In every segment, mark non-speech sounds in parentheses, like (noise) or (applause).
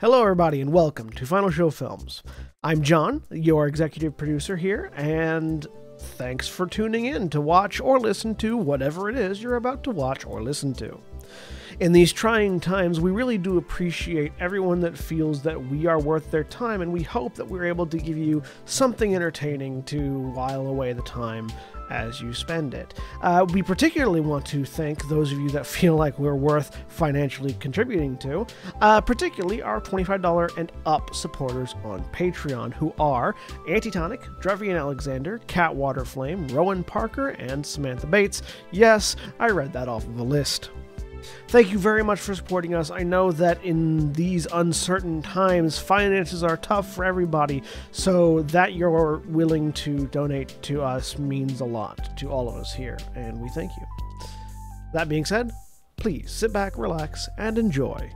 Hello, everybody, and welcome to Final Show Films. I'm John, your executive producer here, and thanks for tuning in to watch or listen to whatever it is you're about to watch or listen to. In these trying times, we really do appreciate everyone that feels that we are worth their time, and we hope that we're able to give you something entertaining to while away the time as you spend it. Uh, we particularly want to thank those of you that (laughs) feel like we're worth financially contributing to, uh, particularly our $25 and up supporters on Patreon, who are Antitonic, Drevian Alexander, Cat Waterflame, Rowan Parker, and Samantha Bates. Yes, I read that off of a list. Thank you very much for supporting us. I know that in these uncertain times, finances are tough for everybody, so that you're willing to donate to us means a lot to all of us here, and we thank you. That being said, please sit back, relax, and enjoy.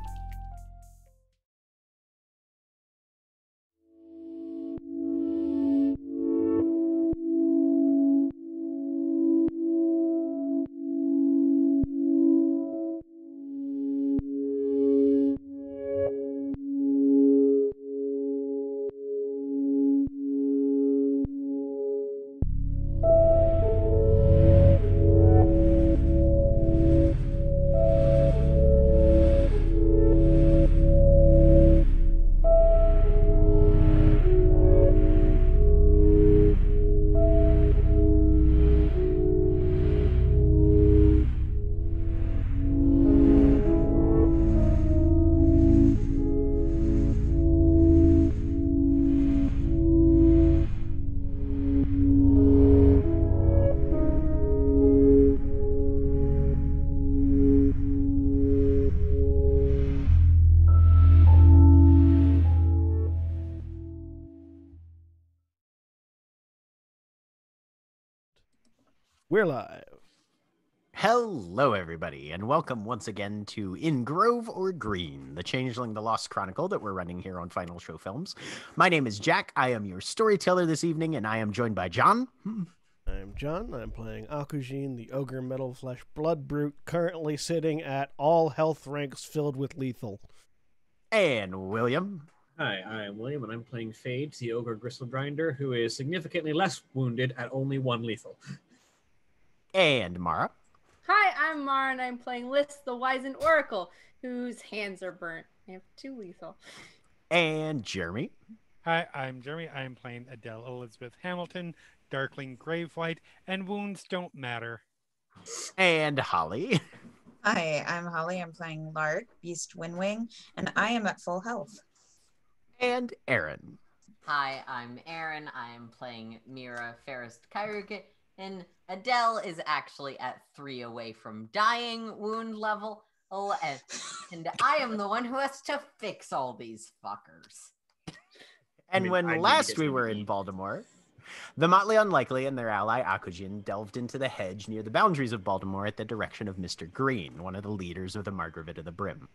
Welcome once again to In Grove or Green, the Changeling the Lost Chronicle that we're running here on Final Show Films. My name is Jack. I am your storyteller this evening, and I am joined by John. I'm John. I'm playing Akujin, the Ogre Metal Flesh Blood Brute, currently sitting at all health ranks filled with lethal. And William. Hi, I am William, and I'm playing Fade, the Ogre Gristle Grinder, who is significantly less wounded at only one lethal. And Mara. Hi, I'm Mara, and I'm playing Liz, the Wizened Oracle, whose hands are burnt. I have two lethal. And Jeremy. Hi, I'm Jeremy. I'm playing Adele Elizabeth Hamilton, Darkling Gravewight, and wounds don't matter. And Holly. Hi, I'm Holly. I'm playing Lark, Beast Windwing, and I am at full health. And Aaron. Hi, I'm Aaron. I'm playing Mira Ferris Kairuke, and Adele is actually at three away from dying wound level. Oh, and, and (laughs) I am the one who has to fix all these fuckers. And mean, when I last we were in. Baltimore, the Motley Unlikely and their ally Akujin delved into the hedge near the boundaries of Baltimore at the direction of Mr. Green, one of the leaders of the Margaret of the Brim.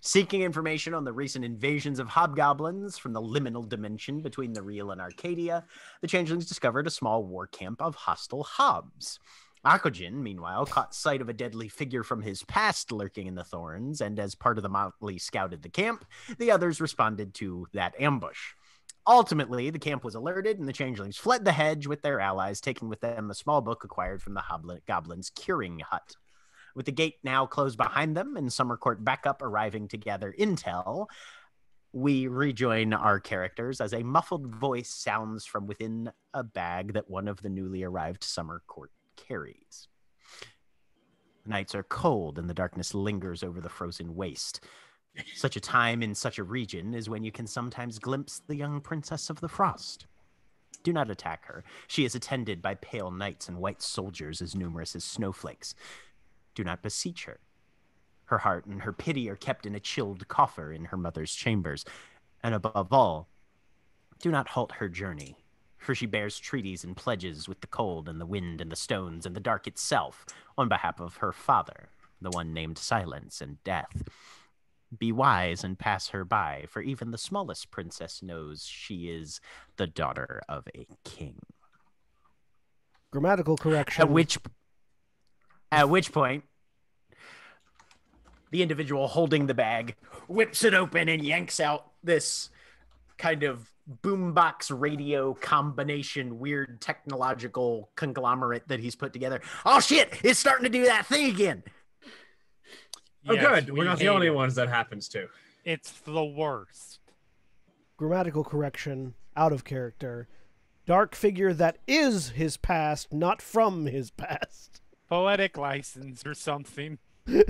Seeking information on the recent invasions of hobgoblins from the liminal dimension between the real and Arcadia, the changelings discovered a small war camp of hostile hobs. Akujin, meanwhile, caught sight of a deadly figure from his past lurking in the thorns, and as part of the motley scouted the camp, the others responded to that ambush. Ultimately, the camp was alerted, and the changelings fled the hedge with their allies, taking with them a small book acquired from the hoblin- goblin's curing hut. With the gate now closed behind them and Summercourt backup arriving to gather intel, we rejoin our characters as a muffled voice sounds from within a bag that one of the newly arrived Summer Court carries. Nights are cold and the darkness lingers over the frozen waste. Such a time in such a region is when you can sometimes glimpse the young princess of the frost. Do not attack her. She is attended by pale knights and white soldiers as numerous as snowflakes. Do not beseech her. Her heart and her pity are kept in a chilled coffer in her mother's chambers. And above all, do not halt her journey, for she bears treaties and pledges with the cold and the wind and the stones and the dark itself on behalf of her father, the one named Silence and Death. Be wise and pass her by, for even the smallest princess knows she is the daughter of a king. Grammatical correction. At which, at which point, the individual holding the bag whips it open and yanks out this kind of boombox radio combination weird technological conglomerate that he's put together. Oh shit, it's starting to do that thing again. Oh, Yes, good. we We're not the only it. ones that happens to. It's the worst. Grammatical correction, out of character. Dark figure that is his past, not from his past. Poetic license or something.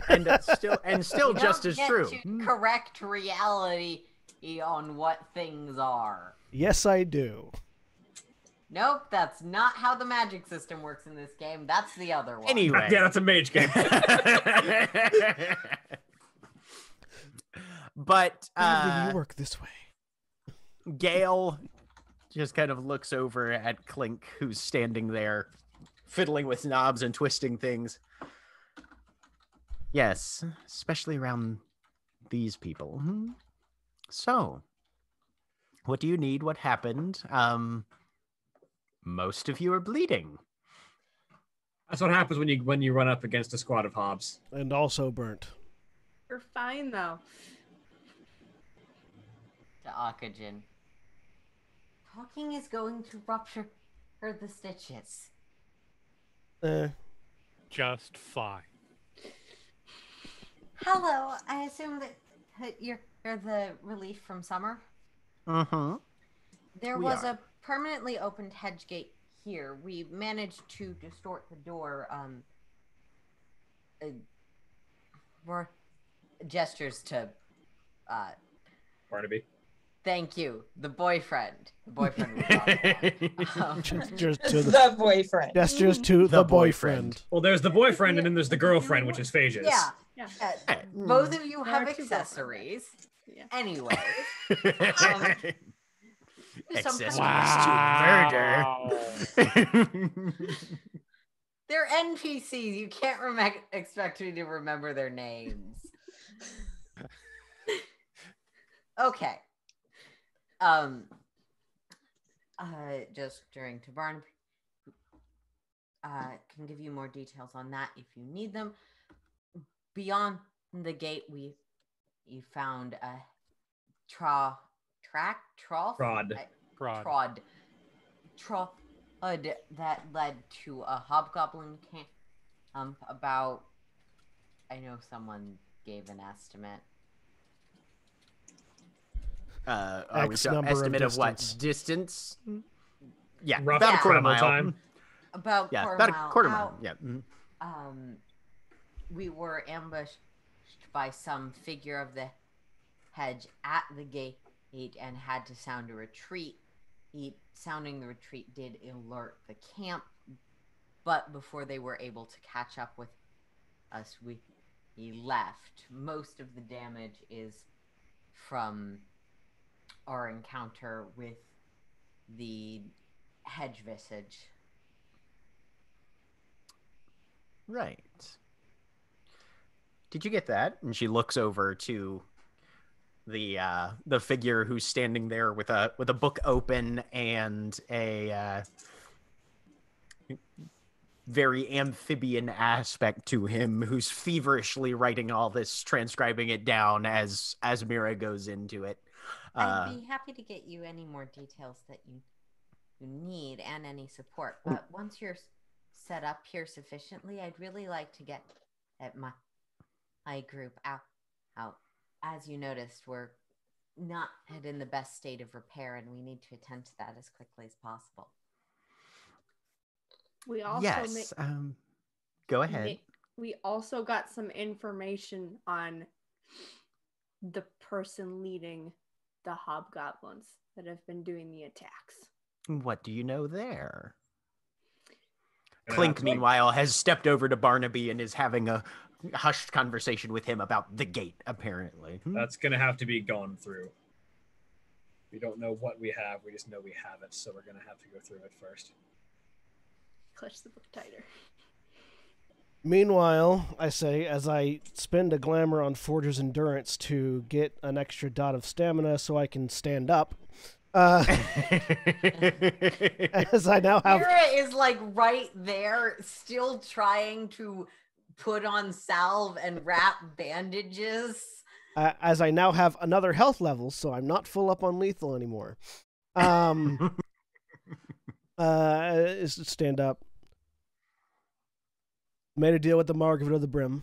And that's still and (laughs) still You just don't as get true. to correct reality on what things are. Yes, I do. Nope, that's not how the magic system works in this game. That's the other one. Anyway. Yeah, that's a mage game. (laughs) but uh, you work this way? Gail just kind of looks over at Clink, who's standing there, fiddling with knobs and twisting things. Yes, especially around these people. Hmm. So, what do you need? What happened? Um, most of you are bleeding. That's what happens when you when you run up against a squad of hobs. And also burnt. You're fine though. To Akujin. Talking is going to rupture her the stitches. Eh, Just fine. Hello, I assume that, that you're, you're the relief from summer. Mm-hmm. There We was are. a permanently opened hedge gate here. We managed to distort the door. Um, uh, were gestures to, uh, Barnaby. Thank you, the boyfriend. The boyfriend we talked about. (laughs) Um, gestures to (laughs) the The boyfriend. gestures to the, The boyfriend. boyfriend. Well, there's the boyfriend, and then there's the girlfriend, which is Phages. yeah, Yeah. uh, Hey. both of you have accessories. Yeah. Anyway, (laughs) some Accessories kind to murder. they're NPCs. You can't rem- expect me to remember their names. okay. Um. Uh, just during to Barnaby. Uh, can give you more details on that if you need them. Beyond the gate, we you found a tra track trough Trod. I- Prod. trod trod that led to a hobgoblin camp um about i know someone gave an estimate uh, are we X so- number of estimate of, what distance. distance? Yeah, Rough about a quarter mile. time. about Yeah, quarter about mile a quarter out, mile. Yeah. mhm. um we were ambushed by some figure of the hedge at the gate and had to sound a retreat he, sounding the retreat did alert the camp but before they were able to catch up with us we he left most of the damage is from our encounter with the hedge visage Right. Did you get that? And she looks over to the uh the figure who's standing there with a with a book open and a uh very amphibian aspect to him who's feverishly writing all this transcribing it down as as Mira goes into it. Uh, I'd be happy to get you any more details that you you need and any support. But once you're set up here sufficiently, I'd really like to get at my my group out out. As you noticed, we're not in the best state of repair, and we need to attend to that as quickly as possible. We also yes. ma- um go ahead. ma- we also got some information on the person leading the hobgoblins that have been doing the attacks. What do you know there? Uh, Clink, meanwhile, has stepped over to Barnaby and is having a hushed conversation with him about the gate, apparently. Hmm? That's gonna have to be gone through. We don't know what we have. We just know we have it, so we're gonna have to go through it first. Clutch the book tighter. Meanwhile, I say, as I spend a glamour on Forger's endurance to get an extra dot of stamina so I can stand up, uh, (laughs) as I now have. Mira is like right there, still trying to put on salve and wrap bandages. Uh, as I now have another health level, so I'm not full up on lethal anymore. Um, (laughs) uh, stand up. Made a deal with the Margaret of the Brim.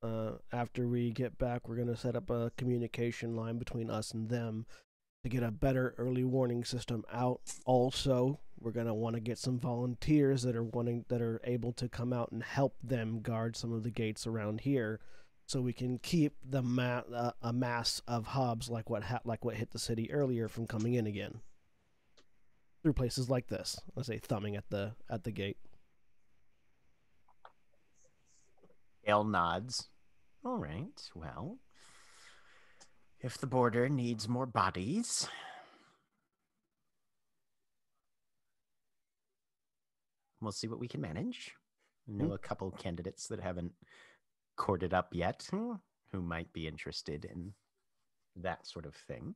Uh, after we get back, we're gonna set up a communication line between us and them to get a better early warning system out. Also, we're gonna want to get some volunteers that are wanting that are able to come out and help them guard some of the gates around here, so we can keep the ma- uh, a mass of hobs like what ha- like what hit the city earlier from coming in again through places like this. I say thumbing at the at the gate. Gale nods. All right, well, if the border needs more bodies, we'll see what we can manage. I know a couple candidates that haven't courted up yet hmm, who might be interested in that sort of thing.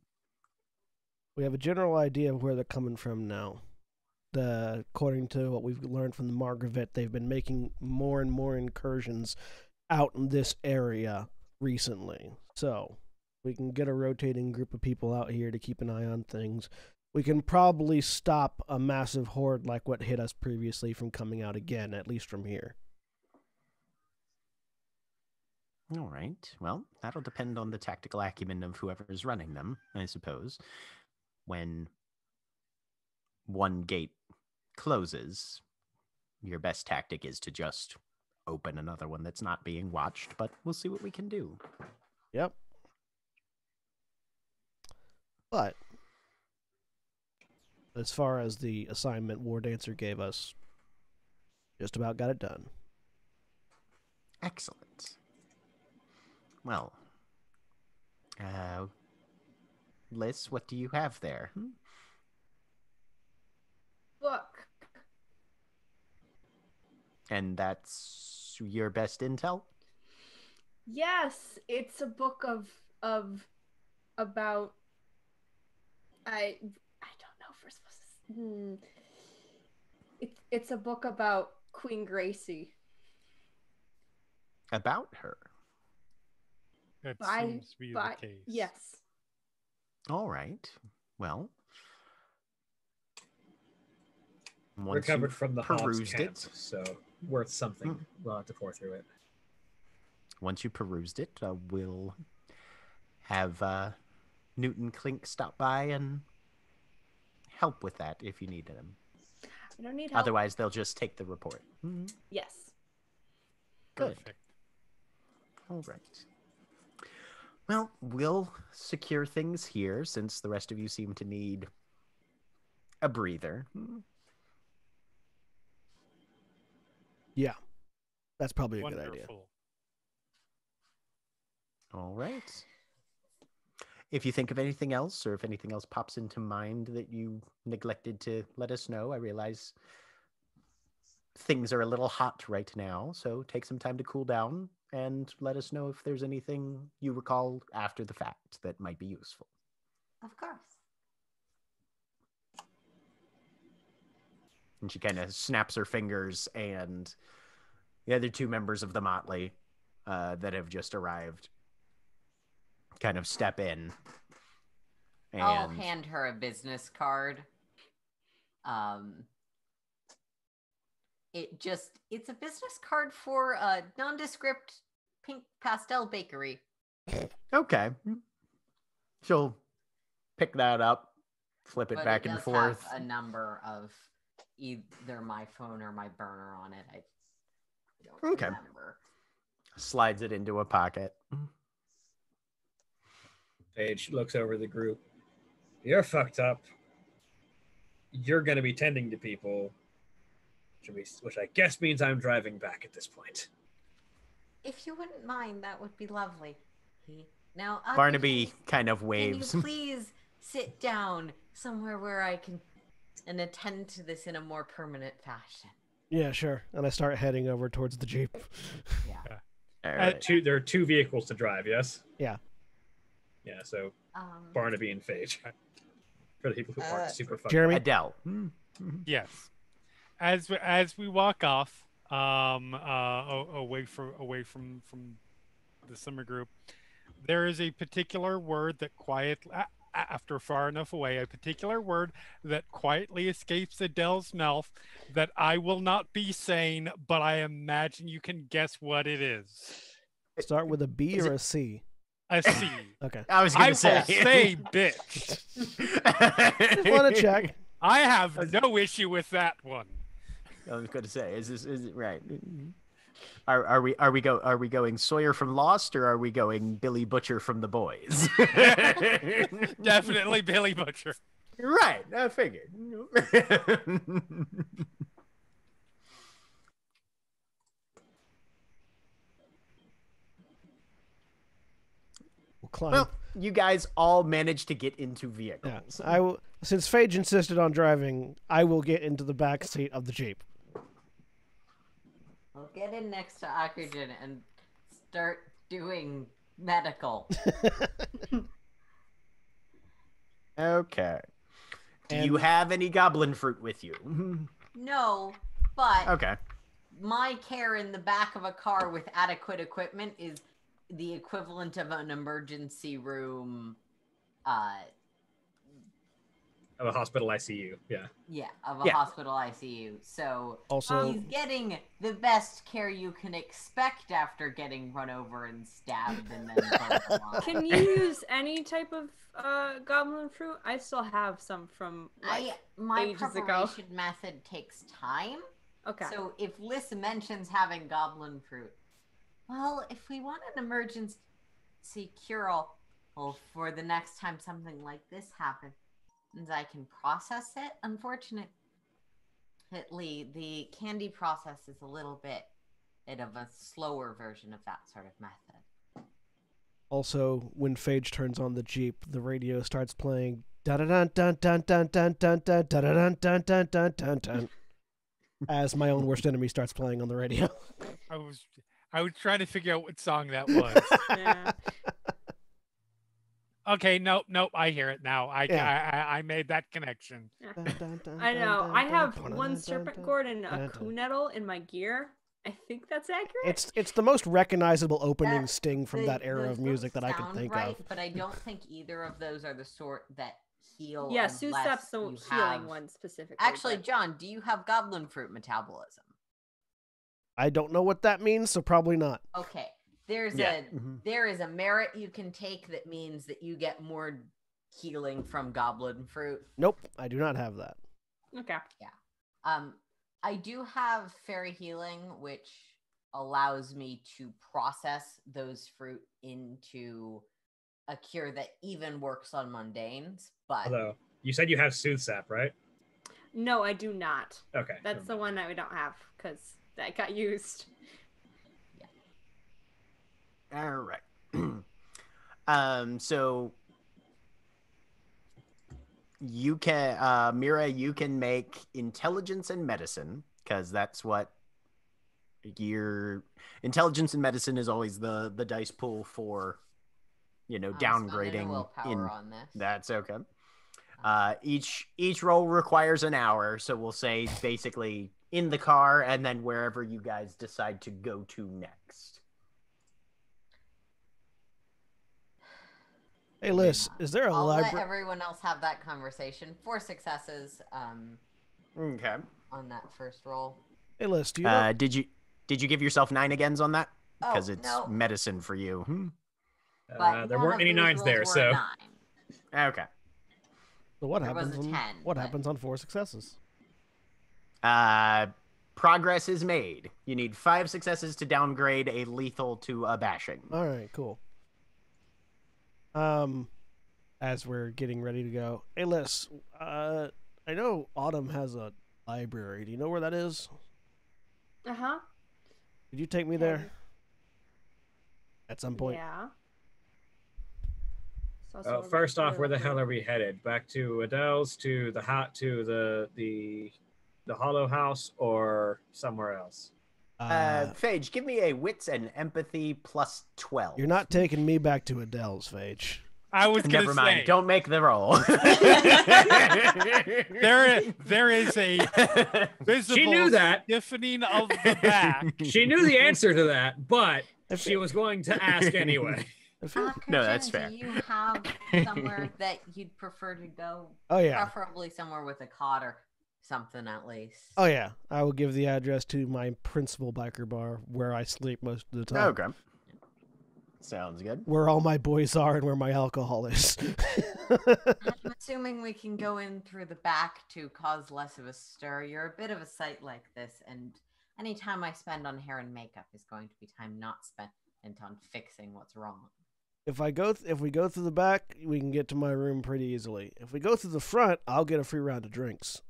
We have a general idea of where they're coming from now. The according to what we've learned from the Margaret, they've been making more and more incursions out in this area recently. So we can get a rotating group of people out here to keep an eye on things. We can probably stop a massive horde like what hit us previously from coming out again, at least from here. All right. Well, that'll depend on the tactical acumen of whoever's running them, I suppose. When one gate closes, your best tactic is to just open another one that's not being watched, but we'll see what we can do. Yep. But as far as the assignment War Dancer gave us, just about got it done. Excellent. Well, uh, Liz, what do you have there? Hmm? Book. And that's your best intel? Yes, it's a book of of about I I don't know if we're supposed to. Hmm. It's it's a book about Queen Gracie. About her. That By- seems to be By, the case. yes. All right. Well, Recovered from the hobs perused camp, it, so worth something. Hmm. We'll have to pour through it. once you perused it, uh, we'll have uh, Newton Clink stop by and help with that if you need them. I don't need help. Otherwise, they'll just take the report. Mhm. Yes. Good. Perfect. All right. Well, we'll secure things here since the rest of you seem to need a breather. Hmm. Yeah. That's probably a good idea. All right. If you think of anything else or if anything else pops into mind that you neglected to let us know, I realize things are a little hot right now, so take some time to cool down and let us know if there's anything you recall after the fact that might be useful. Of course. And she kind of snaps her fingers, and the other two members of the Motley uh, that have just arrived kind of step in. And I'll hand her a business card. Um, it just it's a business card for a nondescript pink pastel bakery. okay, she'll pick that up, flip it but back it and forth. A number of either my phone or my burner on it. I don't Okay. remember. Slides it into a pocket. Phage looks over the group. You're fucked up. You're going to be tending to people, which, we- which I guess means I'm driving back at this point. If you wouldn't mind, that would be lovely. He now uh, Barnaby can you- kind of Can waves. you (laughs) please sit down somewhere where I can and attend to this in a more permanent fashion? Yeah, sure. And I start heading over towards the Jeep. (laughs) All Uh, right. Two, there are two vehicles to drive, yes? Yeah. Yeah, so Um, Barnaby and Phage. (laughs) For the people who Uh, aren't super fun. Jeremy? Adele. Yes. As we, as we walk off, um, uh, away from away from from the summer group. There is a particular word that quiet a- a- after far enough away, a particular word that quietly escapes Adele's mouth that I will not be saying, but I imagine you can guess what it is. Start with a B Is or it- a C. A C. (laughs) Okay. I was gonna will say. say, (laughs) bitch. Just want to check. I have no issue with that one. I was going to say, is this is it right? Mm-hmm. Are, are we are we go are we going Sawyer from Lost or are we going Billy Butcher from The Boys? (laughs) Definitely (laughs) Billy Butcher. right, I figured. We'll climb. well, you guys all managed to get into yeah. vehicles. I will. Since Phage insisted on driving, I will get into the back seat of the jeep. We'll get in next to Akujin and start doing medical. (laughs) Okay. Do And- you have any goblin fruit with you? (laughs) No, but okay. my care in the back of a car with adequate equipment is the equivalent of an emergency room uh Of a hospital ICU. Yeah. yeah of a Yeah. hospital icu so Also, he's getting the best care you can expect after getting run over and stabbed and then. (laughs) Can you use any type of uh, goblin fruit? I still have some from. Like, I my ages ago. preparation method takes time. okay. So if Liz mentions having goblin fruit, well, if we want an emergency cure-all well, for the next time something like this happens, and I can process it. Unfortunately, the candy process is a little bit of a slower version of that sort of method. Also, when Phage turns on the Jeep, the radio starts playing dun dun dun dun dun dun dun dun dun dun dun dun dun as my own worst enemy starts playing on the radio. I was I was trying to figure out what song that was. yeah okay, nope, nope. I hear it now. I Yeah. I, I, I made that connection. (laughs) I know. I have one serpent gourd and a dun, dun. coon nettle in my gear. I think that's accurate. It's it's the most recognizable opening That- sting from They- that era of music that I can think right, of. But I don't think either of those are the sort that heal. yeah, unless Susep's the you healing have- one specifically. Actually, but- John, do you have goblin fruit metabolism? I don't know what that means, so probably not. Okay. There's Yeah. a there is a merit you can take that means that you get more healing from goblin fruit. Nope, I do not have that. Okay. Yeah. Um I do have fairy healing which allows me to process those fruit into a cure that even works on mundanes, but Although you said you have soothe sap, right? No, I do not. Okay. That's the one that we don't have because that got used. All right. (clears throat) um. So you can, uh, Mira, you can make intelligence and medicine because that's what your intelligence and medicine is always the the dice pool for. You know, I'm downgrading in. on this. That's okay. Uh, each each roll requires an hour, so we'll say basically in the car and then wherever you guys decide to go to next. Hey Liz, is there a I'll let library? everyone else have that conversation. Four successes um, Okay. on that first roll. Hey Liz, do you? Uh, did you did you give yourself nine agains on that? Because oh, it's no, medicine for you. Hmm. but Uh, there none weren't any those nines there, were a so nine. Okay. so what there was happens? a On, 10, what but- happens on four successes? Uh, progress is made. You need five successes to downgrade a lethal to a bashing. All right, cool. Um, as we're getting ready to go, hey Liz, uh, I know Autumn has a library. Do you know where that is? Uh huh. Could you take me there? At some point. Yeah. It's also Uh, first off, where the hell are we headed? Back to Adele's, to the hot, to the the the Hollow House, or somewhere else? Uh, Uh, Phage, give me a wits and empathy plus twelve. you're not taking me back to Adele's, Phage. I was gonna Never mind. say, Don't make the roll. (laughs) (laughs) there there is a (laughs) visible She knew that. stiffening of the back. She knew the answer to that, but If she was going to ask anyway. Uh, No, that's fair. Do you have somewhere that you'd prefer to go? oh yeah. Preferably somewhere with a cot or something at least. Oh yeah. I will give the address to my principal biker bar where I sleep most of the time. okay. Sounds good. Where all my boys are and where my alcohol is. (laughs) I'm assuming we can go in through the back to cause less of a stir. You're a bit of a sight like this, and any time I spend on hair and makeup is going to be time not spent on fixing what's wrong. if I go th- if we go through the back, we can get to my room pretty easily. If we go through the front, I'll get a free round of drinks.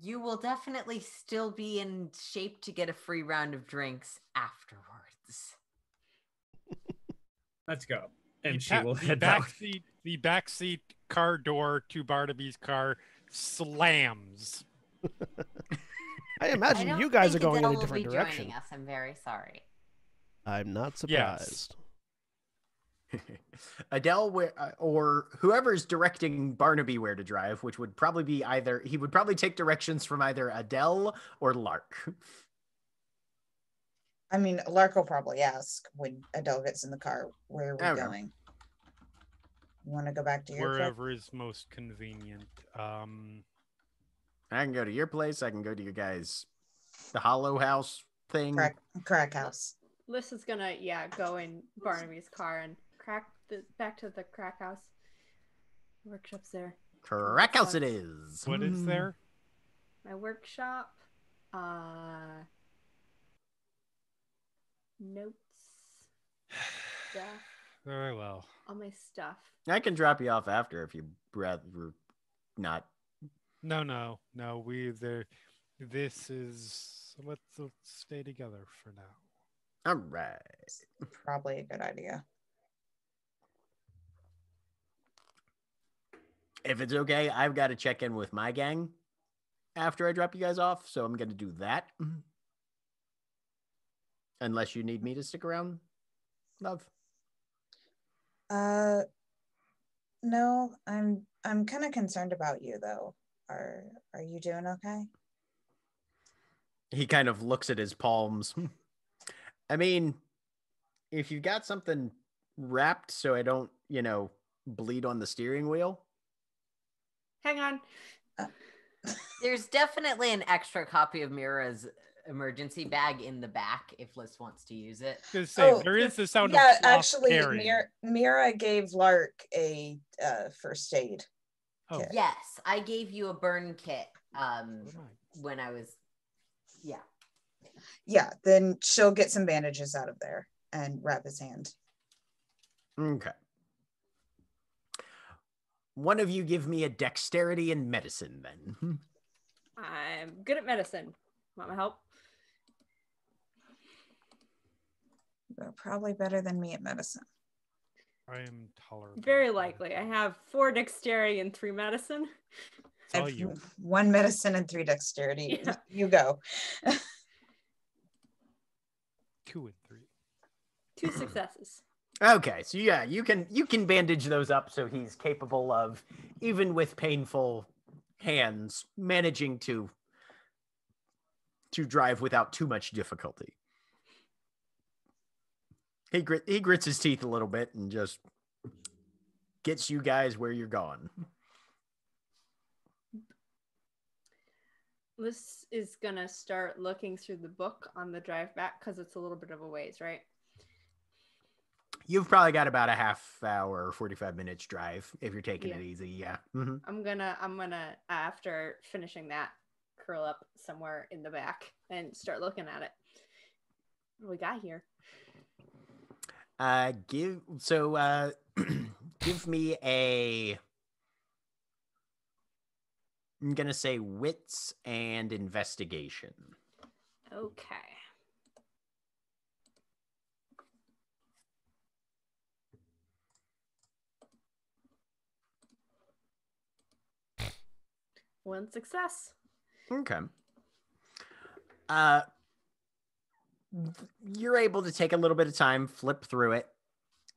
You will definitely still be in shape to get a free round of drinks afterwards. (laughs) Let's go. The And she pa- will the head back back. seat the back seat car door to Barnaby's car slams. I (laughs) I imagine don't you guys are going in a different direction. Joining us. I'm very sorry. I'm not Yes. Surprised. (laughs) Adele where, uh, or whoever's directing Barnaby where to drive, which would probably be either he would probably take directions from either Adele or Lark. I mean, Lark will probably ask when Adele gets in the car, where are we Okay. going? You want to go back to your trip? Wherever is most convenient. Um I can go to your place. I can go to your guys, the Hollow House thing. Crack, crack house. Liz is gonna, yeah, go in Barnaby's car and crack the back to the crack house. Workshop's there. Crack house it is. what is there? My workshop. Uh notes. (sighs) Stuff. Very well. All my stuff. I can drop you off after if you rather not. No, no, no. We there. This is. Let's, let's stay together for now. All right. Probably a good idea. If it's okay, I've got to check in with my gang after I drop you guys off, so I'm going to do that. Unless you need me to stick around, love. Uh, no, I'm I'm kind of concerned about you though. Are are you doing okay? He kind of looks at his palms. I mean, if you've got something wrapped so I don't, you know, bleed on the steering wheel. Hang on. (laughs) There's definitely an extra copy of Mira's emergency bag in the back if Liz wants to use it. Gonna say Oh, there is the sound yeah, of cloth actually. Mira, Mira gave Lark a uh, first aid. Oh, kit. Yes, I gave you a burn kit um I- when I was yeah. Yeah, then she'll get some bandages out of there and wrap his hand. Okay. One of you give me a dexterity in medicine then. (laughs) I'm good at medicine. Want my help? You're probably better than me at medicine. I am tolerable. Very likely. I have four dexterity and three medicine. I've you. one medicine and three dexterity. (laughs) Yeah. You go. Two and three. Two successes. Okay, so yeah, you can you can bandage those up so he's capable of even with painful hands managing to to drive without too much difficulty. He grit he grits his teeth a little bit and just gets you guys where you're going. Liz is gonna start looking through the book on the drive back because it's a little bit of a ways, right? You've probably got about a half hour, 45 minutes drive if you're taking Yeah. it easy. Yeah. hmm I'm gonna I'm gonna after finishing that curl up somewhere in the back and start looking at it. What we got here? Uh, give so uh, (clears throat) give me a. I'm gonna say wits and investigation. Okay. One success. Okay. Uh, you're able to take a little bit of time, flip through it,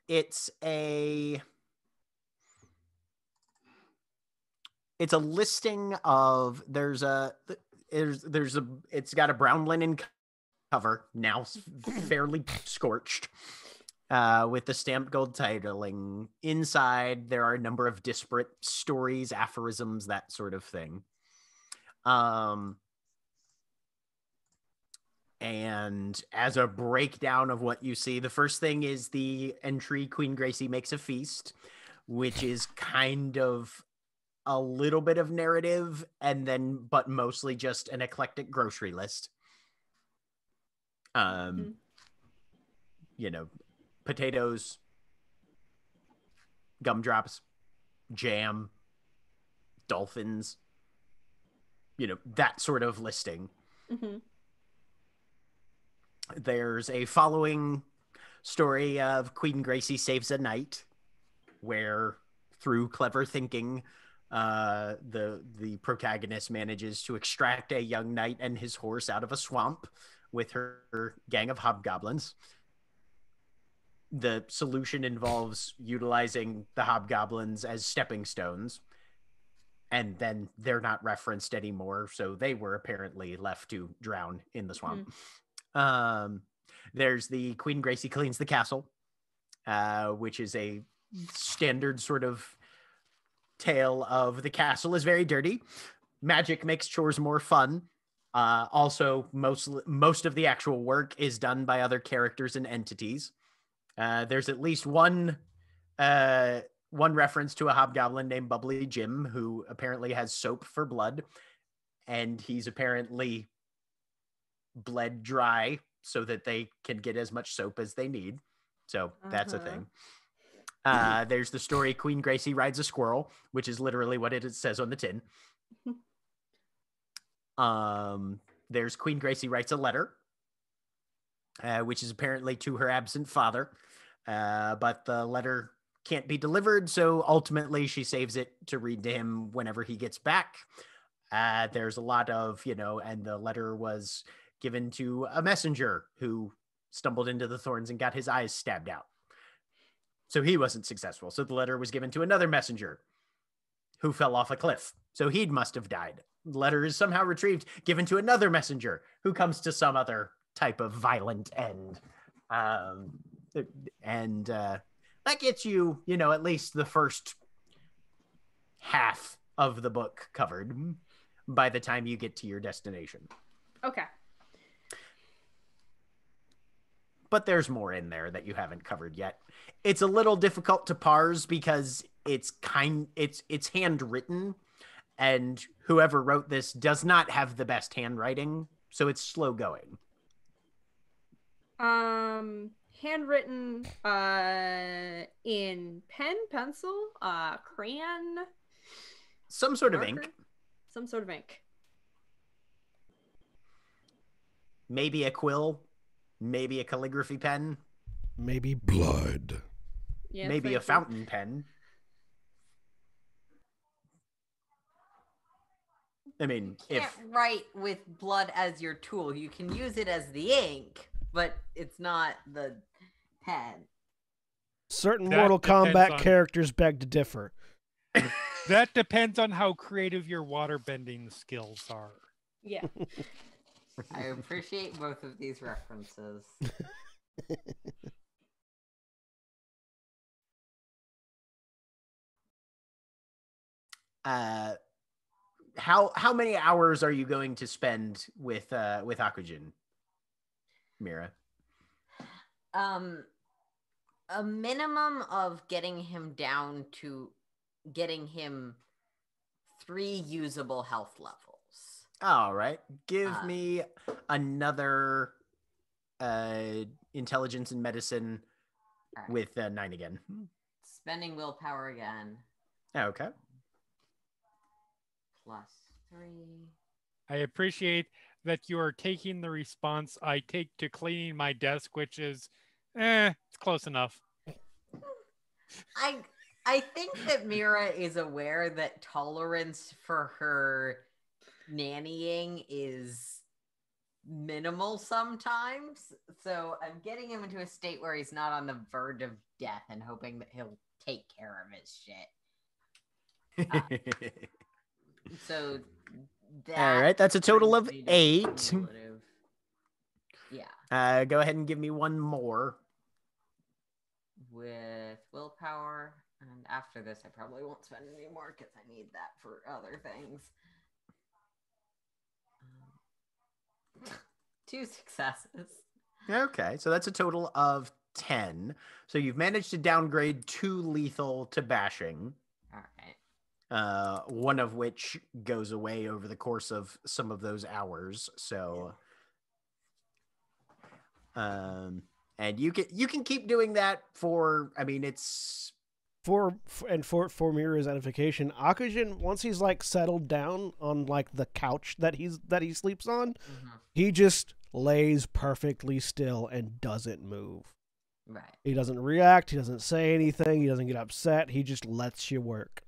it's a it's a listing of there's a there's there's a it's got a brown linen cover now fairly scorched uh, with the stamped gold titling. Inside there are a number of disparate stories aphorisms that sort of thing. Um and as a breakdown of what you see the first thing is the entry queen gracie makes a feast which is kind of a little bit of narrative and then but mostly just an eclectic grocery list. Um Mhm. you know potatoes gumdrops jam dolphins you know that sort of listing hmm there's a following story of Queen Gracie saves a knight, where through clever thinking, uh, the the protagonist manages to extract a young knight and his horse out of a swamp with her, her gang of hobgoblins. The solution involves utilizing the hobgoblins as stepping stones, and then they're not referenced anymore, so they were apparently left to drown in the swamp. Um, there's the Queen Gracie cleans the castle, uh, which is a standard sort of tale of the castle is very dirty. Magic makes chores more fun. Uh, also, most most of the actual work is done by other characters and entities. Uh, there's at least one uh, one reference to a hobgoblin named Bubbly Jim, who apparently has soap for blood, and he's apparently bled dry so that they can get as much soap as they need. So that's a Uh-huh. thing. Uh, there's the story Queen Gracie rides a squirrel, which is literally what it says on the tin. (laughs) Um, there's Queen Gracie writes a letter, uh, which is apparently to her absent father, uh, but the letter can't be delivered, so ultimately she saves it to read to him whenever he gets back. Uh, there's a lot of, you know, and the letter was given to a messenger who stumbled into the thorns and got his eyes stabbed out. So he wasn't successful. So the letter was given to another messenger who fell off a cliff. So he must have died. The letter is somehow retrieved, given to another messenger who comes to some other type of violent end. Um, and uh, that gets you, you know, at least the first half of the book covered by the time you get to your destination. Okay. but there's more in there that you haven't covered yet. It's a little difficult to parse because it's kind it's it's handwritten and whoever wrote this does not have the best handwriting, so it's slow going. Um, handwritten uh in pen, pencil, uh crayon, Some sort of ink, some sort of ink. maybe a quill, maybe a calligraphy pen, Maybe Blood. Yeah, maybe a thank you. fountain pen. I mean, can't if write with blood as your tool. You can use it as the ink, but it's not the pen. certain That Mortal Kombat on- characters beg to differ. That depends on how creative your waterbending skills are. Yeah. (laughs) I appreciate both of these references. (laughs) uh how how many hours are you going to spend with uh with Akujin? Mira. Um, a minimum of getting him down to getting him three usable health levels. All right. Give Uh, me another uh intelligence and medicine All right. with uh, 9 again. Spending willpower again. Okay. Plus three. I appreciate that you are taking the response I take to cleaning my desk, which is, eh, it's close enough. I I think that Mira is aware that tolerance for her nannying is minimal sometimes. So I'm getting him into a state where he's not on the verge of death and hoping that he'll take care of his shit. (laughs) So that All right, that's a total of brings me to eight. Yeah, Uh, go ahead and give me one more. with willpower, and after this, I probably won't spend any more because I need that for other things. Um, (laughs) Two successes. Okay, so that's a total of 10. So you've managed to downgrade two lethal to bashing. Uh, one of which goes away over the course of some of those hours. So, um, and you can you can keep doing that for. I mean, it's for and for for Mira's edification, Akujin once he's like settled down on like the couch that he's that he sleeps on, Mhm. he just lays perfectly still and doesn't move. Right. He doesn't react, he doesn't say anything, he doesn't get upset, he just lets you work.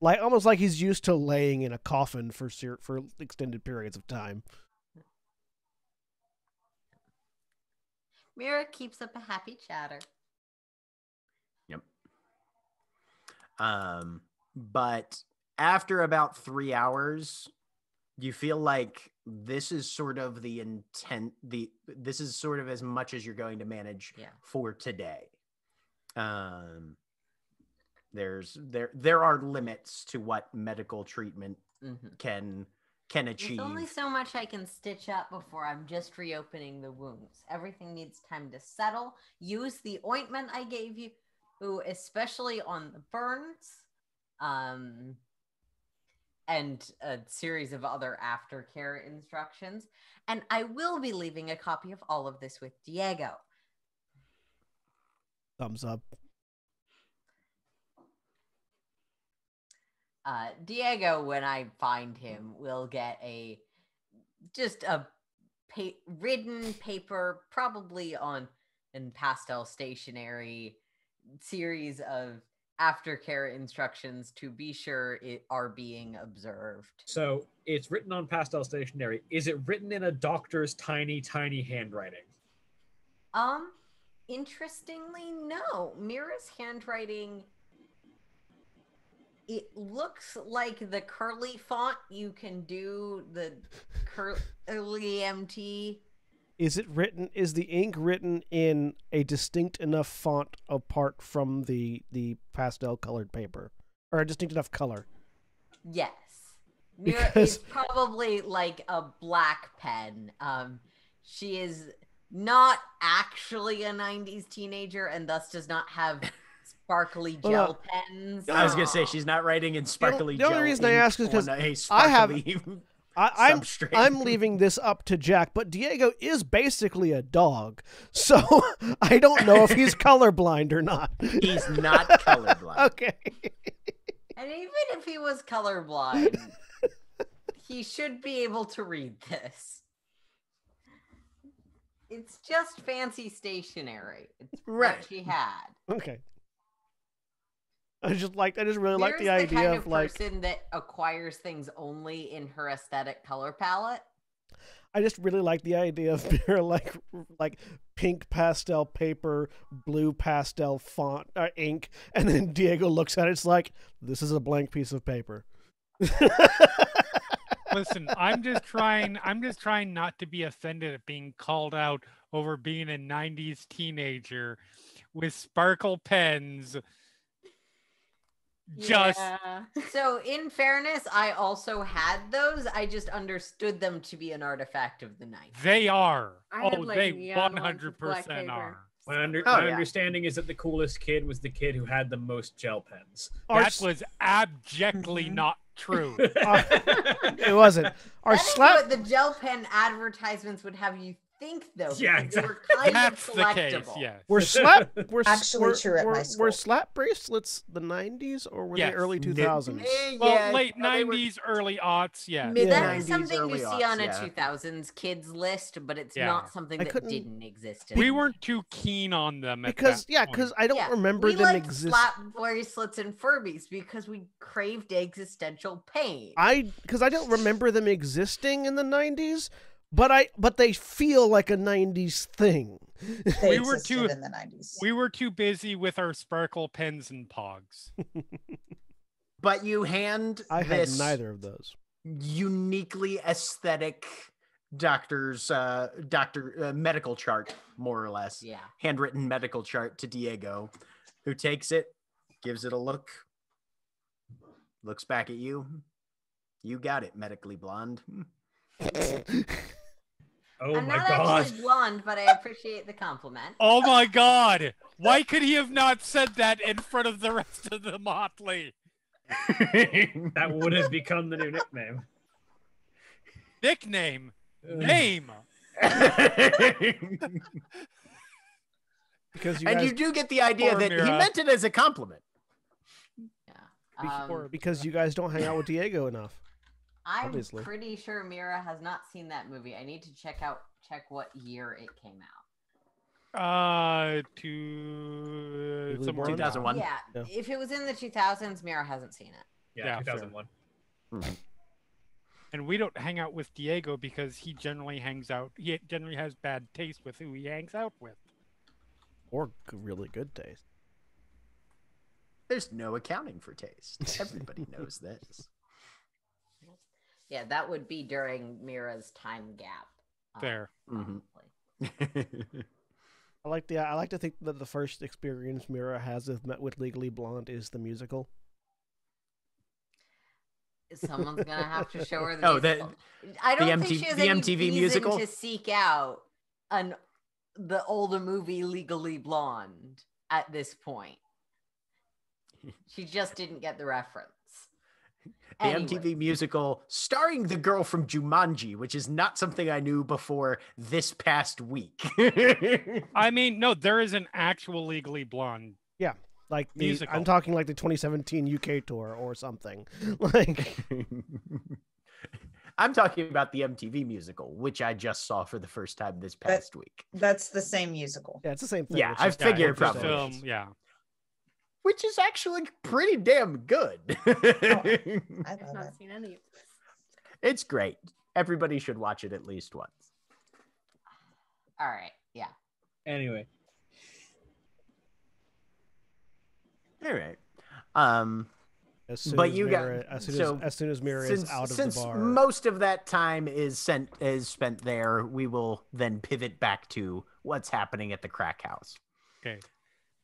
Like almost like he's used to laying in a coffin for ser- for extended periods of time. Mira keeps up a happy chatter. Yep. Um, but after about three hours, you feel like this is sort of the intent. The this is sort of as much as you're going to manage Yeah. for today. Um, there's there there are limits to what medical treatment hmm can can achieve. There's only so much I can stitch up before I'm just reopening the wounds. Everything needs time to settle. Use the ointment I gave you, ooh, especially on the burns, um, and a series of other aftercare instructions. And I will be leaving a copy of all of this with Diego. Thumbs up. Uh, Diego, when I find him, will get a just a pa- written paper, probably on in pastel stationery, series of aftercare instructions to be sure it are being observed. So it's written on pastel stationery. Is it written in a doctor's tiny, tiny handwriting? Um, interestingly, no. Mira's handwriting. It looks like the curly font you can do the curly MT. Is it written? Is the ink written in a distinct enough font apart from the the pastel colored paper, or a distinct enough color? Yes. Mira Because- is probably like a black pen. Um, she is not actually a 90s teenager and thus does not have sparkly gel uh, pens. I was gonna say she's not writing in sparkly. the only gel reason I ask is 'cause on a I have- sparkly (laughs) I, I'm. I'm leaving this up to Jack, but Diego is basically a dog, so (laughs) I don't know if he's (laughs) colorblind or not. He's not colorblind. okay. And even if he was colorblind, he should be able to read this. It's just fancy stationery. It's Right. what she had. Okay. (laughs) I just like I just really like the Mira's idea kind of of like person that acquires things only in her aesthetic color palette. I just really like the idea of (laughs) Mira like like pink pastel paper, blue pastel font uh, ink, and then (laughs) Diego looks at it. It's like this is a blank piece of paper. Listen, I'm just trying. I'm just trying not to be offended at being called out over being a '90s teenager with sparkle pens. Just Yeah. (laughs) So, in fairness, I also had those. I just understood them to be an artifact of the night. they are. I oh, like, they 100% are. My, under, Oh, my yeah. understanding is that the coolest kid was the kid who had the most gel pens. Our That s- was abjectly mm-hmm. not true. (laughs) Uh, (laughs) it wasn't. Our That is slap what the gel pen advertisements would have you think, though. Yeah, because they were kind That's of the case. collectible. Yes. Were (laughs) slap (laughs) were, s- Actually were, true at my school. were slap bracelets the nineties or were Yes. they early two thousands? Eh, Well, yeah, late no, they were- '90s, early aughts. Yeah. Mid- Yeah. That is something you see aughts, on a yeah. 2000s kids list, but it's Yeah. not something that didn't exist. We weren't too keen on them at Because that yeah, because I don't Yeah, remember we them liked exist. slap bracelets and Furbies because we craved existential pain. I because I don't remember them existing in the nineties, but I but they feel like a '90s thing. They We were too- in the 90s. We were too busy with our sparkle pens and pogs. (laughs) But you hand I had neither of those. uniquely aesthetic doctor's uh doctor uh, medical chart more or less Yeah. handwritten medical chart to diego who takes it gives it a look looks back at you you got it medically blonde (laughs) (laughs) Oh I'm my not god. actually blonde, but I appreciate the compliment. Oh my god! (laughs) Why could he have not said that in front of the rest of the motley? (laughs) That would have become the new nickname. Nickname, name. (laughs) because you and guys, you do get the idea Poor that he meant it as a compliment Yeah. Um, because you guys don't hang out with Diego enough. I'm obviously. pretty sure Mira has not seen that movie. I need to check out check what year it came out. Uh, to Legally somewhere in Blonde? there. 2001 Yeah, Yeah. if it was in the 2000s, Mira hasn't seen it. Yeah, Yeah, fair. 2001. And we don't hang out with Diego because he generally hangs out. He generally has bad taste with who he hangs out with. Or really good taste. there's no accounting for taste (laughs) everybody knows this Yeah, that would be during Mira's time gap. uh, There. Mhm. I like the I like to think that the first experience Mira has with with Legally Blonde is the musical. Someone's gonna have to show her the (laughs) Oh, the- musical. I don't MT think she has the any MTV reason musical? to seek out an the older movie Legally Blonde at this point. She just didn't get the reference. The Anyway. MTV musical starring the girl from Jumanji, which is not something I knew before this past week. (laughs) I mean, no, there is an actual Legally Blonde. Yeah. Like the, Musical. I'm talking like the 2017 UK tour or something. (laughs) Like (laughs) I'm talking about the MTV musical, which I just saw for the first time this past week, That's the same musical. yeah, it's the same thing. Yeah, I just- figured probably. Film, yeah. Which is actually pretty damn good. (laughs) I I've not it. seen any of this. it's great. Everybody should watch it at least once. All right, yeah. Anyway, All right. Um, As soon But as you got- Mira, as soon so as, as soon as Mira since is out of since the bar. Since most of that time is sent is spent there, we will then pivot back to what's happening at the crack house. Okay.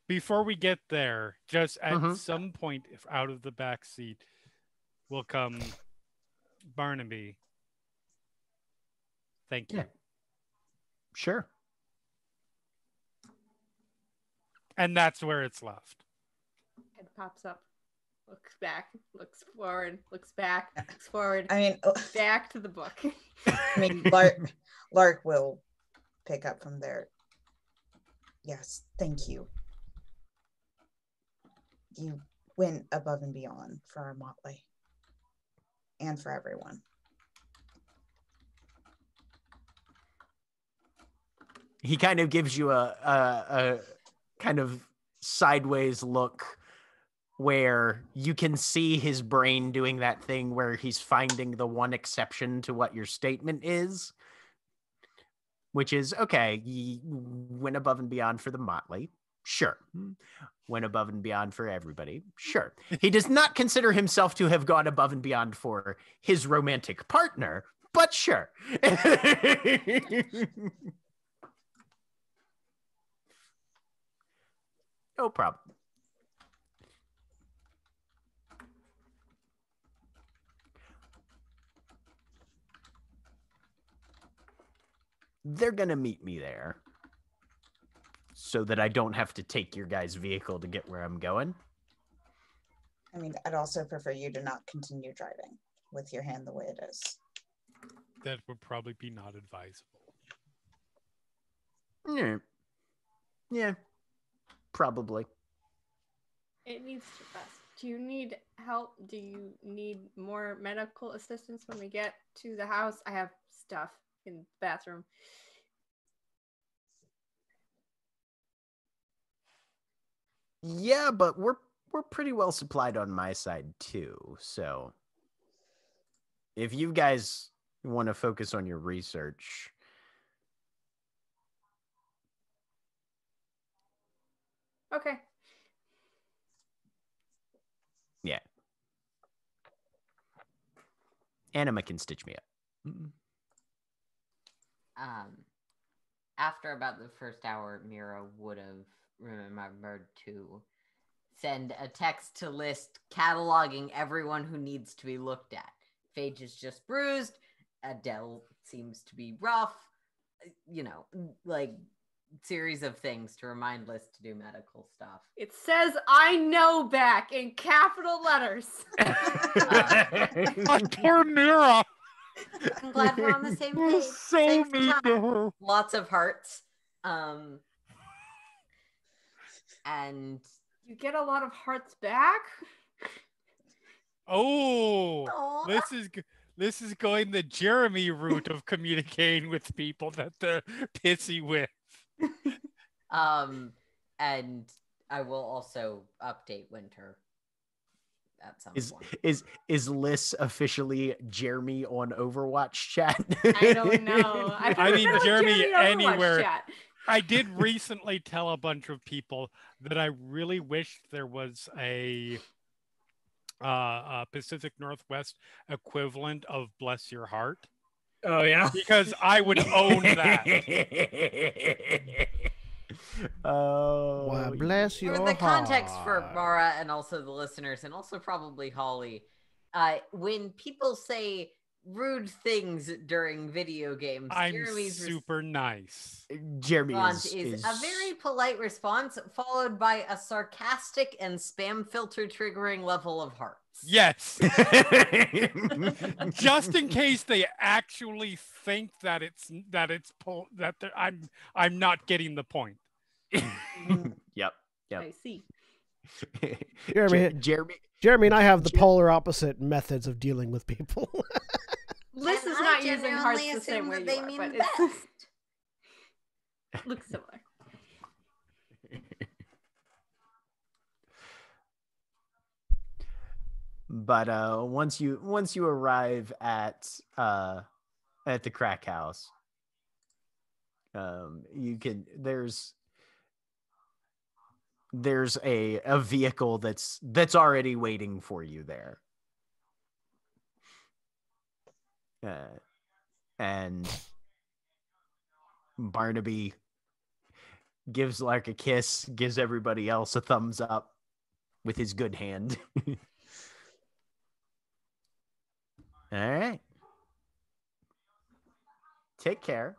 Before we get there, just at Mhm. some point, if out of the back seat, will come Barnaby. Thank you. Yeah. Sure. And that's where it's left. Head pops up, looks back, looks forward, looks back, looks forward, I mean, back to the book. I mean, (laughs) Lark, Lark will pick up from there. Yes, thank you. You went above and beyond for our motley and for everyone. He kind of gives you a a, a kind of sideways look where you can see his brain doing that thing where he's finding the one exception to what your statement is which is okay you went above and beyond for the motley sure. Went above and beyond for everybody. Sure. (laughs) He does not consider himself to have gone above and beyond for his romantic partner but sure. (laughs) No problem. They're gonna meet me there so that I don't have to take your guys' vehicle to get where I'm going. I mean, I'd also prefer you to not continue driving with your hand the way it is. That would probably be not advisable. Yeah. Yeah. Probably. It needs to rest. Do you need help? Do you need more medical assistance when we get to the house? I have stuff in the bathroom. Yeah, but we're we're pretty well supplied on my side too. So if you guys want to focus on your research. Okay. Yeah. Anima can stitch me up. Um, after about the first hour, Mira would have remembered to send a text to list cataloging everyone who needs to be looked at. Phage is just bruised. Adele seems to be rough. You know, like series of things to remind Liz to do medical stuff. It says I know back in capital letters. (laughs) My (laughs) poor Mira. I'm glad we're on the same (laughs) page. so Same mean to her. Lots of hearts. Um, and you get a lot of hearts back. Oh, Aw. this is this is going the Jeremy route of communicating with people that they're pissy with. (laughs) um, and I will also update Winter at some Is point. is is Liz officially Jeremy on Overwatch chat? I don't know. I've (laughs) I mean, been with Jeremy anywhere. chat. I did recently tell a bunch of people that I really wished there was a, uh, a Pacific Northwest equivalent of "Bless Your Heart" Oh yeah. because I would own that. (laughs) oh, Why, bless For your the context for heart. Mara and also the listeners, and also probably Holly, uh, when people say rude things during video games, I'm Jeremy's res- super nice. Eh, Jeremy response is, is, is a very polite response followed by a sarcastic and spam filter triggering level of hearts. Yes, (laughs) just in case they actually think that it's that it's pol- that they're- I'm I'm not getting the point. (laughs) yep. Yep. I see. (laughs) Jeremy, Jer- Jeremy. Jeremy and I have the Jer- polar opposite methods of dealing with people. Liz And is I not using hearts the same assume way that you they are, mean but best. it (laughs) looks similar. but uh once you once you arrive at uh at the crack house um you can there's there's a a vehicle that's that's already waiting for you there uh, and barnaby gives like a kiss gives everybody else a thumbs up with his good hand (laughs) All right. Take care.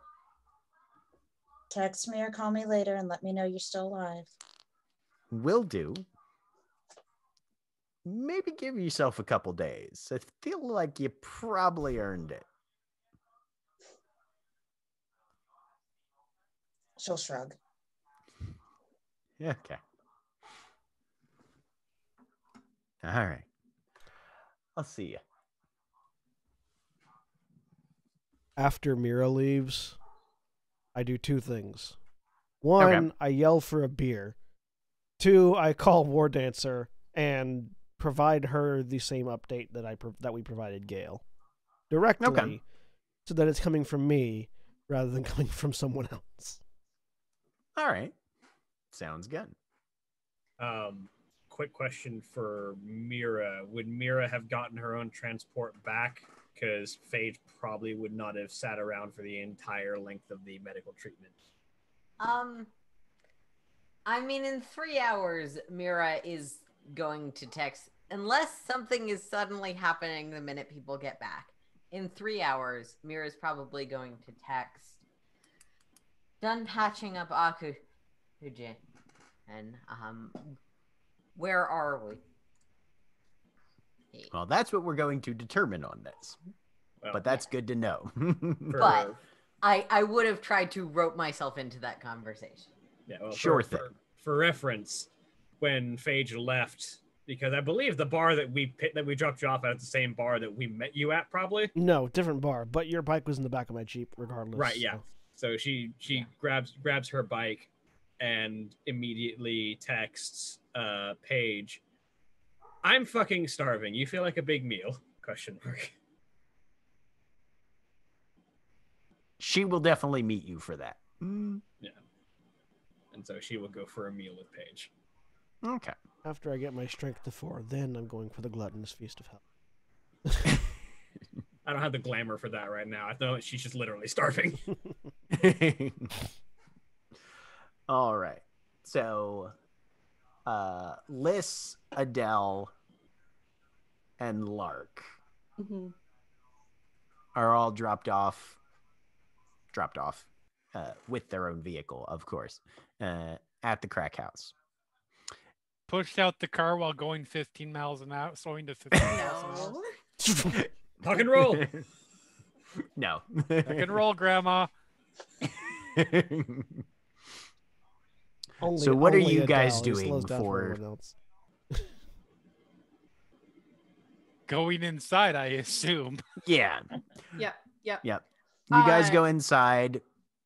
Text me or call me later and let me know you're still alive. Will do. Maybe give yourself a couple days. I feel like you probably earned it. She'll shrug. Yeah, Okay. All right. I'll see you. After Mira leaves, I do two things. One, I yell for a beer. Two, I call War Dancer and provide her the same update that I pro- that we provided Gail directly, so that it's coming from me rather than (laughs) coming from someone else. All right. Sounds good. Um, quick question for Mira: Would Mira have gotten her own transport back? Because Phage probably would not have sat around for the entire length of the medical treatment. Um, I mean, in three hours, Mira is going to text, unless something is suddenly happening the minute people get back. In three hours, Mira is probably going to text, done patching up Aku, Hujin, and um, where are we? Well, that's what we're going to determine on this. Well, But that's good to know. (laughs) But- I I would have tried to rope myself into that conversation. yeah, well, Sure for, thing. For, for reference, when Phage left, because I believe the bar that we pit, that we dropped you off at is the same bar that we met you at, probably. No, different bar, but your bike was in the back of my Jeep regardless. Right, yeah. so- So she she grabs grabs her bike and immediately texts uh Paige, "I'm fucking starving. You feel like a big meal?" (laughs) Question mark. she will definitely meet you for that. Yeah. And so she will go for a meal with Paige. Okay. After I get my strength to four, then I'm going for the gluttonous feast of hell. (laughs) I don't have the glamour for that right now. I know she's just literally starving. (laughs) (laughs) All right. So, uh, Liz, Adele, and Lark Mhm. are all dropped off, dropped off, uh, with their own vehicle, of course, uh, at the crack house. Pushed out the car while going 15 miles an hour, slowing to 15 miles an hour. No. (laughs) Tuck and roll. (laughs) no. Rock and roll, Grandma. (laughs) Only, So what are you guys he doing slows for- Going inside, I assume. yeah. Yep. Yep. Yep. You guys I- go inside.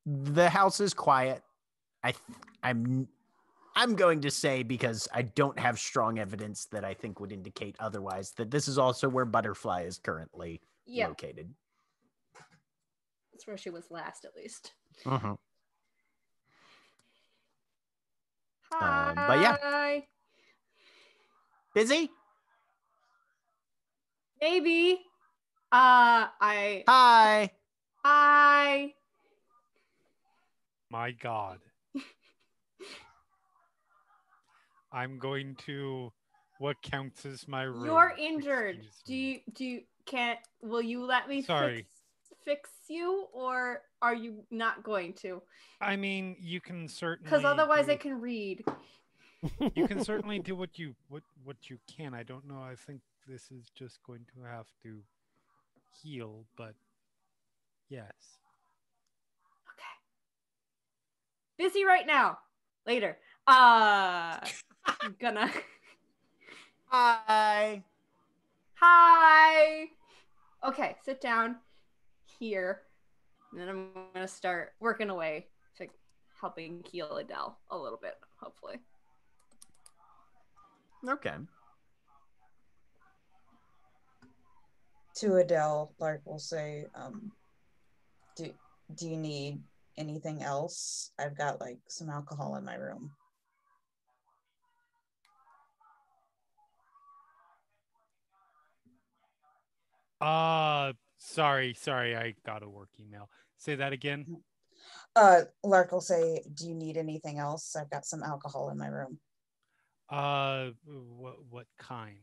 The house is quiet. I th- I'm I'm going to say because I don't have strong evidence that I think would indicate otherwise that this is also where Butterfly is currently Yep. located. That's where she was last, at least. Mhm. Hi. Um, but yeah. Busy? Maybe. Uh, I. Hi. Hi. My God. I'm going to. What counts as my room? You're injured. Do you do you can't will you let me Sorry. fix fix you or are you not going to? I mean, you can certainly. Because otherwise do, I can read. You can (laughs) certainly do what you what what you can. I don't know. I think this is just going to have to heal, but yes. Okay. Busy right now. Later. Uh (laughs) I'm gonna Hi. Hi. Okay, sit down here. And then I'm gonna start working away to helping heal Adele a little bit, hopefully. Okay. To Adele, Lark will say, um, do, do you need anything else? I've got like some alcohol in my room. Uh sorry, sorry, I got a work email. Say that again. Uh, Lark will say, do you need anything else? I've got some alcohol in my room. Uh what what kind?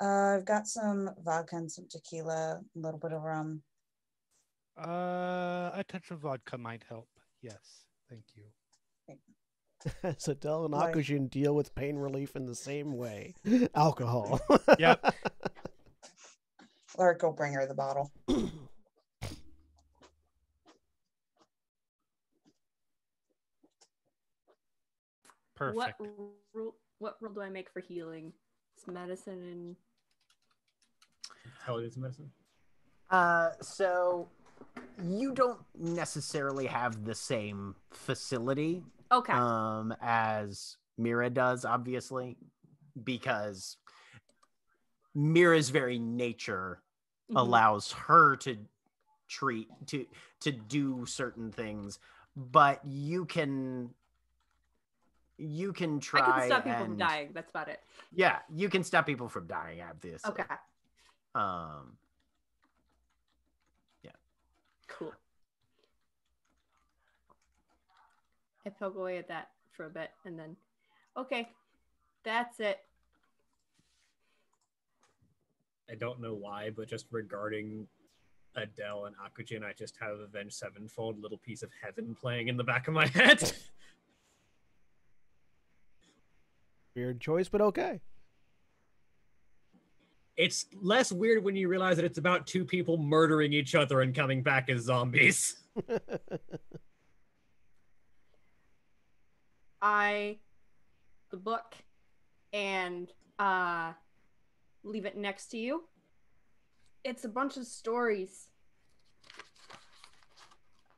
Uh, I've got some vodka and some tequila, a little bit of rum. Uh a touch of vodka might help. Yes. Thank you. (laughs) As Adele and Like- Akujin deal with pain relief in the same way. (laughs) Alcohol. Yep. (laughs) Lark will bring her the bottle. (clears throat) Perfect. What rule what rule do I make for healing? It's medicine and Intelligence medicine. Uh, so you don't necessarily have the same facility Okay. um as Mira does, obviously, because Mira's very nature Mhm. allows her to treat to to do certain things, but you can you can try I can stop people from dying. That's about it. Yeah, you can stop people from dying, obviously. Okay. Um yeah Cool. I poke away at that for a bit and then okay. That's it. I don't know why, but just regarding Adele and Akujin, I just have Avenged Sevenfold little piece of heaven playing in the back of my head. (laughs) Weird choice, but okay. it's less weird when you realize that it's about two people murdering each other and coming back as zombies. (laughs) I the book and uh leave it next to you. It's a bunch of stories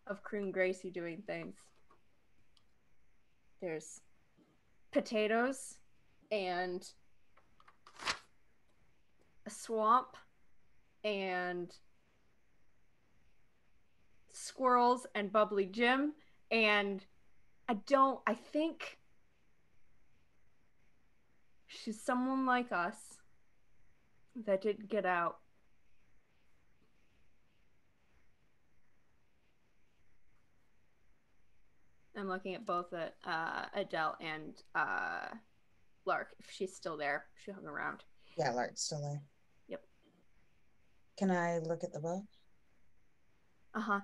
of Queen Gracie doing things. There's potatoes and a swamp and squirrels and bubbly Jim, and I don't. I think she's someone like us that didn't get out. I'm looking at both at uh, Adele and uh, Lark. If she's still there, she hung around. Yeah, Lark's still there. Yep. Can I look at the book? Uh huh.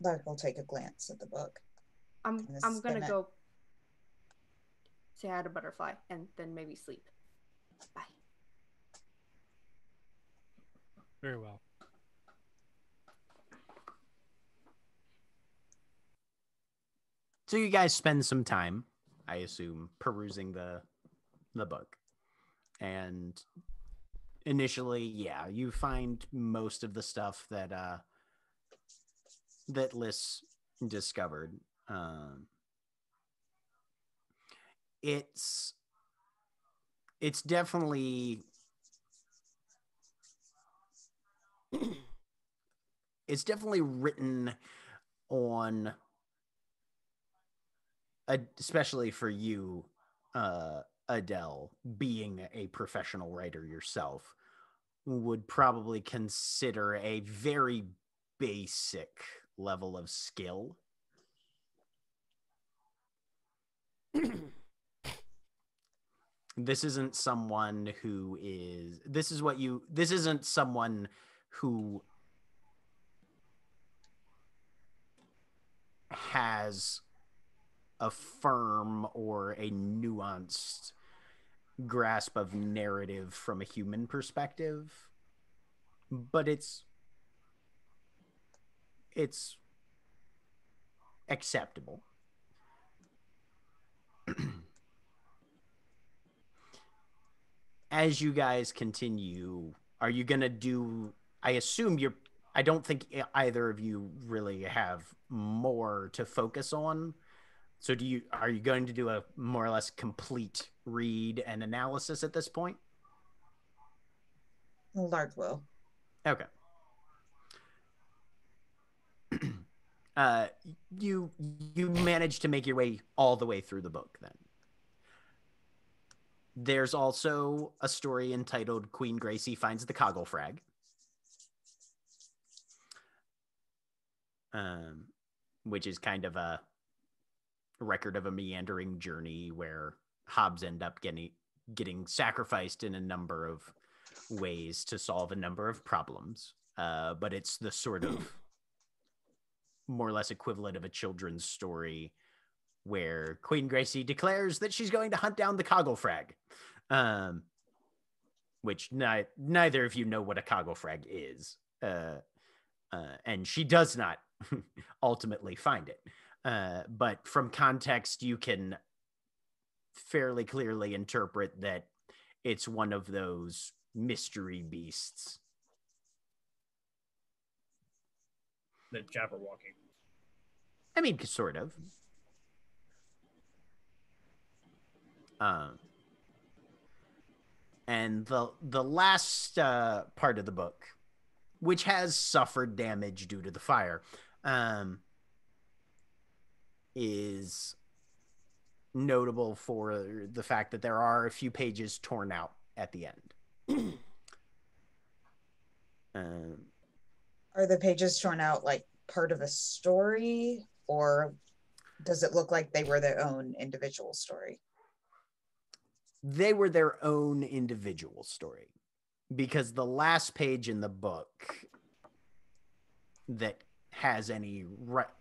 Lark will take a glance at the book. I'm I'm gonna it. go say hi to Butterfly and then maybe sleep. Bye. Very well. So you guys spend some time, I assume, perusing the the book. And initially, yeah, you find most of the stuff that uh that Liz discovered. Um it's it's definitely (clears throat) it's definitely written on especially for you, uh, Adele, being a professional writer yourself, would probably consider a very basic level of skill. (clears throat) this isn't someone who is this is what you this isn't someone who has a firm or a nuanced grasp of narrative from a human perspective but it's it's acceptable as you guys continue are you going to do i assume you're i don't think either of you really have more to focus on so do you are you going to do a more or less complete read and analysis at this point? Lark will. Okay. (clears throat) uh you you managed to make your way all the way through the book then. There's also a story entitled Queen Gracie finds the Coggle Frag. Um which is kind of a record of a meandering journey where hobs end up getting getting sacrificed in a number of ways to solve a number of problems. Uh, but it's the sort of (clears throat) more or less equivalent of a children's story where Queen Gracie declares that she's going to hunt down the Coggle Frag. Um, which ni- neither of you know what a Coggle Frag is. Uh, uh, and she does not (laughs) ultimately find it. Uh, but from context, you can fairly clearly interpret that it's one of those mystery beasts. The Jabberwocky. I mean, sort of. Um, and the the last uh, part of the book, which has suffered damage due to the fire, um, is notable for the fact that there are a few pages torn out at the end. (clears throat) um, Are the pages torn out like part of a story, or does it look like they were their own individual story? They were their own individual story because the last page in the book that has any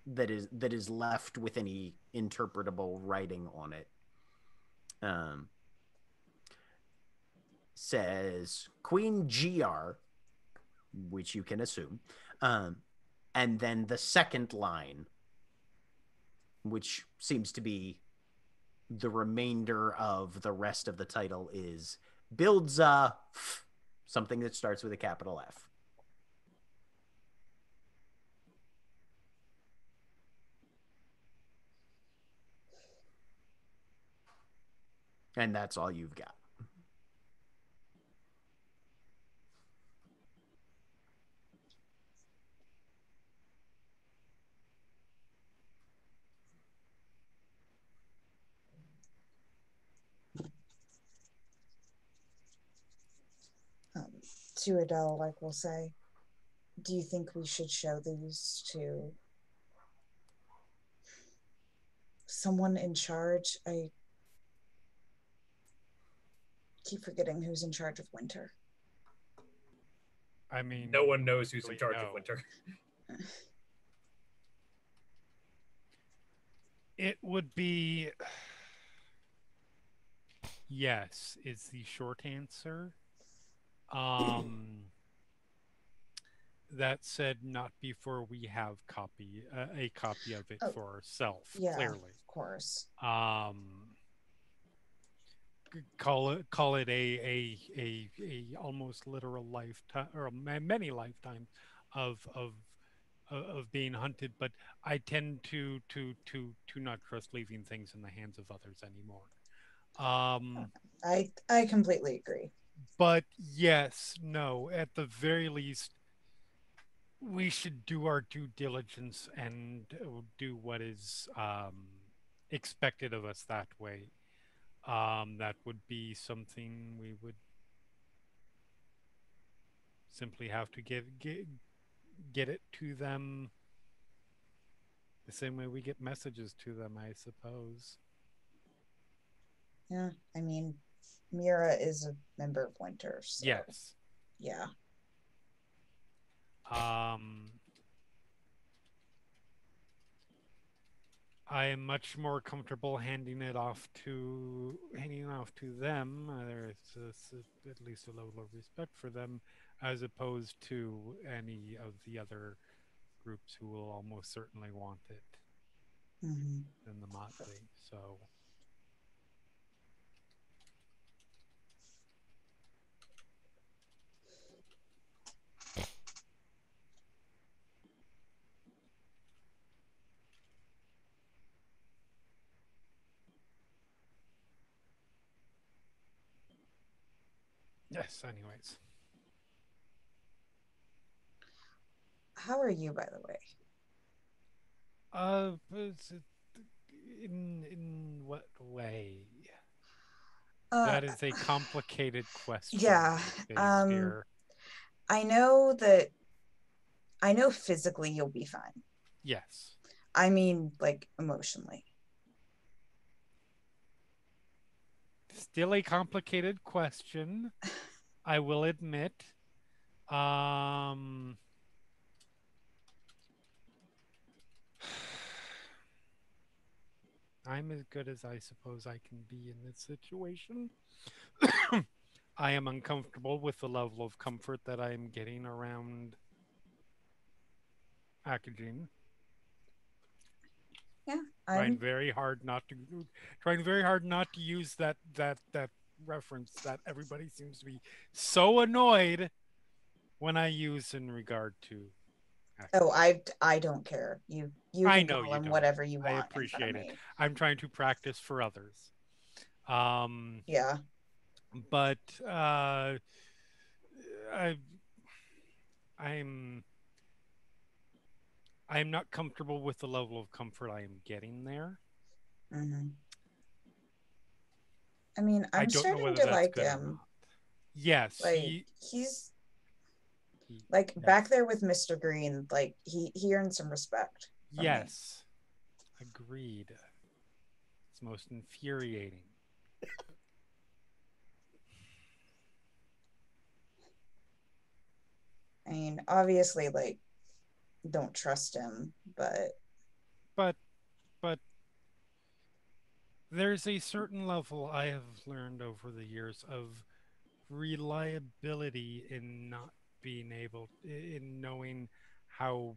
that is that is left with any interpretable writing on it um says queen gr which you can assume um and then the second line which seems to be the remainder of the rest of the title is builds f- something that starts with a capital F. And that's all you've got. To Adele, like we'll say, do you think we should show these to someone in charge? I keep forgetting who's in charge of winter. I mean, No one knows who's in charge no. of winter. (laughs) It would be (sighs) yes, is the short answer. Um that said not before we have copy uh, a copy of it Oh, for ourselves Yeah, clearly. of course. Um call it call it a a a, a almost literal lifetime or many lifetimes of of of of being hunted but i tend to to to to not trust leaving things in the hands of others anymore um I I completely agree. But yes no at the very least we should do our due diligence and uh, do what is um, expected of us that way. Um, that would be something we would simply have to get get, get it to them the same way we get messages to them i suppose. Yeah, I mean, Mira is a member of Winter. So, yes Yeah. Um, I am much more comfortable handing it off to handing it off to them. Uh, there's a- s- at least a level of respect for them, as opposed to any of the other groups who will almost certainly want it hmm in the motley. So Anyways. How are you, by the way? Uh, in in what way? Uh, that is a complicated question. yeah, um, dear. I know that. I know physically you'll be fine. Yes. I mean, like emotionally. Still a complicated question. (laughs) I will admit. Um. I'm as good as I suppose I can be in this situation. (coughs) I am uncomfortable with the level of comfort that I am getting around packaging. trying I'm trying very hard not to trying very hard not to use that that that reference that everybody seems to be so annoyed when I use in regard to. Oh, I I don't care. You you I know call you whatever you I want. of appreciate it. I'm trying to practice for others. Um, Yeah. but uh, I, I'm, I'm not comfortable with the level of comfort I am getting there. hmm I mean, I I'm don't starting to like good him. Yes, Like he, he's he- like yes. back there with Mr. Green. Like he he earned some respect. from me. Yes. Agreed. It's most infuriating. I mean, obviously, like don't trust him, but But but there's a certain level I have learned over the years of reliability in not being able in knowing how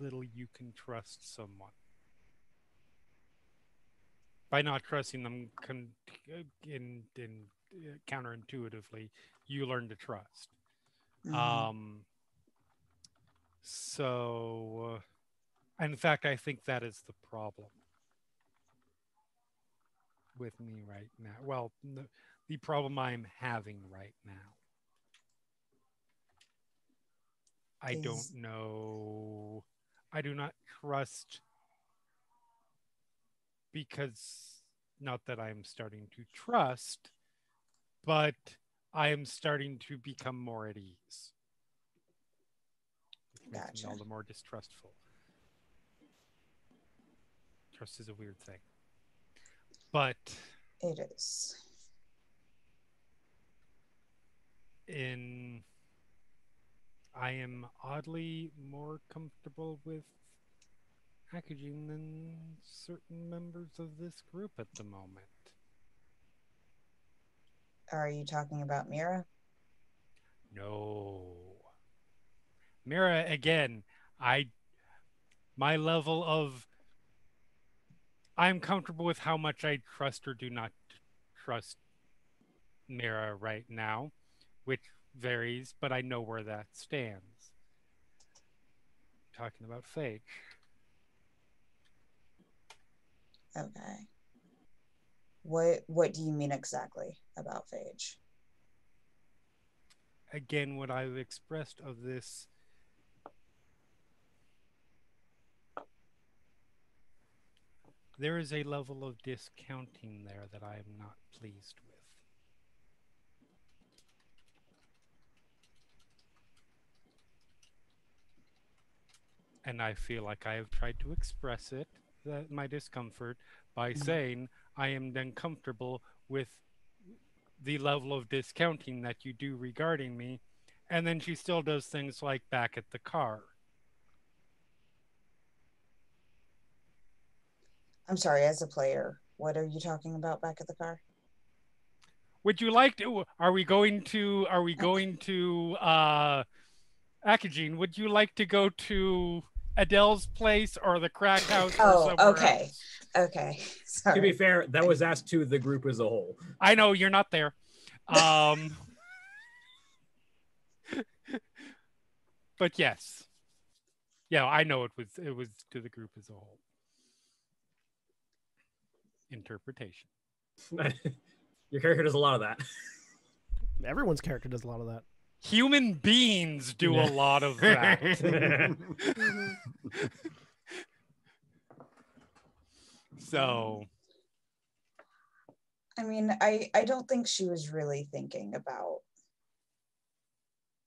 little you can trust someone. By not trusting them con- in, in uh, counterintuitively, you learn to trust. mhm. Um, so, uh, in fact, I think that is the problem with me right now. Well, the, the problem I'm having right now. I Is- don't know. I do not trust because not that I'm starting to trust, but I am starting to become more at ease. Which makes me all the more distrustful. Trust is a weird thing. But It is. in I am oddly more comfortable with Akujin than certain members of this group at the moment. Are you talking about Mira? No. Mira, again, I my level of I'm comfortable with how much I trust or do not trust Mira right now, which varies, but I know where that stands. Talking about Phage. Okay. What What do you mean exactly about Phage? again what I've expressed of this there is a level of discounting there that I am not pleased with. And I feel like I have tried to express it, that my discomfort, by mm-hmm. saying I am then comfortable with the level of discounting that you do regarding me. And then she still does things like back at the car. I'm sorry, as a player, what are you talking about back at the car? Would you like to are we going to are we going to uh Akujin, would you like to go to Adele's place or the crack house or Oh, somewhere okay. else? Okay. (laughs) To be fair, that was asked to the group as a whole. I know you're not there. Um (laughs) But yes. Yeah, I know it was it was to the group as a whole. Interpretation. (laughs) Your character does a lot of that. (laughs) Everyone's character does a lot of that. Human beings do a lot of (laughs) that. Mhm. so I mean, I I don't think she was really thinking about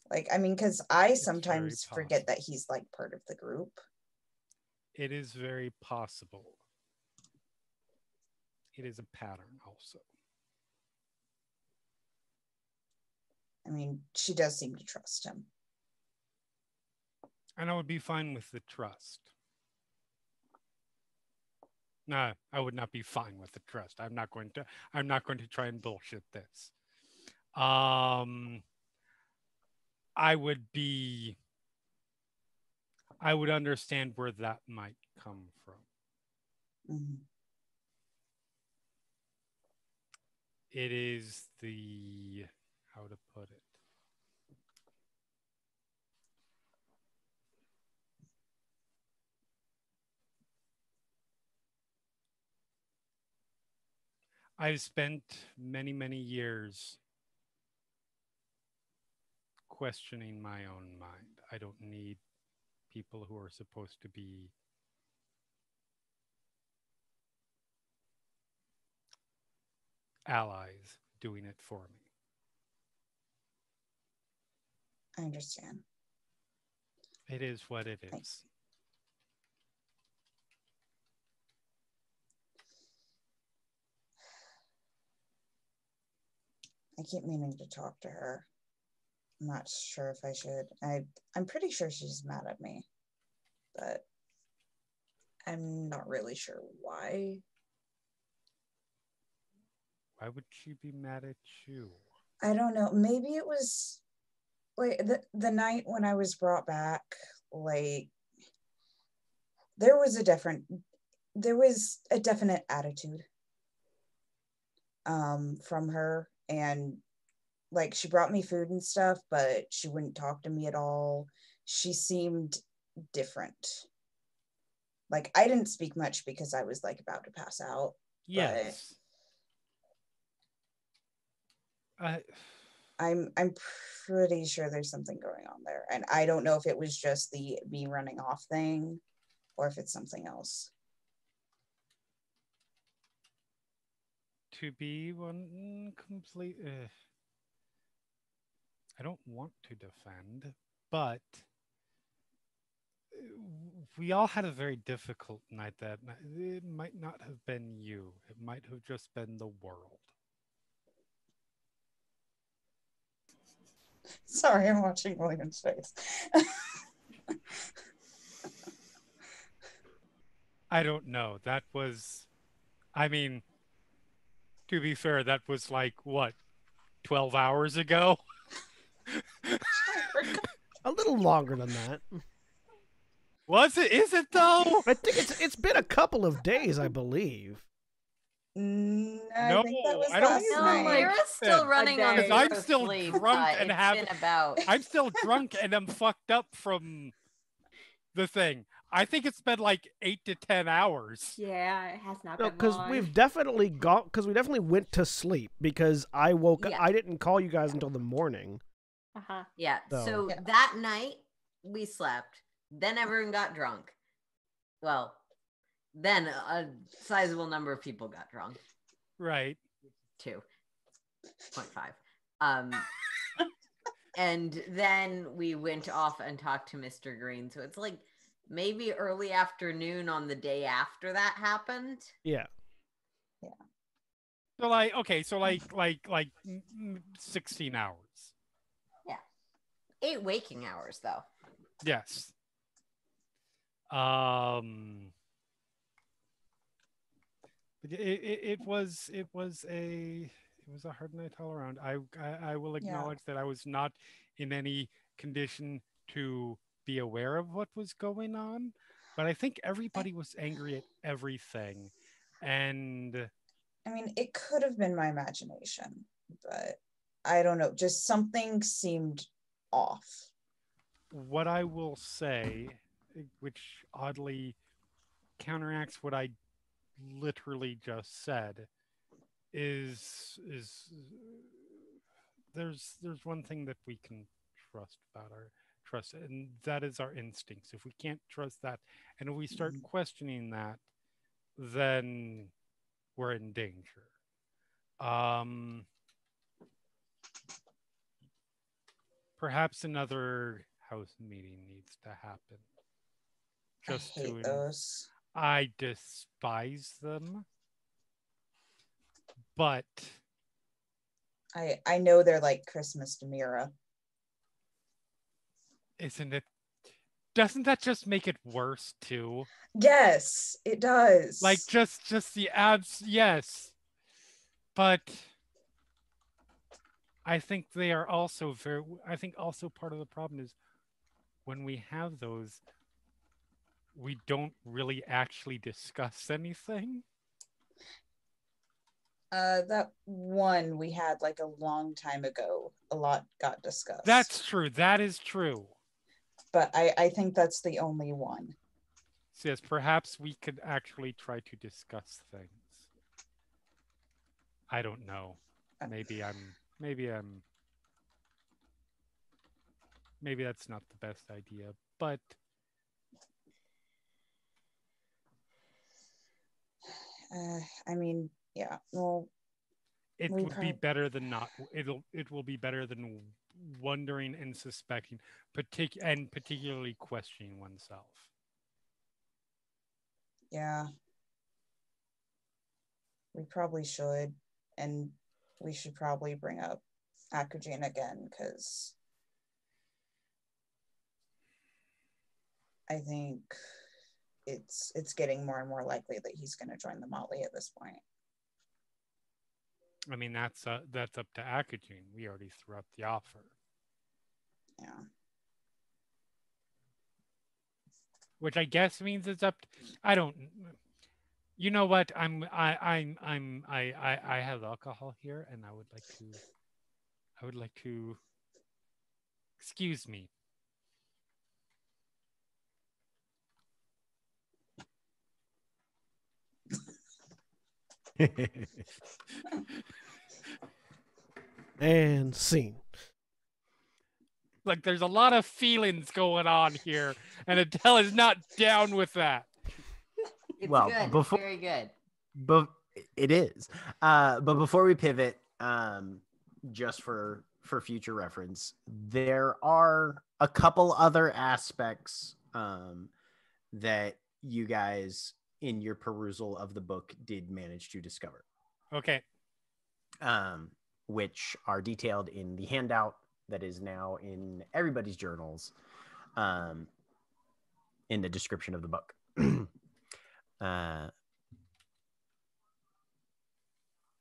like I mean, because I very sometimes forget that he's like part of the group. it is very possible. It is a pattern also. I mean, she does seem to trust him. And I would be fine with the trust. No, I would not be fine with the trust. I'm not going to I'm not going to try and bullshit this. Um I would be I would understand where that might come from. Mhm. It is the how to put it. I've spent many, many years questioning my own mind. I don't need people who are supposed to be allies doing it for me. I understand. It is what it Thanks. is. I keep meaning to talk to her. I'm not sure if I should. I I'm pretty sure she's mad at me, but I'm not really sure why. Why would she be mad at you? I don't know. Maybe it was like the the night when I was brought back. Like there was a different, there was a definite attitude um from her, and like she brought me food and stuff, but she wouldn't talk to me at all. She seemed different. Like I didn't speak much because I was like about to pass out. Yes. I, I'm I'm pretty sure there's something going on there. And I don't know if it was just the me running off thing or if it's something else. to be one complete. Uh, I don't want to defend, but uh, we all had a very difficult night that night. It might not have been you. It might have just been the world. (laughs) Sorry, I'm watching William's face. (laughs) I don't know. That was, I mean, to be fair, that was like what, 12 hours ago? (laughs) A little longer than that. Was it? Is it though? I think it's it's been a couple of days, I believe. Mm, I No, think that was I don't last No, night. Mira's still running on day. zero I'm still sleep, drunk and it's have- about I'm still drunk and I'm fucked up from the thing. I think it's been like eight to 10 hours. Yeah, it has not No, been because we've definitely got because we definitely went to sleep because I woke up. Yeah. I didn't call you guys until the morning. Uh-huh. Yeah. So- So Yeah. that night we slept. Then everyone got drunk. Well, then a sizable number of people got drunk. Right. Two point five. Um, (laughs) and then we went off and talked to Mr. Green. So it's like maybe early afternoon on the day after that happened. Yeah. Yeah. So like, okay, so like, like, like 16 hours. Yeah. Eight waking hours though. Yes. Um. But it, it, it was it was a it was a hard night all around. I I, I will Yeah. acknowledge that I was not in any condition to be aware of what was going on, but I think everybody was angry at everything, and I mean, it could have been my imagination, but I don't know. Just something seemed off. what I will say, which oddly counteracts what I literally just said, is is there's there's one thing that we can trust about our trust, and that is our instincts. If we can't trust that, and if we start Mhm. questioning that, then we're in danger. Um, perhaps another house meeting needs to happen. Just to those. I despise them. But I I know they're like Christmas to Mira. isn't it doesn't that just make it worse too? Yes, it does. Like just just the abs yes. But I think they are also very I think also part of the problem is when we have those we don't really actually discuss anything. uh that one we had like a long time ago. A lot got discussed. That's true. That is true. but I I think that's the only one. So yes, perhaps we could actually try to discuss things. I don't know. Maybe I'm maybe I'm maybe that's not the best idea, but Uh, I mean, yeah. Well, it We would be better than not it'll it will be better than wondering and suspecting partic- and particularly questioning oneself. yeah. We probably should, and we should probably bring up Akujin again because I think it's it's getting more and more likely that he's going to join the Motley at this point. I mean that's uh, that's up to Akujin. We already threw up the offer. Yeah. which I guess means it's up. I don't. You know what? I'm. I. I'm. I'm. I. I. I have alcohol here, and I would like to. I would like to. Excuse me. And scene. Like, there's a lot of feelings going on here, and Adele is not down with that. It's Well, good. before- Very good. but it is. Uh, but before we pivot, um, just for for future reference, there are a couple other aspects um, that you guys in your perusal of the book did manage to discover, Okay. um, which are detailed in the handout that is now in everybody's journals, um, in the description of the book. (clears throat) uh,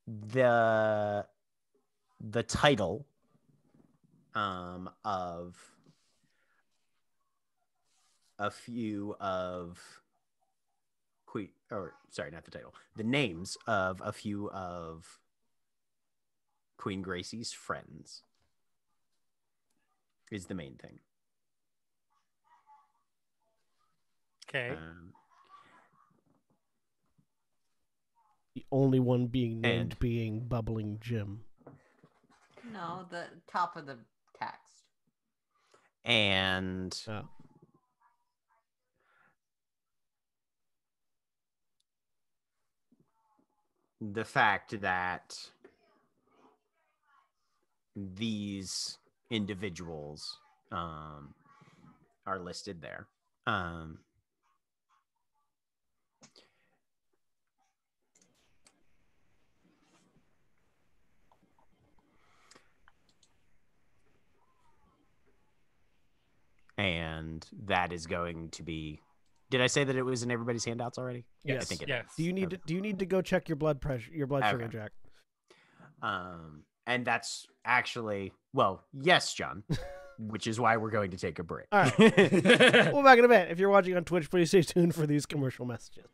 the the title um, of a few of Queen, or sorry, not the title, the names of a few of Queen Gracie's friends is the main thing. Okay. Um, The only one being named And- being Bubbling Jim. No, the top of the text. and Oh. The fact that these individuals um, are listed there. Um, and that is going to be. Did I say that it was in everybody's handouts already? Yes. I think it Yes. Do you need to, do you need to go check your blood pressure, your blood sugar, Okay. Jack? Um, and that's actually well, yes, John, (laughs) which is why we're going to take a break. All right. (laughs) Well, back in a bit. If you're watching on Twitch, please stay tuned for these commercial messages.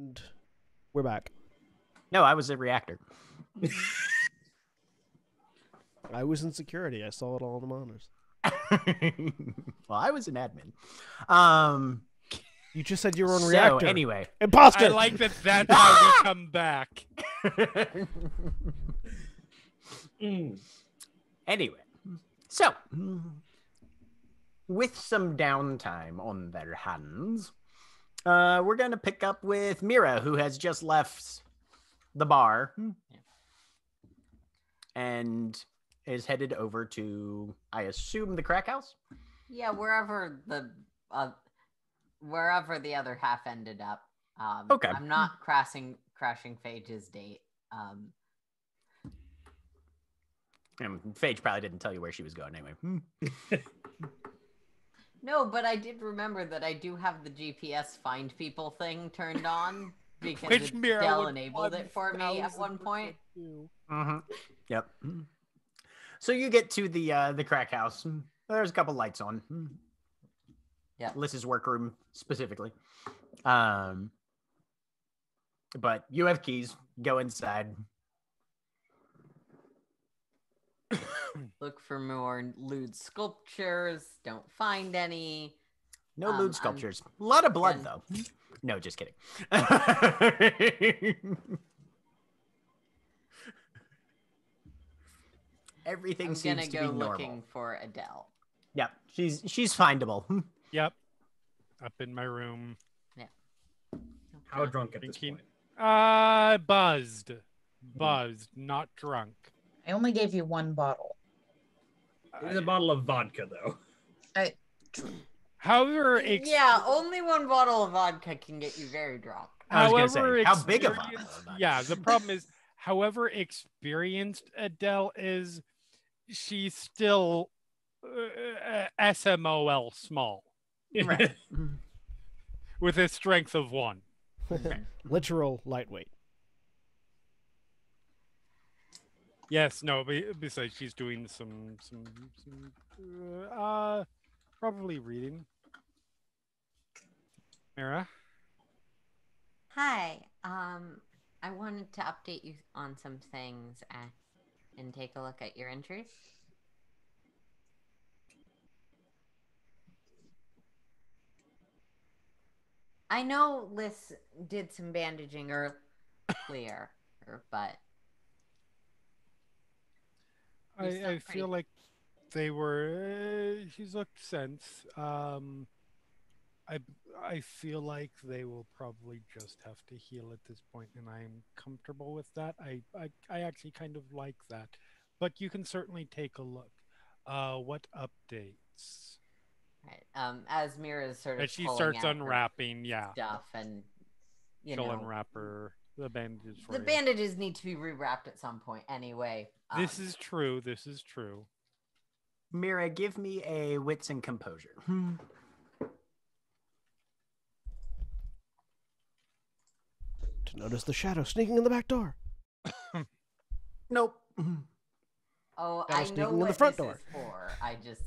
And we're back. No, I was a reactor. (laughs) I was in security. I saw it all on the monitors. (laughs) well, I was an admin. Um. You just said you were on so reactor. anyway, Imposter. I like that. That's how we (laughs) come back. Mm. anyway, so with some downtime on their hands, uh, we're gonna pick up with Mira, who has just left the bar and is headed over to, I assume, the crack house. Yeah, wherever the uh, wherever the other half ended up. Um, Okay. I'm not crashing crashing Phage's date. Um, And Phage probably didn't tell you where she was going anyway. (laughs) No, but I did remember that I do have the GPS find people thing turned on (laughs) because Which Dell enabled it for me at one point. Mm-hmm. Yep. So you get to the uh, the crack house. There's a couple lights on. Yeah. Liz's workroom specifically. Um, but you have keys. Go inside. (coughs) Look for more lewd sculptures. Don't find any. No Um, lewd I'm- sculptures. A lot of blood and- though. (laughs) No, just kidding. (laughs) Everything I'm seems gonna go be normal. looking for Adele. Yep, she's she's findable. (laughs) Yep. Up in my room. Yeah. How drunk at this Drinking. point? Uh, buzzed. Buzzed, not drunk. I only gave you one bottle. It is a bottle of vodka, though. I, However, ex- Yeah, only one bottle of vodka can get you very drunk. I was however say, how big of a bottle of Yeah, the problem is, however experienced Adele is, she's still uh, SMOL small Right. (laughs) with a strength of one. (laughs) Literal lightweight. Yes, no. be- Besides, she's doing some some some uh, uh probably reading. Mira, Hi. Um, I wanted to update you on some things and, and take a look at your entries. I know Liz did some bandaging earlier, but I, I feel like they were. Uh, she's looked since. Um, I I feel like they will probably just have to heal at this point, and I'm comfortable with that. I I, I actually kind of like that, but you can certainly take a look. Uh, what updates? right, um, as Mira's sort of As she starts unwrapping, yeah, stuff and you she'll know unwrap her the bandages for the you. bandages need to be rewrapped at some point anyway. This um, is true. This is true. Mira, give me a wits and composure. To notice the shadow sneaking in the back door. (coughs) Nope. Oh, Gotta I know in the what front this door. is for. I just,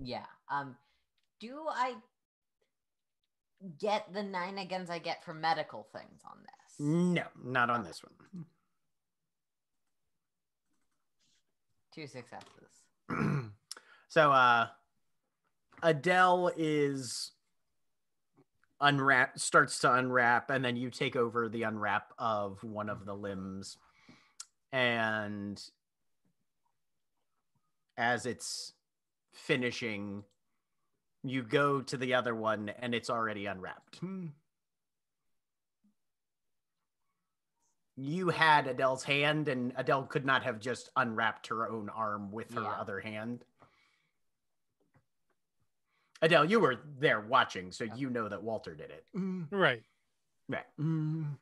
yeah. Um, do I get the nine agains I get for medical things on this? No, not on this one. Two successes. (clears throat) so uh Adele is unwrap starts to unwrap and then you take over the unwrap of one of the limbs. And as it's finishing you go to the other one and it's already unwrapped you had Adele's hand, and Adele could not have just unwrapped her own arm with her Yeah. other hand. Adele, you were there watching, so you know that Walter did it. Mm. Right. Right. Mm.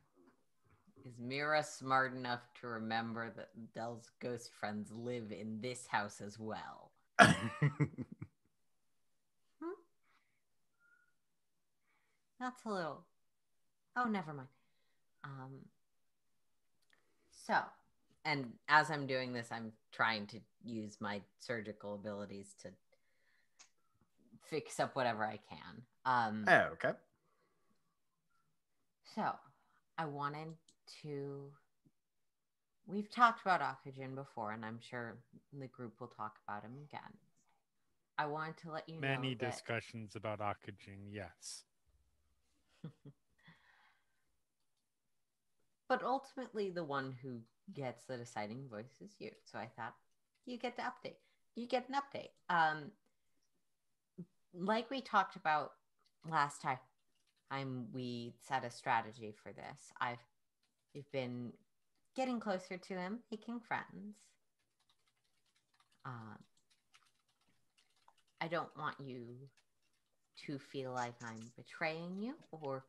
Is Mira smart enough to remember that Dell's ghost friends live in this house as well? (laughs) Hmm? That's a little. Oh, never mind. Um. So, and as I'm doing this, I'm trying to use my surgical abilities to fix up whatever I can. Um. oh, okay. So, I wanted to. We've talked about Oxygen before, and I'm sure the group will talk about him again. I wanted to let you Many know Many discussions about Oxygen, yes. (laughs) but ultimately, the one who gets the deciding voice is you. So I thought you get the update. You get an update. Um, like we talked about last time, I'm we set a strategy for this. I've we've been getting closer to him, making friends. Um, I don't want you to feel like I'm betraying you or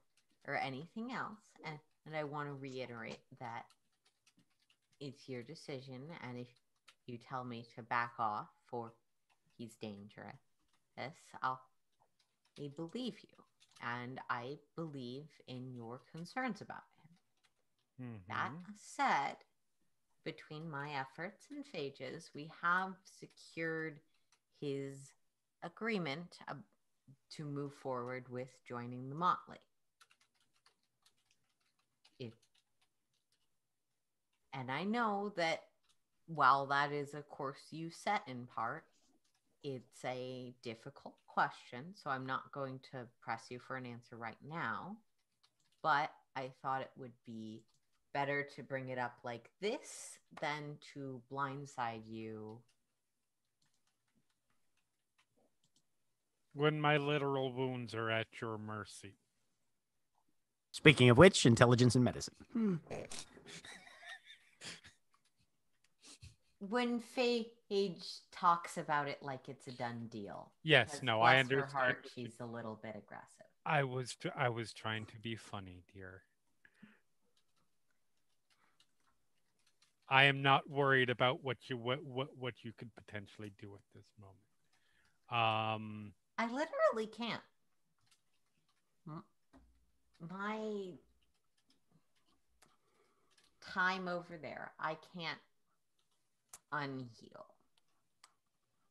or anything else, and and I want to reiterate that it's your decision, and if you tell me to back off or he's dangerous, I'll I believe you, and I believe in your concerns about him. That Mhm. said, between my efforts and Phage's, we have secured his agreement uh, to move forward with joining the Motley. And I know that while that is a course you set in part, it's a difficult question, so I'm not going to press you for an answer right now. But I thought it would be better to bring it up like this than to blindside you. When my literal wounds are at your mercy. Speaking of which, intelligence and medicine. Hmm. (laughs) When Phage talks about it like it's a done deal. Yes, no, I bless her understand. Heart, she's a little bit aggressive. I was I was trying to be funny, dear. I am not worried about what you what what, what you could potentially do at this moment. Um, I literally can't. My time over there, I can't unheal.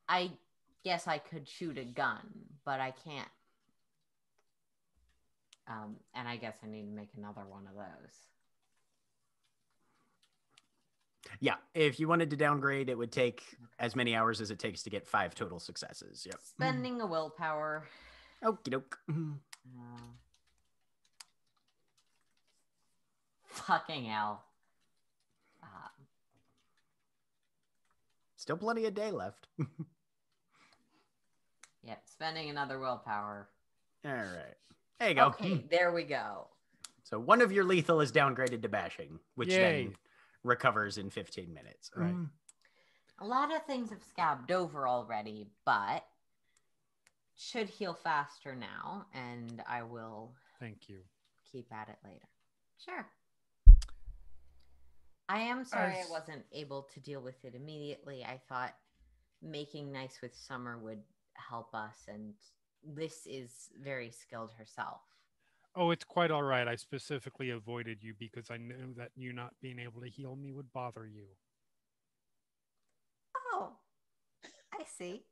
I guess I could shoot a gun, but I can't. Um, and I guess I need to make another one of those. Yeah, if you wanted to downgrade, it would take as many hours as it takes to get five total successes. Yep. Spending a willpower. Okie doke. Mhm. Uh, fucking hell. Um, Still plenty of day left. (laughs) yep, spending another willpower. All right. There you go. Okay, there we go. So one of your lethal is downgraded to bashing, which Yay. then recovers in 15 minutes. Right. Mm. A lot of things have scabbed over already, but should heal faster now, and I will thank you. keep at it later. Sure. I am sorry I As- wasn't able to deal with it immediately. I thought making nice with Summer would help us, and this is very skilled herself. Oh, it's quite all right. I specifically avoided you because I knew that you not being able to heal me would bother you. Oh, I see.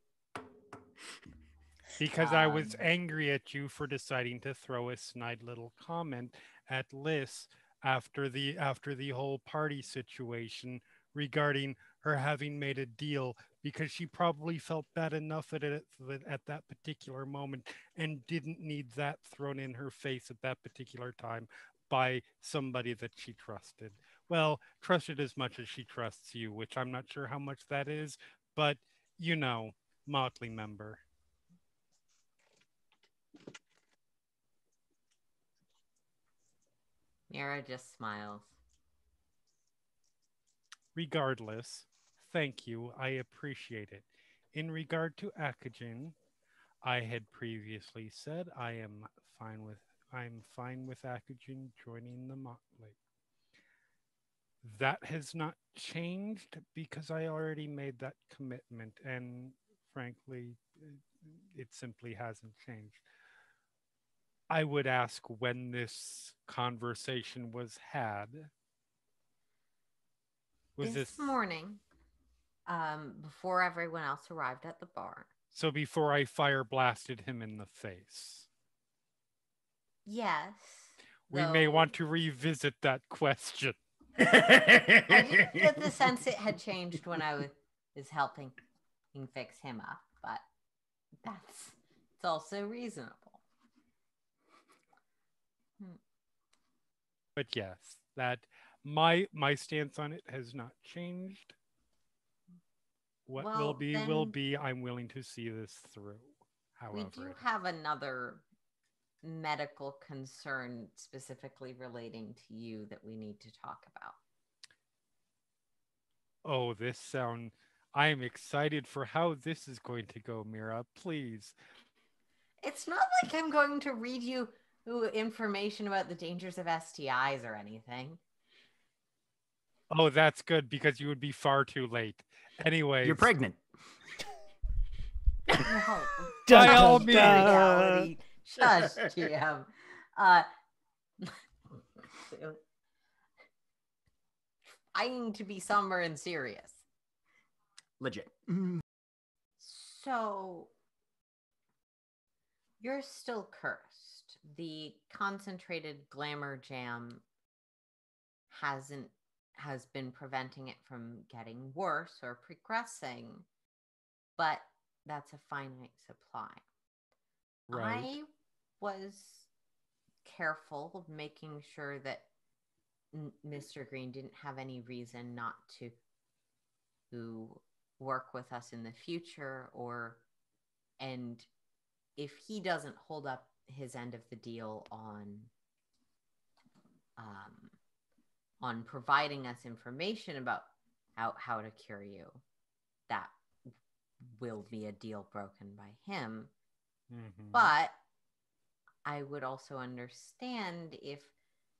Because I was Um, angry at you for deciding to throw a snide little comment at Liz after the after the whole party situation regarding her having made a deal because she probably felt bad enough at it at that particular moment and didn't need that thrown in her face at that particular time by somebody that she trusted. Well, trusted as much as she trusts you, which I'm not sure how much that is, but you know, Motley member. Mira just smiles. Regardless, thank you. I appreciate it. In regard to Akujin, I had previously said I am fine with I'm fine with Akujin joining the Motley. That has not changed because I already made that commitment, and frankly, it simply hasn't changed. I would ask when this conversation was had. Was this, this morning, um, before everyone else arrived at the bar. so before I fire blasted him in the face? Yes. We may want to revisit that question. I didn't (laughs) get the sense it had changed when I was, was helping fix him up, but that's it's also reasonable. But yes, that my my stance on it has not changed. What will be will be. I'm willing to see this through. However, we do have another medical concern specifically relating to you that we need to talk about. oh, this sound. I am excited for how this is going to go, Mira. Please. It's not like I'm going to read you ooh, information about the dangers of STIs or anything. Oh, that's good because you would be far too late. Anyway, You're pregnant. (laughs) No. Dun, By all dun, means. dun. reality. Shush, GM. Uh, (laughs) trying to be somber and serious. Legit. So you're still cursed. The concentrated glamour jam hasn't has been preventing it from getting worse or progressing, but that's a finite supply. right. I was careful of making sure that Mr. Green didn't have any reason not to to work with us in the future or and if he doesn't hold up his end of the deal on um on providing us information about how how to cure you that will be a deal broken by him Mhm. but I would also understand if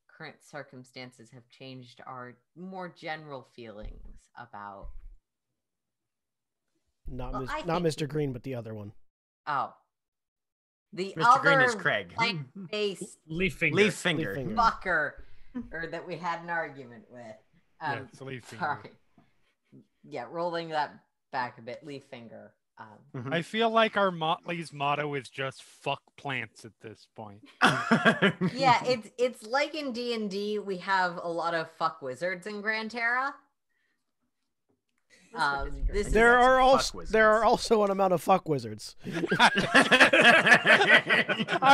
current circumstances have changed our more general feelings about Not, Well, Mis- not think- Mr. Green, but the other one. oh the Mr. other Green is Craig. (laughs) blank face Leaf finger. Leaf finger. finger. fucker or that we had an argument with. Yeah, Um, it's leaf finger. sorry. Yeah, rolling that back a bit, leaf finger. Um, Mhm. I feel like our Motley's motto is just "fuck plants" at this point. (laughs) yeah, it's it's like in D and D, we have a lot of fuck wizards in Grand Terra. Um, this is There are also there are also an amount of fuck wizards. (laughs) (laughs) I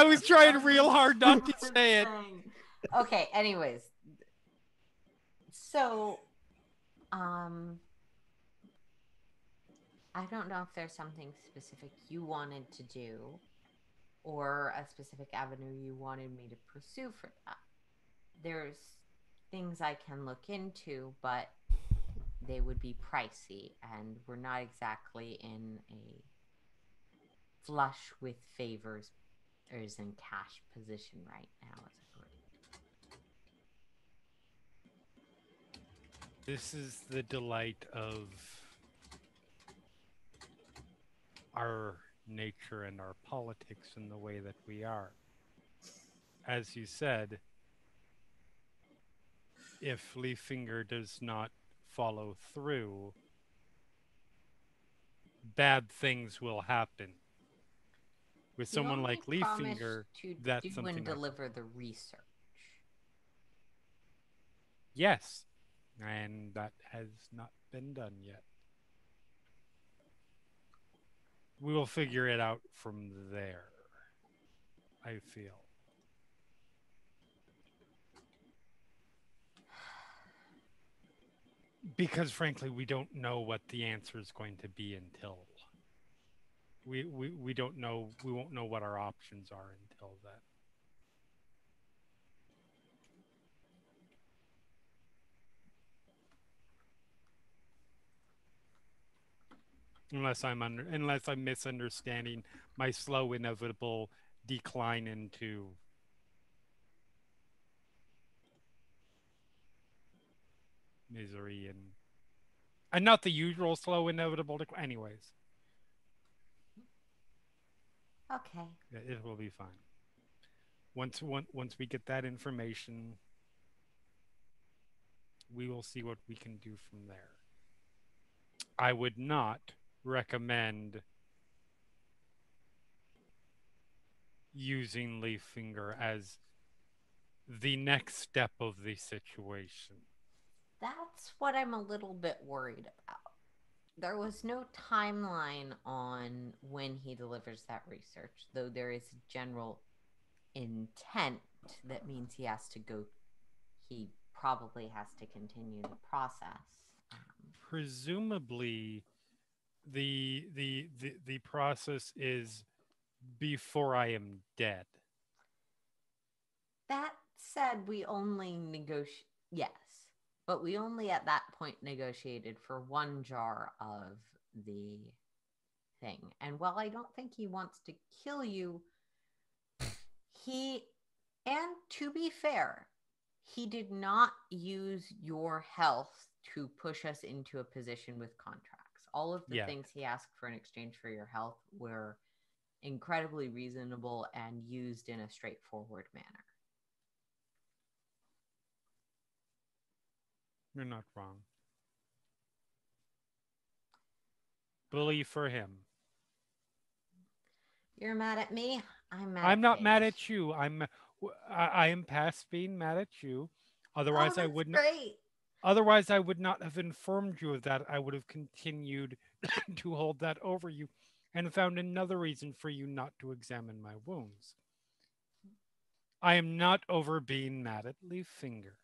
was trying real hard not to say it. (laughs) Okay, anyways. So um I don't know if there's something specific you wanted to do or a specific avenue you wanted me to pursue for that. There's things I can look into, but they would be pricey and we're not exactly in a flush with favors or is in cash position right now as a group. This is the delight of our nature and our politics and the way that we are. As you said, if Leafinger does not follow through, bad things will happen. With You someone like Leafinger, to that's do something and deliver the research. yes, and that has not been done yet. We will figure it out from there. I feel. Because frankly, we don't know what the answer is going to be until we, we we don't know we won't know what our options are until then. unless I'm under unless I'm misunderstanding my slow inevitable decline into misery and and not the usual slow inevitable decline. Anyways, Okay. it will be fine. Once once once we get that information, we will see what we can do from there. I would not recommend using leaf finger as the next step of the situation. That's what I'm a little bit worried about. There was no timeline on when he delivers that research, though there is general intent that means he has to go, he probably has to continue the process. Um, Presumably, the the the, the process is before I am dead. That said, we only negotiate. Yes, but we only at that point negotiated for one jar of the thing. And while I don't think he wants to kill you, he, and to be fair, he did not use your health to push us into a position with contracts. All of the Yeah. things he asked for in exchange for your health were incredibly reasonable and used in a straightforward manner. You're not wrong. Bully for him. You're mad at me. I'm mad. I'm not mad at you. I'm I, I am past being mad at you. Otherwise, oh, I would not. Great. Otherwise, I would not have informed you of that. I would have continued (coughs) to hold that over you, and found another reason for you not to examine my wounds. I am not over being mad at Leaffinger.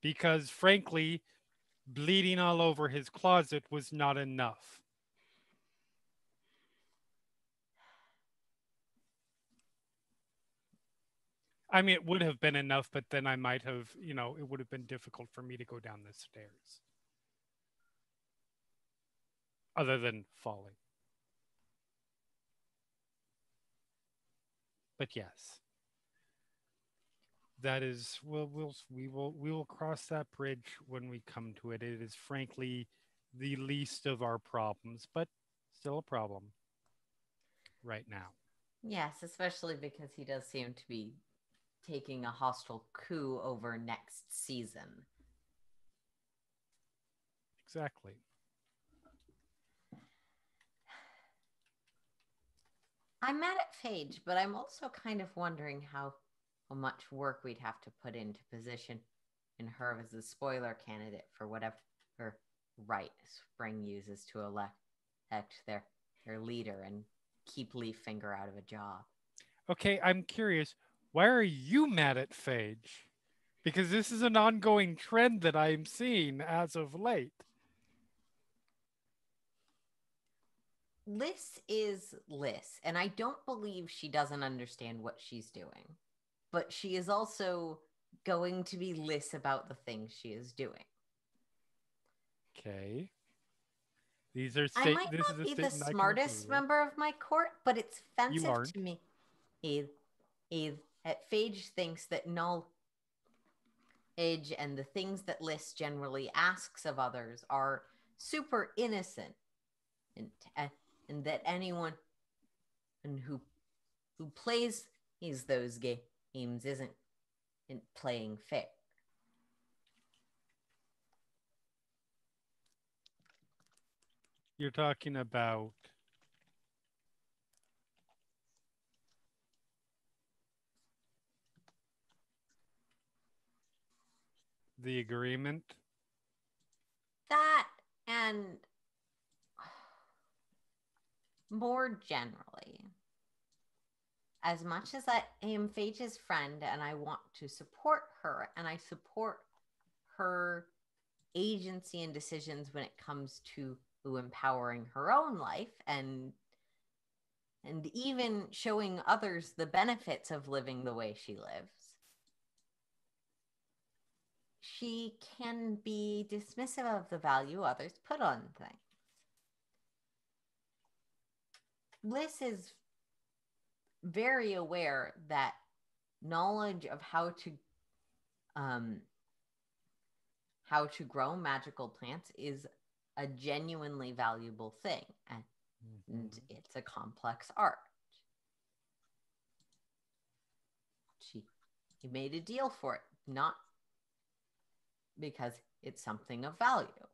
Because frankly, bleeding all over his closet was not enough. I mean, it would have been enough, but then I might have, you know, it would have been difficult for me to go down the stairs. Other than falling. But yes. That is we'll we'll we will we will cross that bridge when we come to it. It is frankly the least of our problems, but still a problem right now. Yes, especially because he does seem to be taking a hostile coup over next season. Exactly. I'm mad at Phage, but I'm also kind of wondering how, how much work we'd have to put into position in her as a spoiler candidate for whatever right Spring uses to elect their their leader and keep Leaffinger out of a job. Okay, I'm curious. Why are you mad at Phage? Because this is an ongoing trend that I'm seeing as of late. Liz is Liz, and I don't believe she doesn't understand what she's doing. But she is also going to be Liz about the things she is doing. Okay. These are I might this not is be the statement I can smartest member of my court, but it's offensive to me. Eve, Eve, at Phage thinks that knowledge and the things that Liz generally asks of others are super innocent, and uh, and that anyone and who who plays is those games isn't, isn't playing fair. You're talking about the agreement. that and more generally as much as i am phage's friend and i want to support her and i support her agency and decisions when it comes to empowering her own life and and even showing others the benefits of living the way she lives she can be dismissive of the value others put on things. Bliss is very aware that knowledge of how to um, how to grow magical plants is a genuinely valuable thing, and, and it's a complex art. She he made a deal for it, not because it's something of value.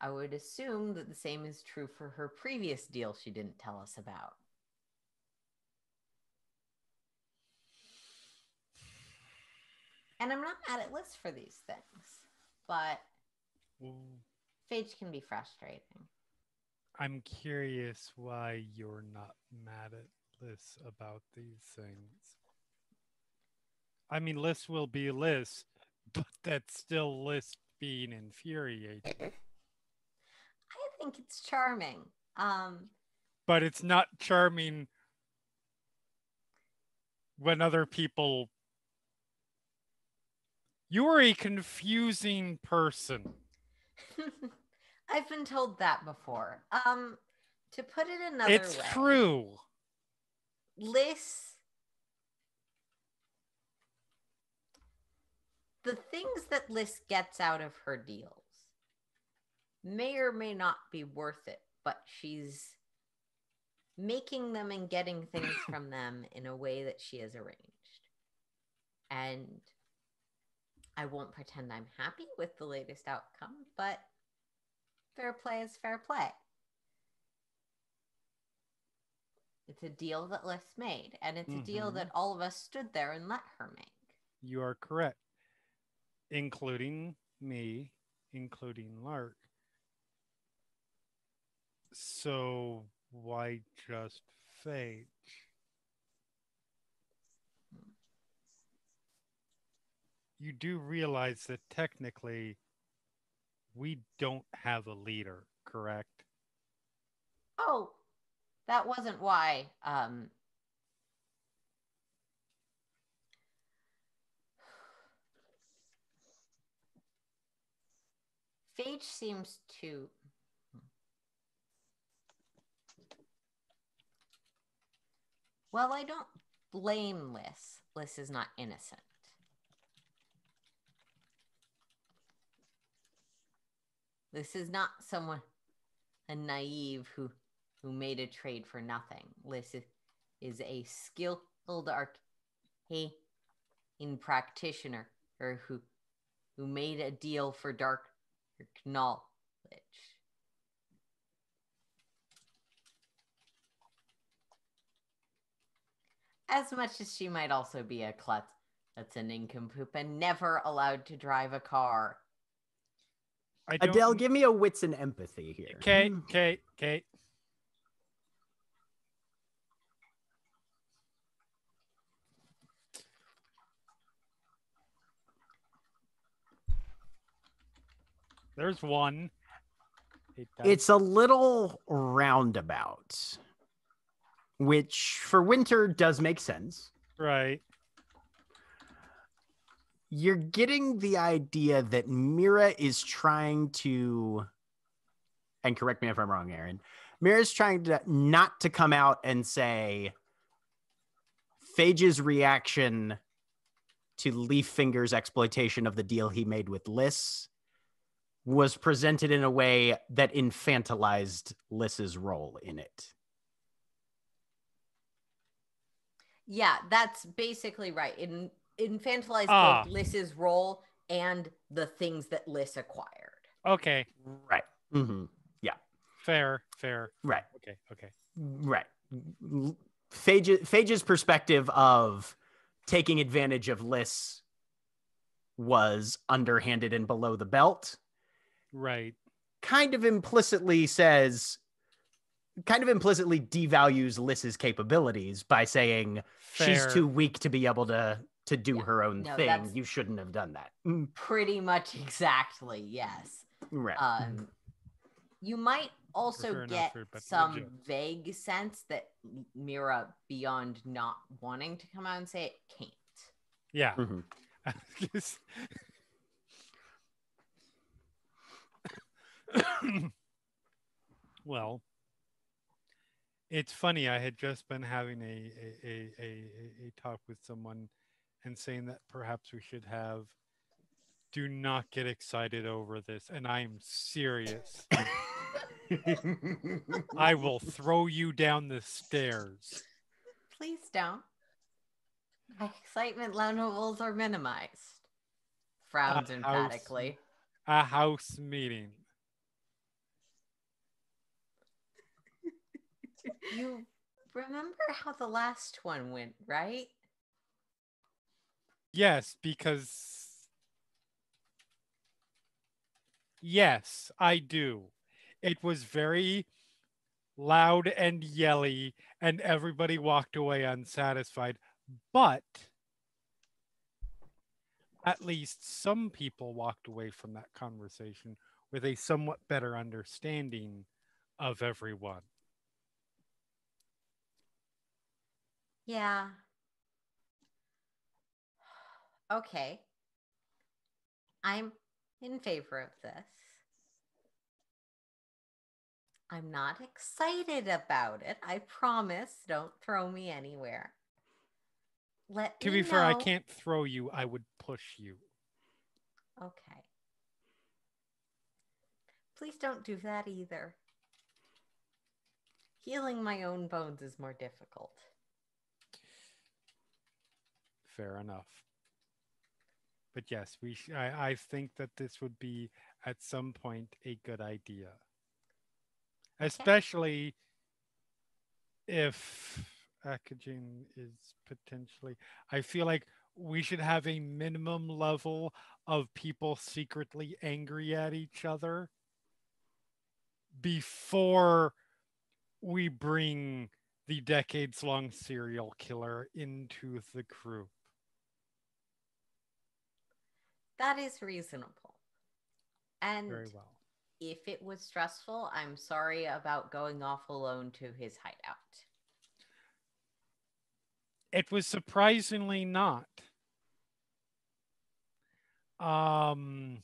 I would assume that the same is true for her previous deal she didn't tell us about. And I'm not mad at Liz for these things, but mm. Phage can be frustrating. I'm curious why you're not mad at Liz about these things. I mean, Liz will be Liz, (laughs) but that's still Liz being infuriated. I think it's charming. Um, But it's not charming when other people. You are a confusing person. (laughs) I've been told that before. Um, to put it another it's way, it's true. Liz, the things that Liz gets out of her deals may or may not be worth it, but she's making them and getting things from (coughs) them in a way that she has arranged. And I won't pretend I'm happy with the latest outcome, but fair play is fair play. It's a deal that Liz made, and it's a deal Mhm. that all of us stood there and let her make. You are correct, including me, including Lark. So why just Phage? You do realize that technically we don't have a leader, correct? Oh, that wasn't why. Um, (sighs) Phage seems to. Well, I don't blame Liz. Liz is not innocent. This is not someone a naive who who made a trade for nothing. Liz is, is a skilled arcane practitioner or who who made a deal for dark knowledge. As much as she might also be a klutz that's an nincompoop and never allowed to drive a car. I don't Adele, give me a wits and empathy here. Kate, Kate, Kate. There's one. Eight. It's a little roundabout, which for winter does make sense. right. You're getting the idea that Mira is trying to, and correct me if I'm wrong, Aaron. Mira's trying to not to come out and say Phage's reaction to Leaffinger's exploitation of the deal he made with Liz was presented in a way that infantilized Liz's role in it. Yeah, that's basically right. In infantilized Ah. both Liz's role and the things that Liz acquired. Okay. Right. hmm Yeah. Fair, fair. Right. Okay, okay. Right. Phage, Phage's perspective of taking advantage of Liz was underhanded and below the belt, Right. kind of implicitly says, kind of implicitly devalues Liz's capabilities by saying she's too weak to be able to to do Yeah. her own No, thing. You shouldn't have done that. (laughs) Pretty much exactly, yes. Right. Um, you might also get to, some legit. vague sense that Mira, beyond not wanting to come out and say it, can't. Yeah. (laughs) Mhm. Just- well, it's funny. I had just been having a a, a, a, a- talk with someone and saying that perhaps we should have do not get excited over this. And I am serious. I will throw you down the stairs. Please don't. My excitement levels are minimized. Frowns emphatically. A house meeting. You remember how the last one went, right? Yes, because yes, I do. It was very loud and yelly, and everybody walked away unsatisfied. But at least some people walked away from that conversation with a somewhat better understanding of everyone. Yeah. Okay. I'm in favor of this. I'm not excited about it. I promise. Don't throw me anywhere. Let To be fair, I can't throw you, I would push you. Okay. Please don't do that either. Healing my own bones is more difficult. Fair enough. But yes, we sh- I, I think that this would be at some point a good idea. Especially if Akujin is potentially I feel like we should have a minimum level of people secretly angry at each other before we bring the decades long serial killer into the group. That is reasonable. And Very well. if it was stressful, I'm sorry about going off alone to his hideout. It was surprisingly not. Um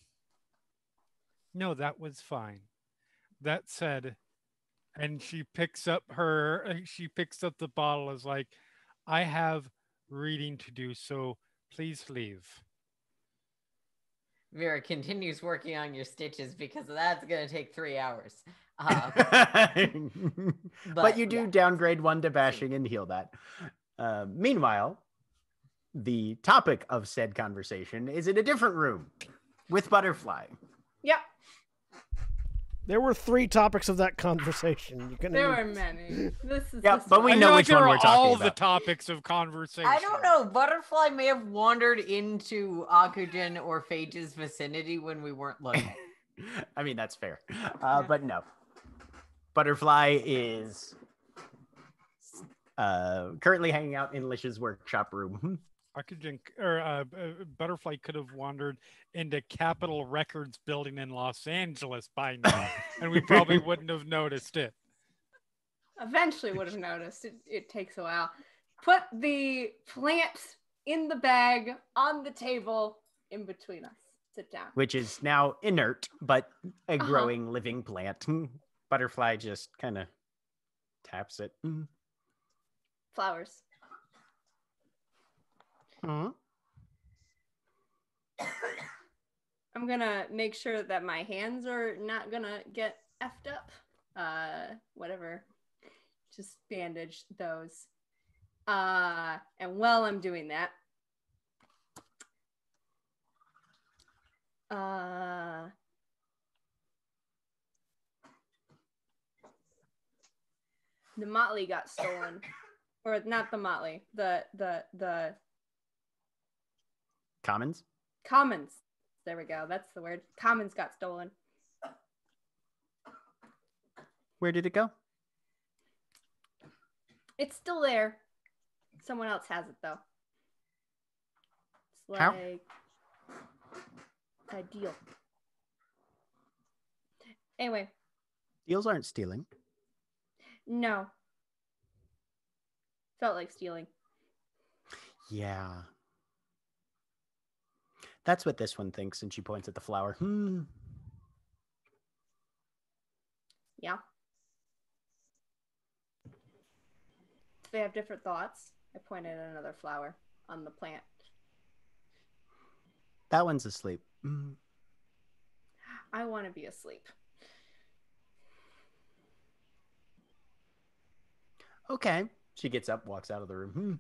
no, that was fine. That said, and she picks up her she picks up the bottle is like I have reading to do, so please leave. Vera continues working on your stitches because that's going to take three hours. Uh, (laughs) but, you do yeah. downgrade one to bashing and heal that. Uh, meanwhile, the topic of said conversation is in a different room with Butterfly. Yep. There were three topics of that conversation. You can There were many. This is Yeah, this but we I know which one we're are talking all the topics of conversation. I don't know. Butterfly may have wandered into Akujin or Phage's vicinity when we weren't looking. (laughs) I mean, that's fair. (laughs) Uh, but no. Butterfly is uh, currently hanging out in Lish's workshop room. (laughs) Akujin or uh, uh, Butterfly could have wandered into Capitol Records building in Los Angeles by now, and we probably (laughs) wouldn't have noticed it. Eventually would have noticed. It, it takes a while. Put the plant in the bag on the table in between us. Sit down. which is now inert, but a Uh-huh. growing living plant. (laughs) Butterfly just kind of taps it. Flowers. Mhm. I'm gonna make sure that my hands are not gonna get effed up. Uh, whatever. Just bandage those. Uh, and while I'm doing that, uh, the motley got stolen, or not the motley, the the the Commons? commons. There we go. That's the word. Commons got stolen. Where did it go? It's still there. Someone else has it though. It's How? like a deal. Anyway, Deals aren't stealing. no. Felt like stealing. Yeah. That's what this one thinks, and she points at the flower. Hmm. Yeah. They have different thoughts. I pointed at another flower on the plant. That one's asleep. Hmm. I want to be asleep. Okay. She gets up, walks Hmm. out of the room. I'm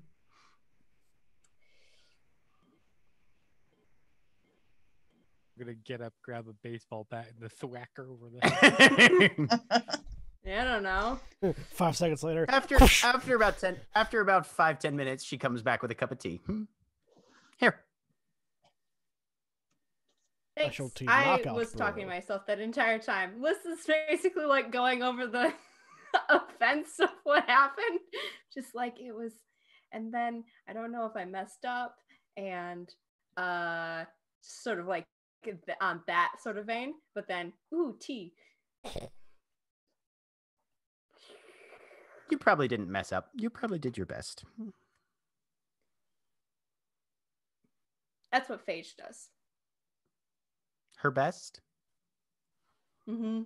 gonna get up, grab a baseball bat, and the thwacker over the (laughs) head. (laughs) Hmm. I don't know. Five seconds later. after after about ten after about five ten minutes, she comes back with a cup of tea. Hmm. Here, Thanks. specialty I knockout was talking to myself that entire time. This is basically like going over the (laughs) offense of what happened. Just like it was, and then I don't know if I messed up and uh, sort of like th- on that sort of vein. But then, ooh, tea. You probably didn't mess up. You probably did your best. That's what Phage does. Her best? Mm-hmm.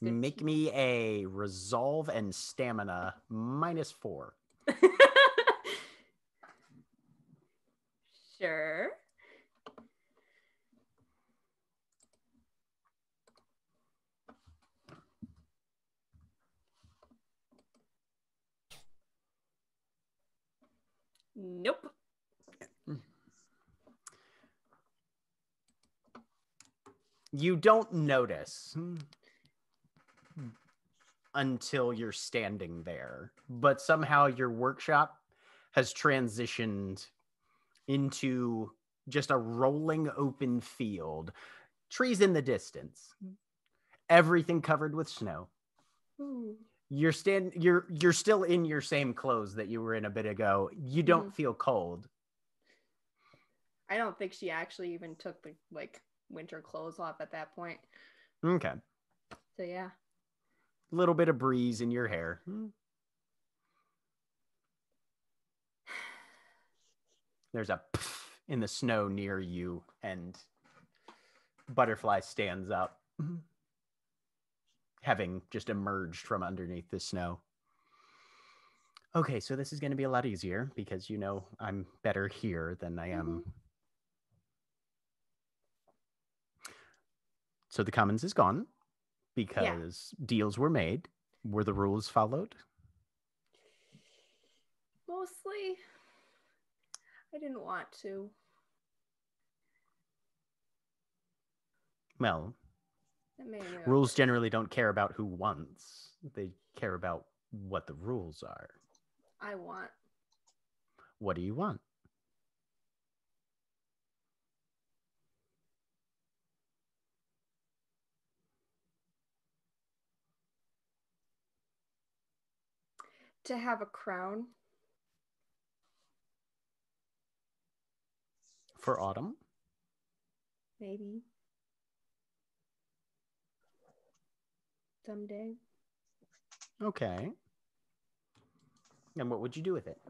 Make tea. me a resolve and stamina minus four. (laughs) sure. Nope. You don't notice until you're standing there, but somehow your workshop has transitioned into just a rolling open field, trees in the distance, everything covered with snow. Ooh. You're stand you're you're still in your same clothes that you were in a bit ago. You don't Mhm. feel cold. I don't think she actually even took the like winter clothes off at that point. Okay. So yeah. A little bit of breeze in your hair. There's a pff in the snow near you, and butterfly stands up, mm-hmm. having just emerged from underneath the snow. Okay, so this is going to be a lot easier because you know I'm better here than I am. Mm-hmm. So the commons is gone because deals were made. Were the rules followed? Mostly I didn't want to. Well, That made me rules generally don't care about who wants, they care about what the rules are. I want. What do you want? To have a crown. For autumn? Maybe. Someday. Okay. And what would you do with it?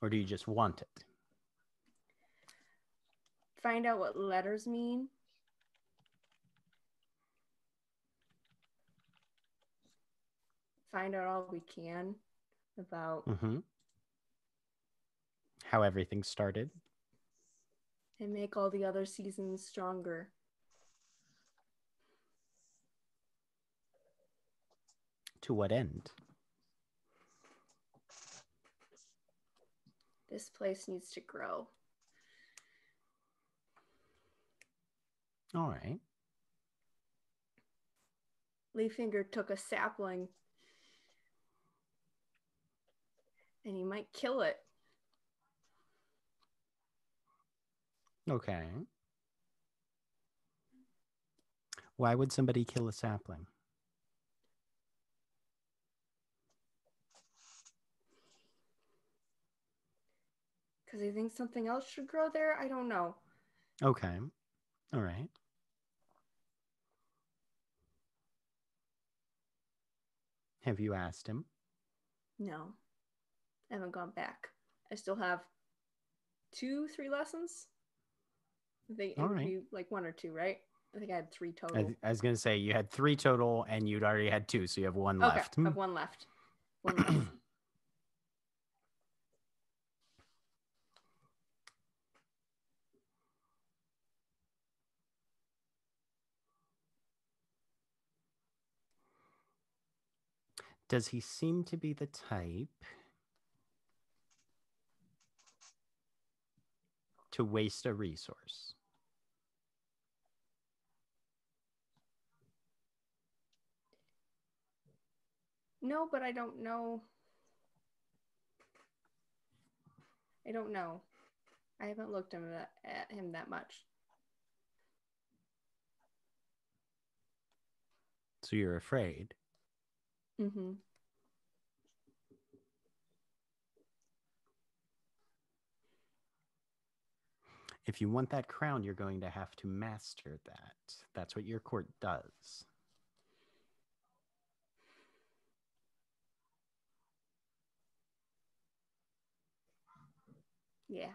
Or do you just want it? Find out what letters mean. Find out all we can about Mm-hmm. How everything started? and make all the other seasons stronger. To what end? This place needs to grow. All right. Leafinger took a sapling and he might kill it. Okay. Why would somebody kill a sapling? Because he think something else should grow there? I don't know. Okay. All right. Have you asked him? No. I haven't gone back. I still have two, three lessons. I think All right. like one or two, right? I think I had three total. I, I was going to say you had three total and you'd already had two, so you have one okay, left. I hmm. have one left. One lesson. (clears throat) Does he seem to be the type to waste a resource? No, but I don't know. I don't know. I haven't looked him that, at him that much. So you're afraid. Mm-hmm. If you want that crown, you're going to have to master that. That's what your court does. Yeah.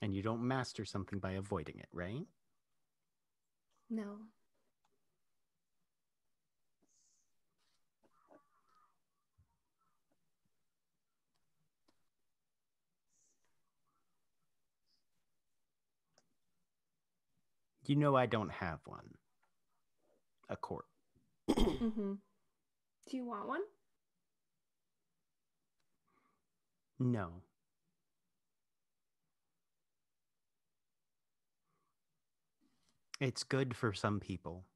And you don't master something by avoiding it, right? No. You know I don't have one. A court. Mm-hmm. Do you want one? No. It's good for some people.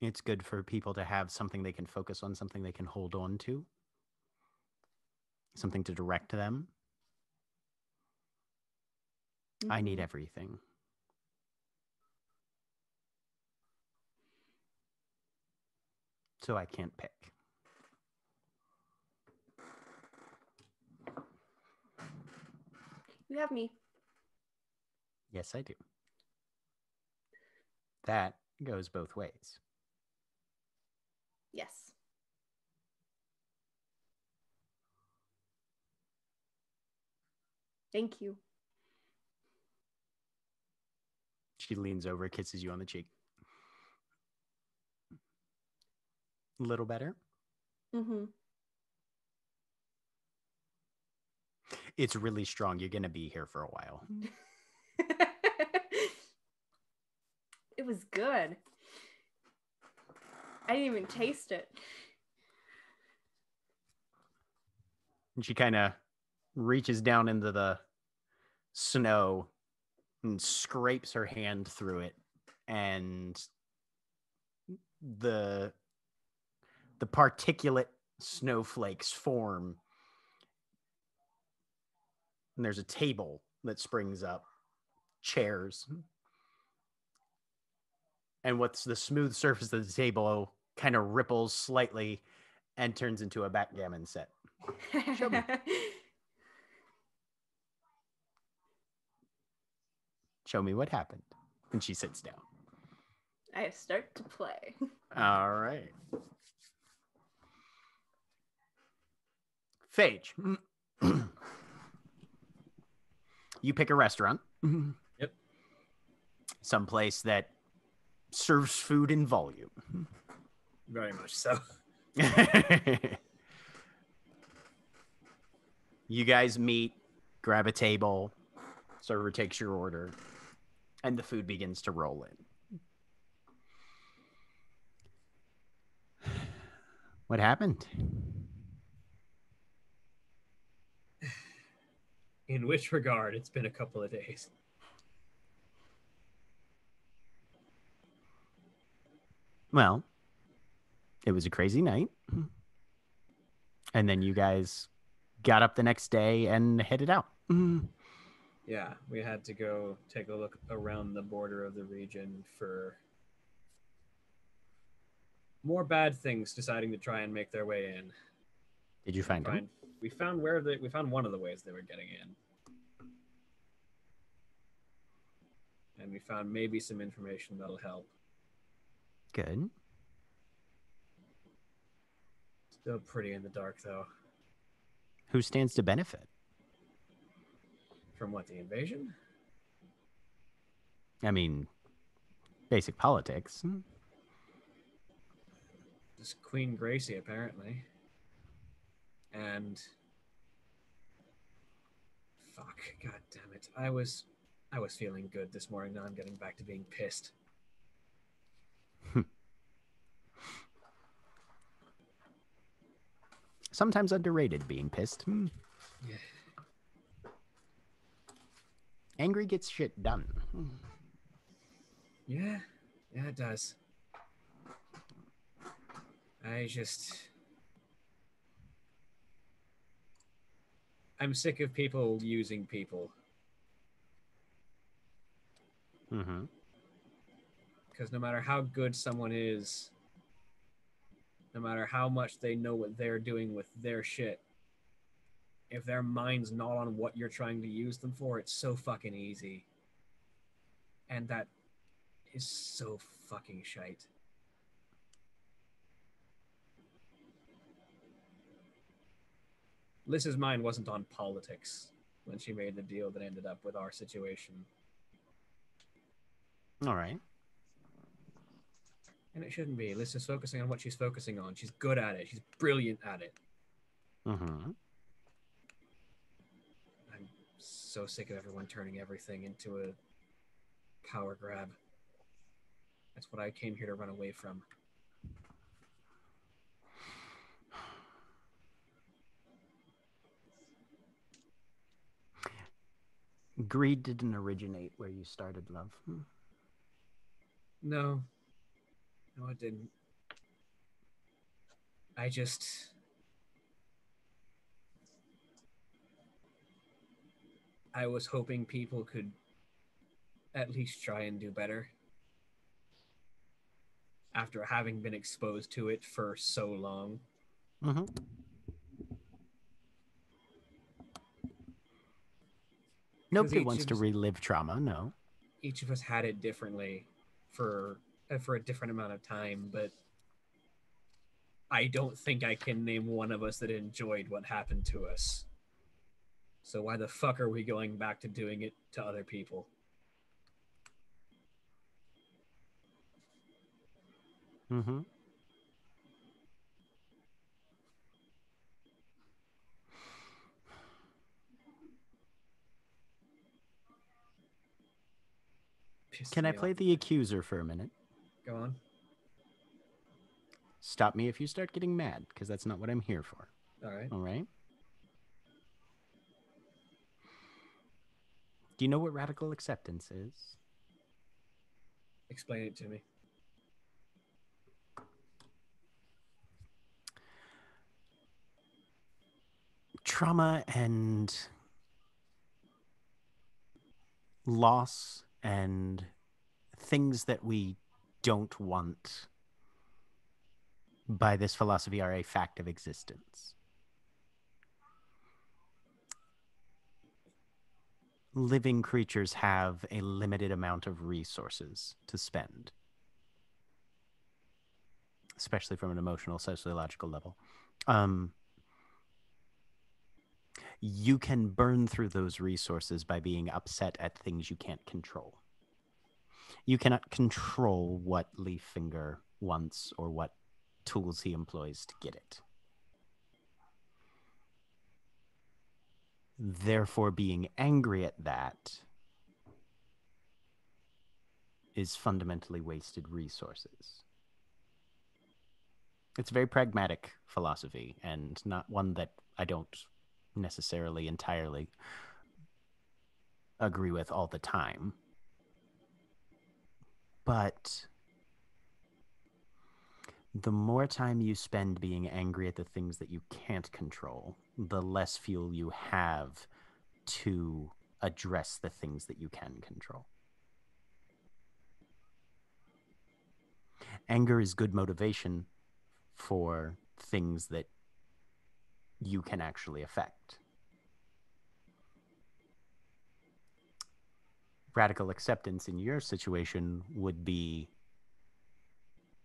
It's good for people to have something they can focus on, something they can hold on to, something to direct them. I need Mhm. everything. So I can't pick. You have me. Yes, I do. That goes both ways. Yes. Thank you. She leans over, kisses you on the cheek. A little better. Mm-hmm. It's really strong. You're going to be here for a while. (laughs) it was good. I didn't even taste it. And she kind of reaches down into the snow and scrapes her hand through it and the the particulate snowflakes form. And there's a table that springs up chairs. And what's the smooth surface of the table kind of ripples slightly and turns into a backgammon set (laughs) Show me. what happened and she sits down I start to play. all right phage (clears throat) you pick a restaurant Yep. someplace that serves food in volume Very much so. (laughs) you guys meet, grab a table, server takes your order, and the food begins to roll in. What happened? In which regard, it's been a couple of days. Well, it was a crazy night. And then you guys got up the next day and headed out. Yeah, we had to go take a look around the border of the region for more bad things deciding to try and make their way in. Did you find them? We found where they we found one of the ways they were getting in. And we found maybe some information that'll help. Good. Still pretty in the dark though. Who stands to benefit? From what the invasion? I mean, basic politics. Just Queen Gracie apparently. And fuck, god damn it. I was I was feeling good this morning, now I'm getting back to being pissed. (laughs) Sometimes underrated being pissed. Hmm. Yeah. Angry gets shit done. Yeah, yeah, it does. I just. I'm sick of people using people Mm-hmm. because no matter how good someone is, no matter how much they know what they're doing with their shit, if their mind's not on what you're trying to use them for, it's so fucking easy. And that is so fucking shite. Liz's mind wasn't on politics when she made the deal that ended up with our situation. All right. And it shouldn't be. Liz is focusing on what she's focusing on. She's good at it. She's brilliant at it. Mm-hmm. I'm so sick of everyone turning everything into a power grab. That's what I came here to run away from. Greed didn't originate where you started, love. Hmm. No. No, it didn't. I just. I was hoping people could at least try and do better. After having been exposed to it for so long. Mm-hmm. Nobody wants to us- relive trauma, no. each of us had it differently for uh, for a different amount of time but i don't think i can name one of us that enjoyed what happened to us so why the fuck are we going back to doing it to other people Mm-hmm. Can I play off. the accuser for a minute? go on Stop me if you start getting mad, because that's not what I'm here for. all right All right. Do you know what radical acceptance is? explain it to me Trauma and loss and things that we don't want by this philosophy are a fact of existence. Living creatures have a limited amount of resources to spend, especially from an emotional, sociological level. Um, you can burn through those resources by being upset at things you can't control. You cannot control what Leaffinger wants or what tools he employs to get it. Therefore, being angry at that is fundamentally wasted resources. It's a very pragmatic philosophy and not one that I don't necessarily entirely agree with all the time. But the more time you spend being angry at the things that you can't control, the less fuel you have to address the things that you can control. Anger is good motivation for things that you can actually affect. Radical acceptance in your situation would be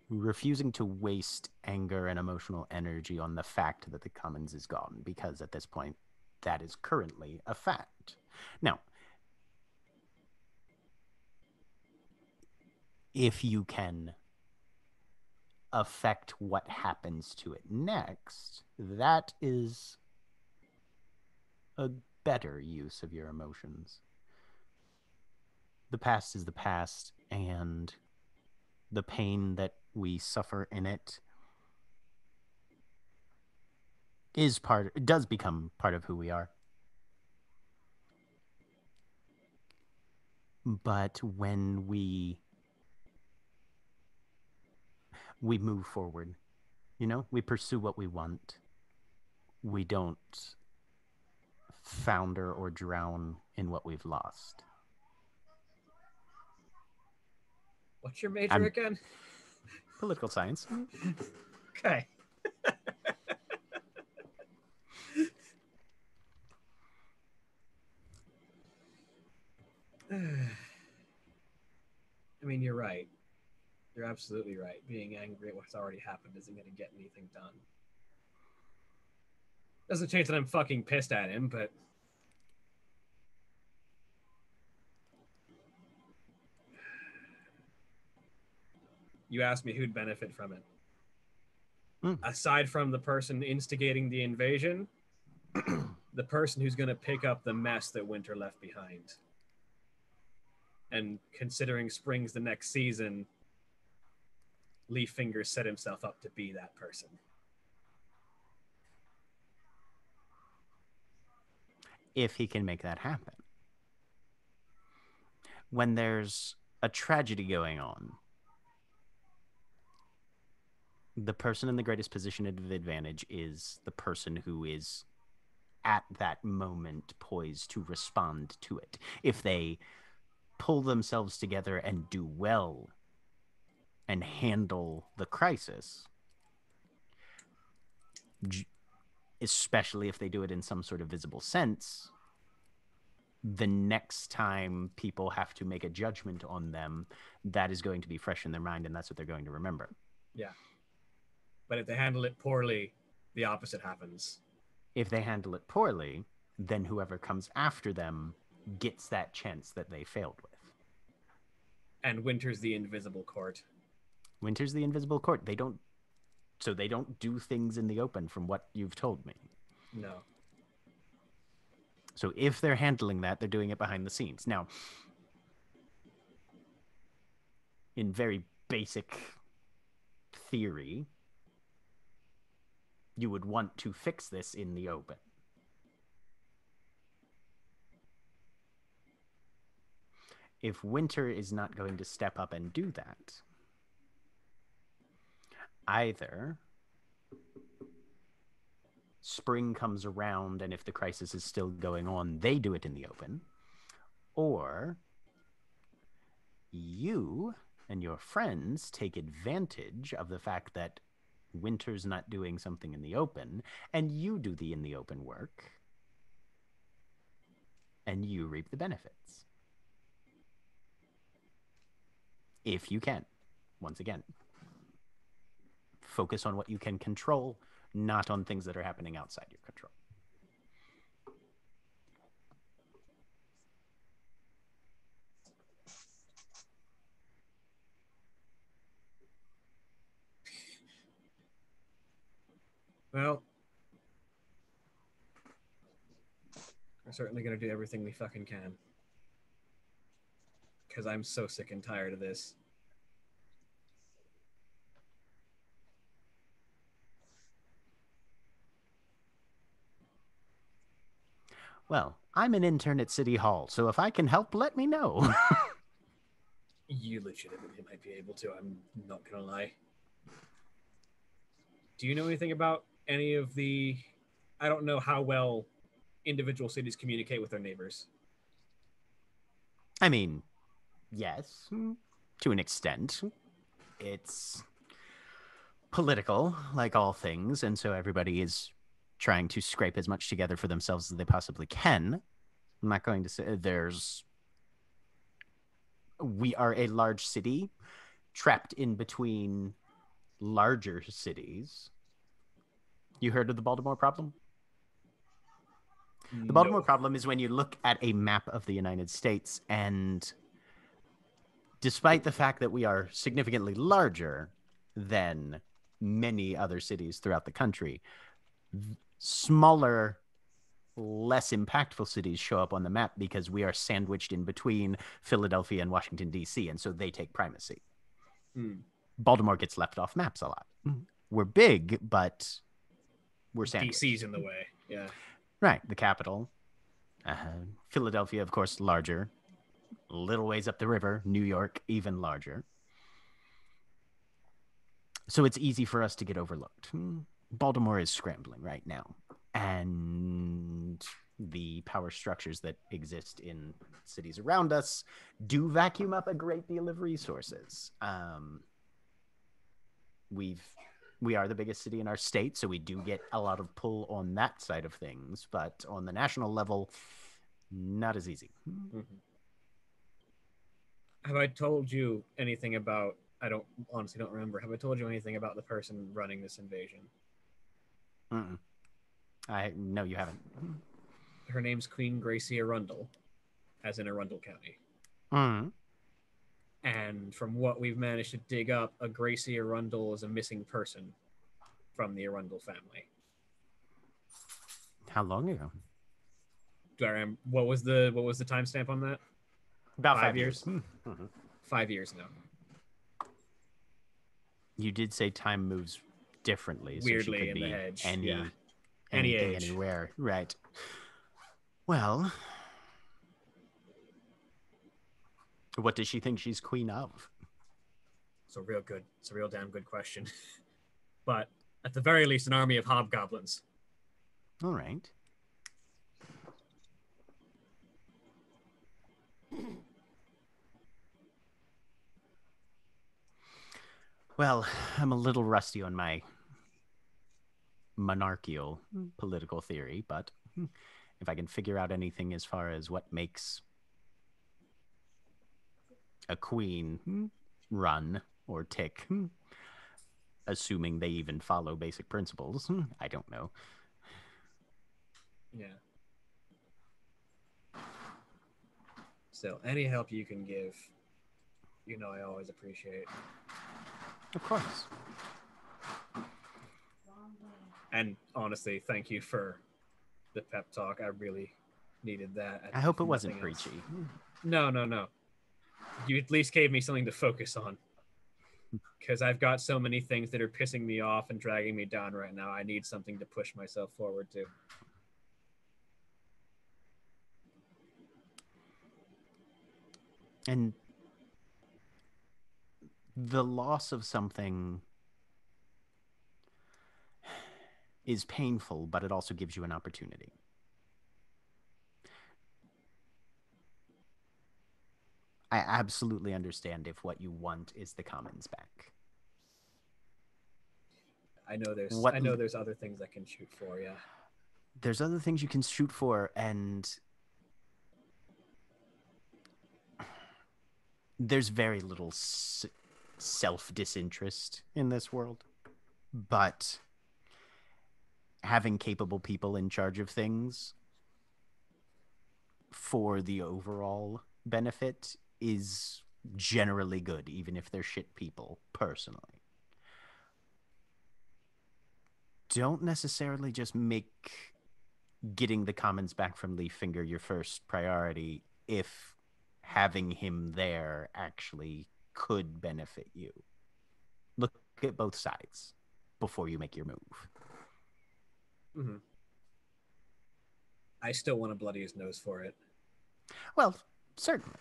refusing to waste anger and emotional energy on the fact that the commons is gone because at this point that is currently a fact. Now if you can affect what happens to it next that is a better use of your emotions. The past is the past and the pain that we suffer in it is part it does become part of who we are But when we we move forward, you know, we pursue what we want. We don't founder or drown in what we've lost. What's your major I'm- again? Political science. Okay. (sighs) I mean, you're right. You're absolutely right. Being angry at what's already happened isn't going to get anything done. Doesn't change that I'm fucking pissed at him, but you asked me who'd benefit from it. Hmm. Aside from the person instigating the invasion, (clears throat) the person who's going to pick up the mess that Winter left behind. And considering spring's the next season, Leaf Fingers set himself up to be that person. if he can make that happen. When there's a tragedy going on, the person in the greatest position of advantage is the person who is at that moment poised to respond to it. If they pull themselves together and do well and handle the crisis, especially if they do it in some sort of visible sense, the next time people have to make a judgment on them, that is going to be fresh in their mind and that's what they're going to remember. But if they handle it poorly, the opposite happens. If they handle it poorly, then whoever comes after them gets that chance that they failed with. And Winter's the invisible court. Winter's the invisible court. They don't so they don't do things in the open from what you've told me. No. So if they're handling that, they're doing it behind the scenes. Now, in very basic theory, you would want to fix this in the open. If Winter is not going to step up and do that, either spring comes around and if the crisis is still going on, they do it in the open, or you and your friends take advantage of the fact that winter's not doing something in the open and you do the in the open work and you reap the benefits. If you can once again. Focus on what you can control not on things that are happening outside your control Well, we're certainly going to do everything we fucking can. Because I'm so sick and tired of this. well i'm an intern at city hall so if i can help let me know (laughs) You legitimately might be able to. I'm not going to lie. Do you know anything about any of the. I don't know how well individual cities communicate with their neighbors. I mean, yes, to an extent. It's political, like all things, and so everybody is trying to scrape as much together for themselves as they possibly can. I'm not going to say there's. We are a large city trapped in between larger cities. You heard of the Baltimore problem? The Baltimore No. problem is when you look at a map of the United States, and despite the fact that we are significantly larger than many other cities throughout the country, smaller, less impactful cities show up on the map because we are sandwiched in between Philadelphia and Washington, D.C., and so they take primacy. Hmm. Baltimore gets left off maps a lot. We're big, but we're sandwiched. DC's in the way. Yeah. Right, the capital. Uh-huh. Philadelphia, of course, larger. Little ways up the river, New York, even larger. So it's easy for us to get overlooked. Hmm, Baltimore is scrambling right now. And the power structures that exist in cities around us do vacuum up a great deal of resources. Um, we've we are the biggest city in our state, so we do get a lot of pull on that side of things. But on the national level, not as easy. Have I told you anything about? I don't honestly don't remember. Have I told you anything about the person running this invasion? Mm-mm. I no, you haven't. Her name's Queen Gracie Arundel, as in Arundel County. Mm. And from what we've managed to dig up, a Gracie Arundel is a missing person from the Arundel family. How long ago? Do I remember what was the what was the timestamp on that? About Five five, years? years. Mhm. Five years now. You did say time moves differently. so she Weirdly could in the be hedge, Any, yeah. Any anything, age. anywhere. Right. Well, what does she think she's queen of? It's a real good. It's a real damn good question. (laughs) but at the very least, an army of hobgoblins. All right. Well, I'm a little rusty on my monarchical political theory, but if I can figure out anything as far as what makes a queen hmm. run or tick, hmm. assuming they even follow basic principles, hmm. I don't know. Yeah. So any help you can give, you know, I always appreciate. Of course. And honestly, thank you for the pep talk. I really needed that. I hope it wasn't nothing else. preachy. No, no, no. You at least gave me something to focus on. Because I've got so many things that are pissing me off and dragging me down right now. I need something to push myself forward to. And the loss of something is painful, but it also gives you an opportunity. I absolutely understand if what you want is the commons back. I know there's What I know there's other things I can shoot for, yeah. There's other things you can shoot for, and there's very little s- self disinterest in this world. But having capable people in charge of things for the overall benefit is generally good, even if they're shit people, personally. Don't necessarily just make getting the commons back from Leaffinger your first priority if having him there actually could benefit you. Look at both sides before you make your move. hmm I still want to bloody his nose for it. Well, certainly.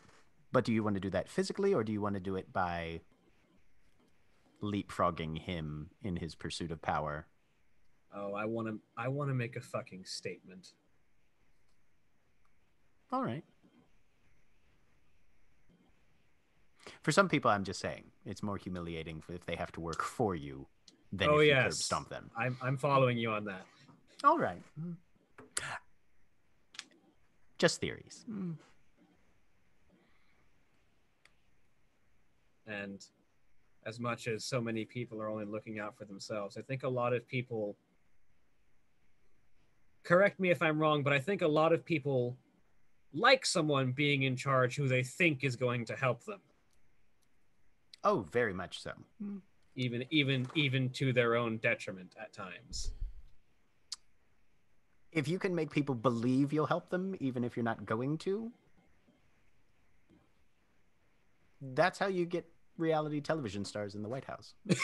But do you want to do that physically or do you want to do it by leapfrogging him in his pursuit of power? Oh, I want to I want to make a fucking statement. All right. For some people, I'm just saying it's more humiliating if they have to work for you than oh if you curb stomp them. I'm I'm following you on that. All right. Hmm. Just theories. Hmm. And as much as so many people are only looking out for themselves, I think a lot of people correct me if I'm wrong, but I think a lot of people like someone being in charge who they think is going to help them, Oh, very much so. even even even to their own detriment at times. If you can make people believe you'll help them, even if you're not going to, that's how you get reality television stars in the White House. (laughs)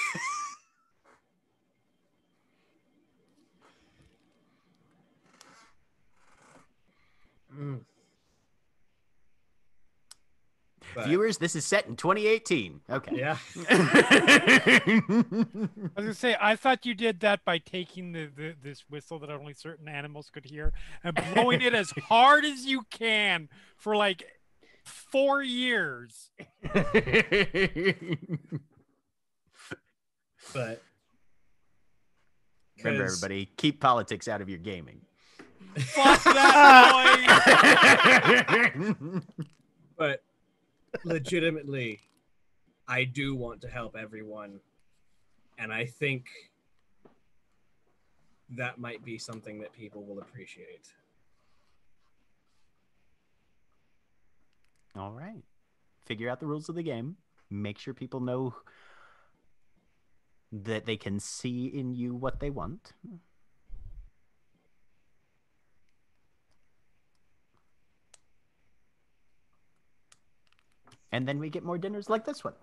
Mm. But, Viewers, this is set in 2018. Okay. Yeah. (laughs) I was gonna say, I thought you did that by taking the, the this whistle that only certain animals could hear and blowing it as (laughs) hard as you can for like four years. (laughs) But remember, everybody, keep politics out of your gaming. Fuck that (laughs) noise. but legitimately, I do want to help everyone, and I think that might be something that people will appreciate. All right. Figure out the rules of the game. Make sure people know that they can see in you what they want. And then we get more dinners like this one.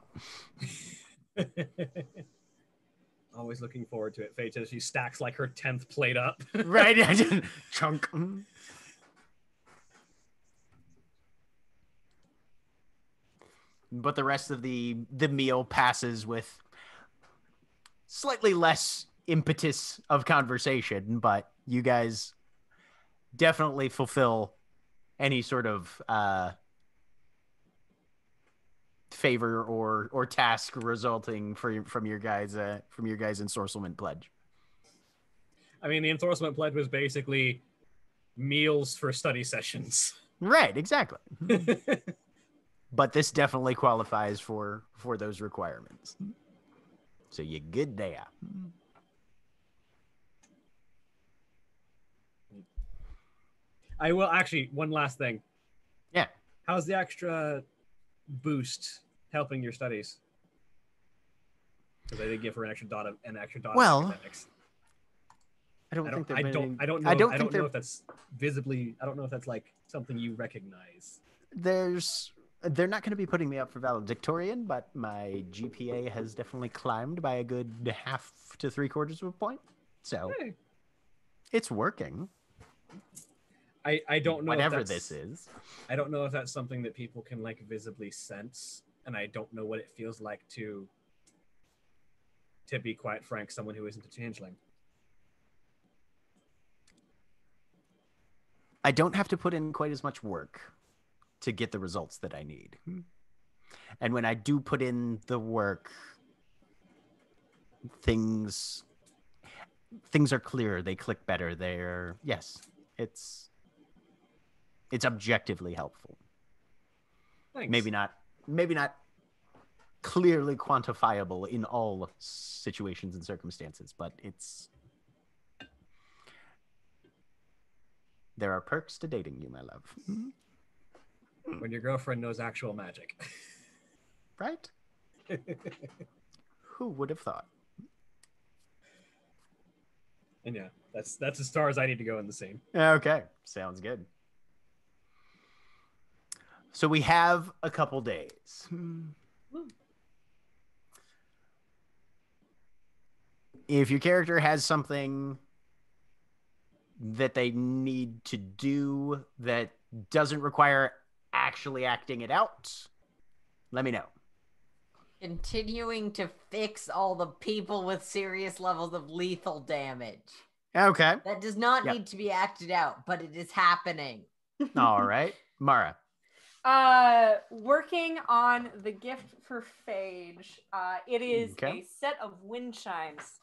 (laughs) Always looking forward to it. Fate says she stacks like her tenth plate up. right? (laughs) (laughs) Chunk. Mm. But the rest of the the meal passes with slightly less impetus of conversation, but you guys definitely fulfill any sort of uh, favor or or task resulting for, from your guys uh, from your guys' ensorcelment pledge. I mean, the enforcement pledge was basically meals for study sessions. Right, exactly. (laughs) but this definitely qualifies for for those requirements. So you good there. I will actually one last thing. Yeah. How's the extra boost helping your studies? Because I did give her an extra dot of an extra dot. of Well, academics. I don't, I don't. think I don't. many- I don't know. I don't I don't know if that's visibly. I don't know if that's like something you recognize. there's they're not going to be putting me up for valedictorian, but my GPA has definitely climbed by a good half to three quarters of a point. So Hey, it's working. I I don't know whatever this is. I don't know if that's something that people can like visibly sense, and I don't know what it feels like to. To be quite frank, someone who isn't a changeling. I don't have to put in quite as much work to get the results that I need. And when I do put in the work, things things are clearer, they click better. They're yes, it's it's objectively helpful. Thanks. Maybe not maybe not clearly quantifiable in all situations and circumstances, but it's there are perks to dating you, my love. Mm-hmm. Hmm. when your girlfriend knows actual magic. (laughs) Right? (laughs) Who would have thought? and yeah, that's that's as far as I need to go in the scene. Okay, sounds good. So we have a couple days. Hmm. If your character has something that they need to do that doesn't require actually acting it out, let me know. Continuing to fix all the people with serious levels of lethal damage. Okay. That does not Yep. need to be acted out, but it is happening. (laughs) All right. Mara. Uh, working on the gift for Phage. Uh, it is Okay. a set of wind chimes.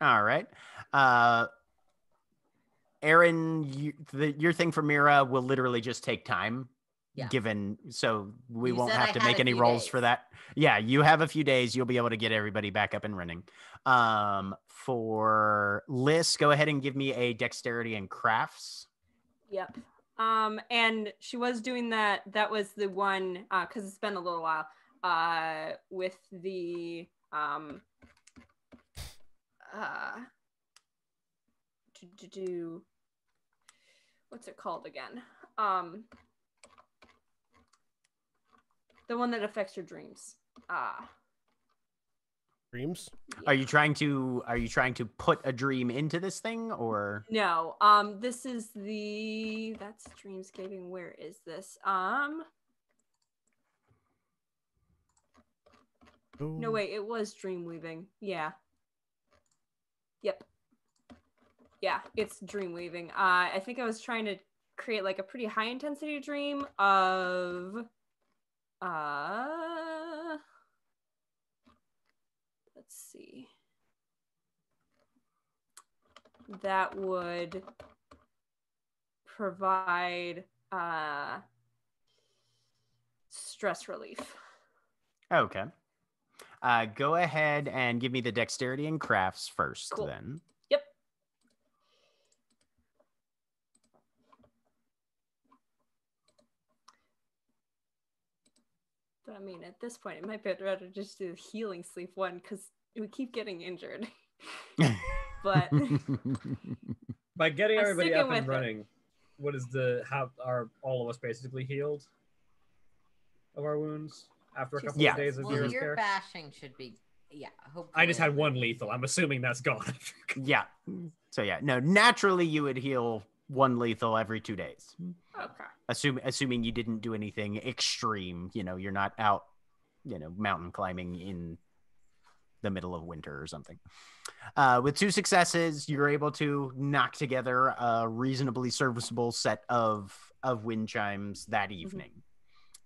All right. Uh, Aaron, you, the, your thing for Mira will literally just take time. Yeah. Given, so we You won't have I to make any few rolls days. for that. Yeah, you have a few days. You'll be able to get everybody back up and running. Um, for Liz, go ahead and give me a dexterity and crafts. Yep. Um, and she was doing that. That was the one uh because it's been a little while. Uh, with the um, uh, to, to do what's it called again? Um, the one that affects your dreams. Ah, Dreams. Are you trying to are you trying to put a dream into this thing or No, um, this is the that's dreamscaping. Where is this? Um, No, wait, it was dream weaving. Yeah. Yep. Yeah, it's dream weaving. Uh, I think I was trying to create like a pretty high intensity dream of. Uh, let's see. That would provide uh, stress relief. Okay. Uh, go ahead and give me the dexterity and crafts first, Cool. then. I mean, at this point, it might be better to just do the healing sleep one because we keep getting injured. (laughs) but By getting I'm everybody up and with it. running, what is the how are all of us basically healed of our wounds after a couple Yeah. of days of Well, your care? bashing should be, yeah. Hopefully. I just had one lethal. I'm assuming that's gone. yeah. So yeah, no. Naturally, you would heal one lethal every two days, okay, assuming assuming you didn't do anything extreme. You know, you're not out, you know, mountain climbing in the middle of winter or something. Uh, with two successes, you're able to knock together a reasonably serviceable set of of wind chimes that evening.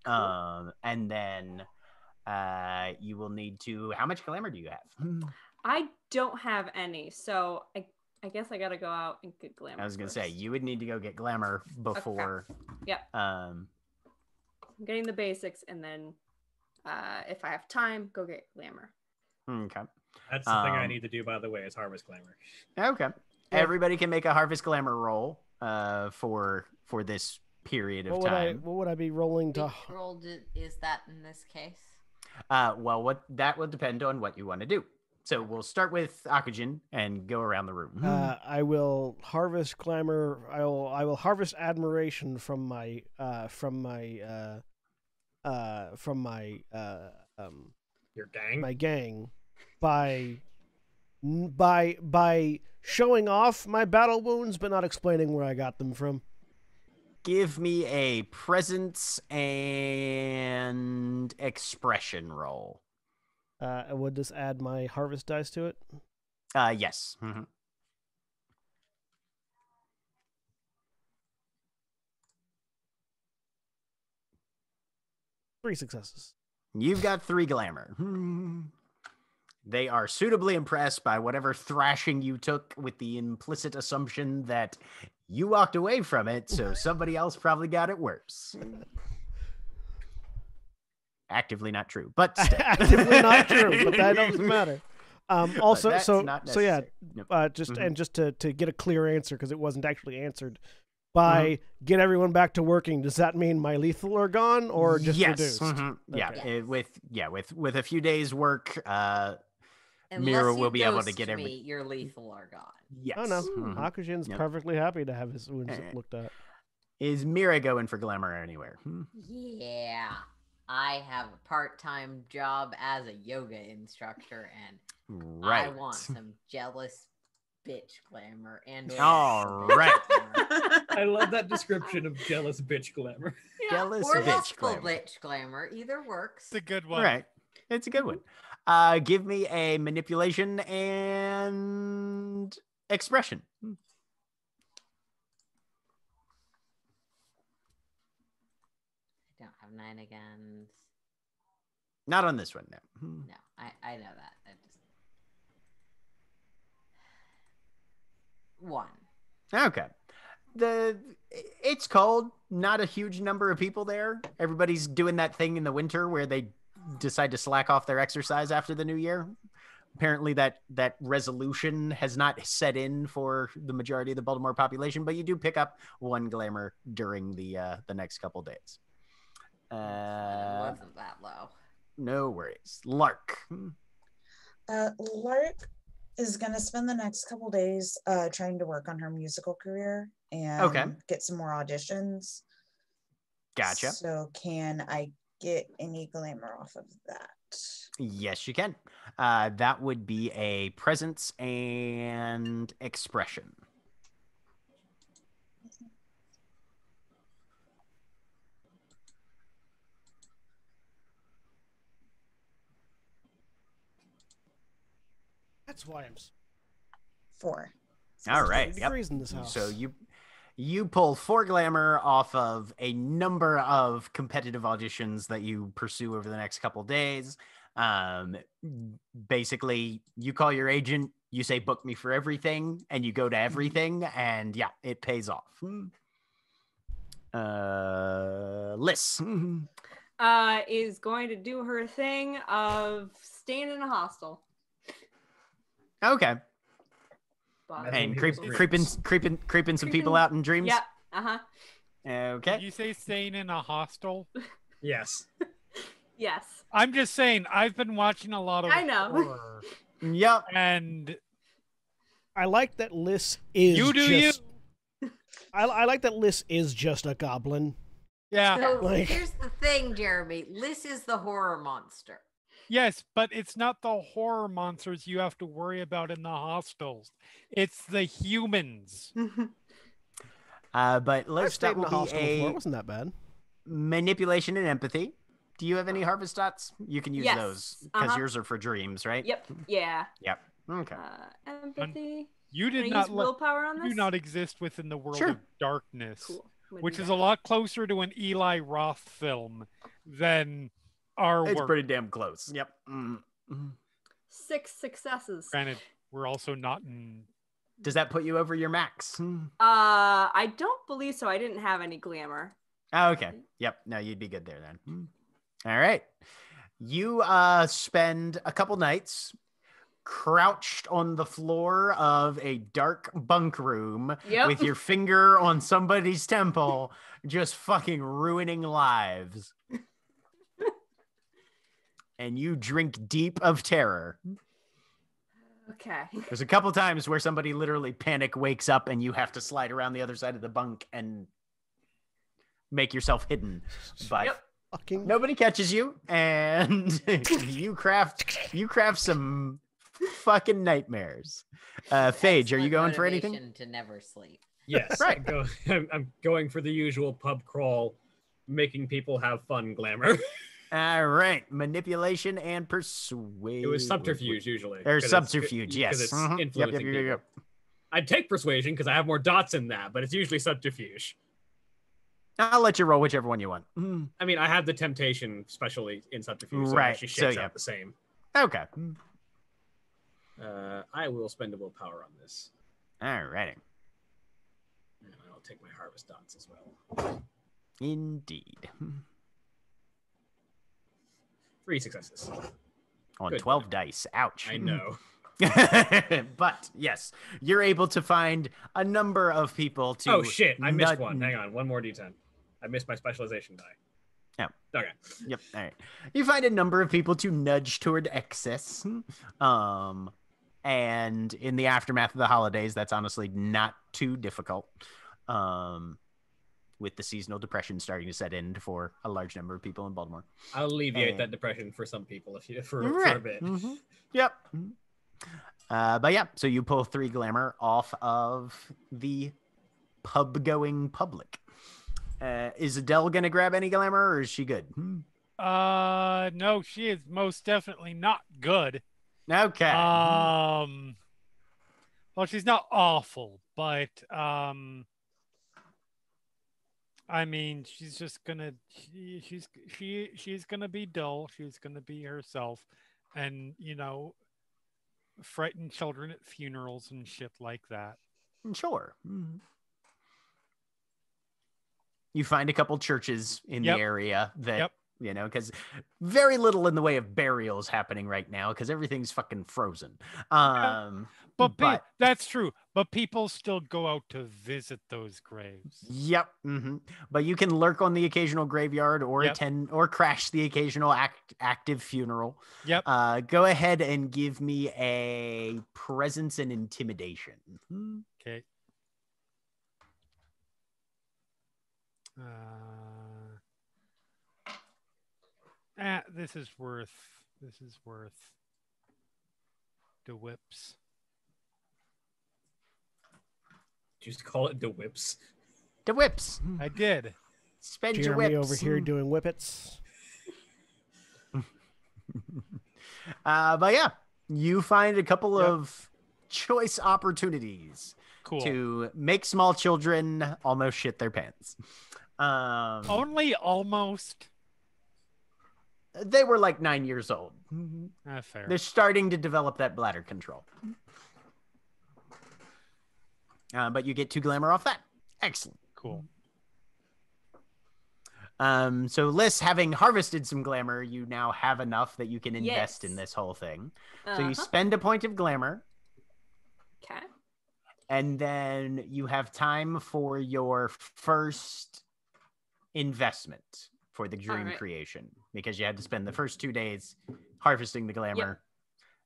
Um, and then uh, you will need to. How much glamour do you have? I don't have any, so I I guess I gotta go out and get glamour. I was gonna say you would need to go get glamour before. Yep. Um. I'm getting the basics, and then uh, if I have time, go get glamour. Okay. That's the thing I Um, need to do, by the way, is harvest glamour. Okay. Everybody can make a harvest glamour roll. Uh, for for this period of What would I time. what would I be rolling to? Which roll is that in this case? Uh, well, what that will depend on what you want to do. So we'll start with Akujin and go around the room. Uh, I will harvest glamour. I will I will harvest admiration from my uh from my uh uh from my uh um Your gang. my gang by by by showing off my battle wounds but not explaining where I got them from. Give me a presence and expression roll. Uh, would this add my harvest dice to it? Uh, yes. Mhm. Three successes. You've got three glamour. (laughs) They are suitably impressed by whatever thrashing you took with the implicit assumption that you walked away from it, so (laughs) somebody else probably got it worse. Actively not true, but. (laughs) Actively not true, but that (laughs) doesn't matter. Um, also, so so yeah, necessary. Yep. uh, just Mhm. and just to to get a clear answer because it wasn't actually answered. By Mm-hmm. get everyone back to working, does that mean my lethal are gone or just yes. reduced? mhm, Yeah, Okay. uh, with yeah, with with a few days work, uh Unless Mira will be able to ghost get every- me, your lethal are gone. yes. Oh no. Akujin's Yep. perfectly happy to have his wounds Eh. looked at. Is Mira going for glamour anywhere? Hmm. Yeah. I have a part-time job as a yoga instructor, and Right. I want some jealous bitch glamour and or All (laughs) some bitch right. glamour. I love that description of jealous bitch glamour. (laughs) Jealous or bitch glamour. bitch glamour. Either works. It's a good one. right. It's a good one. Uh, give me a manipulation and expression. Hmm. I don't have nine again. Not on this one, no. Hmm. No, I I know that. I just one. Okay. The it's cold. Not a huge number of people there. Everybody's doing that thing in the winter where they decide to slack off their exercise after the new year. Apparently, that that resolution has not set in for the majority of the Baltimore population, but you do pick up one glamour during the uh, the next couple days. It Uh, wasn't that low. no worries. Lark. Hmm. Uh, Lark is going to spend the next couple days uh, trying to work on her musical career and okay. get some more auditions. Gotcha. So, can I get any glamour off of that? Yes, you can. Uh, that would be a presence and expression. That's why I'm. s- Four. All right. 20 Yep. in this house. So you you pull four glamour off of a number of competitive auditions that you pursue over the next couple days. Um, basically, you call your agent, you say book me for everything, and you go to everything, and yeah, it pays off. Uh, Liz. (laughs) Uh, is going to do her thing of staying in a hostel. Okay, But That's and in creep, people's creeping, creeping, creeping some people Creeping- out in dreams. Yep. Uh huh. Okay. Did you say staying in a hostel? (laughs) Yes. Yes. I'm just saying, I've been watching a lot of I know. horror, (laughs) Yep. and I like that Liz is. you do just, you. I, I like that Liz is just a goblin. Yeah. So Like- here's the thing, Jeremy. Liz is the horror monster. Yes, but it's not the horror monsters you have to worry about in the hostels. It's the humans. Uh, but I've let's stayed that in a will be before. a wasn't that bad. manipulation and empathy. Do you have any harvest dots? You can use Yes, those because uh-huh. yours are for dreams, right? Yep. Yeah. Yep. Okay. Uh, empathy. You Can I did use not let, willpower on you this? do not exist within the world Sure. of darkness, Cool. Which is that. a lot closer to an Eli Roth film than our It's work. pretty damn close. Yep. Mm, six successes. Granted, we're also not in. Does that put you over your max? Uh, I don't believe so. I didn't have any glamour. Oh, okay. Yep. No, you'd be good there then. All right. You uh spend a couple nights crouched on the floor of a dark bunk room Yep. with your finger on somebody's temple, just fucking ruining lives. (laughs) and you drink deep of terror. Okay. There's a couple times where somebody literally panic wakes up and you have to slide around the other side of the bunk and make yourself hidden. But Yep. Fucking nobody catches you and (laughs) you craft you craft some fucking nightmares. Uh Phage, are you going for anything? To never sleep. Yes. Right. I'm, (laughs) I'm going for the usual pub crawl, making people have fun glamour. (laughs) All right, manipulation and persuasion. it was subterfuge usually. Or subterfuge, yes. it's Mhm. Yep, yep, yep, yep. I'd take persuasion because I have more dots in that, but it's usually subterfuge. I'll let you roll whichever one you want. Mm, I mean, I have the temptation, especially in subterfuge, so Right, it actually so yeah. out the same. Okay. Uh, I will spend a willpower on this. All righty. And I'll take my harvest dots as well. Indeed. (laughs) Three successes. On Good. 12 dice. Ouch. I know. (laughs) but yes, you're able to find a number of people to. Oh shit! I missed nut- one. Hang on, one more d10. I missed my specialization die. Oh. Okay. Yep. All right. You find a number of people to nudge toward excess. Um, and in the aftermath of the holidays, that's honestly not too difficult. Um, with the seasonal depression starting to set in for a large number of people in Baltimore. I'll alleviate And- that depression for some people if you (laughs) for, for a Right. bit. Mhm. (laughs) Yep. Uh, but yeah, so you pull three glamour off of the pub going public. Uh, is Adele gonna grab any glamour or is she good? Hmm. Uh, no, she is most definitely not good. Okay. Um, well, she's not awful, but um, I mean, she's just gonna she, she's she she's gonna be dull. She's gonna be herself, and you know, frighten children at funerals and shit like that. Sure. Mhm. You find a couple churches in Yep. the area that Yep. you know, because very little in the way of burials happening right now because everything's fucking frozen. Um, But, pe- But- that's true. But people still go out to visit those graves. Yep. hmm But you can lurk on the occasional graveyard or Yep. attend or crash the occasional act, active funeral. Yep. Uh, go ahead and give me a presence and intimidation. Mhm. Okay. Uh, ah, this is worth. This is worth the whips. Just call it the whips. The whips. I did. Spend your Jeremy whips. over here doing whippets. (laughs) Uh, but yeah, you find a couple Yep. of choice opportunities Cool. to make small children almost shit their pants. Um, Only almost. they were like nine years old. Ah, fair. They're starting to develop that bladder control. Uh, but you get two glamour off that. Excellent. Cool. Um, so Liz, having harvested some glamour, you now have enough that you can invest in this whole thing. So Uh-huh. you spend a point of glamour, Okay. and then you have time for your first investment for the dream Alright. creation because you had to spend the first two days harvesting the glamour.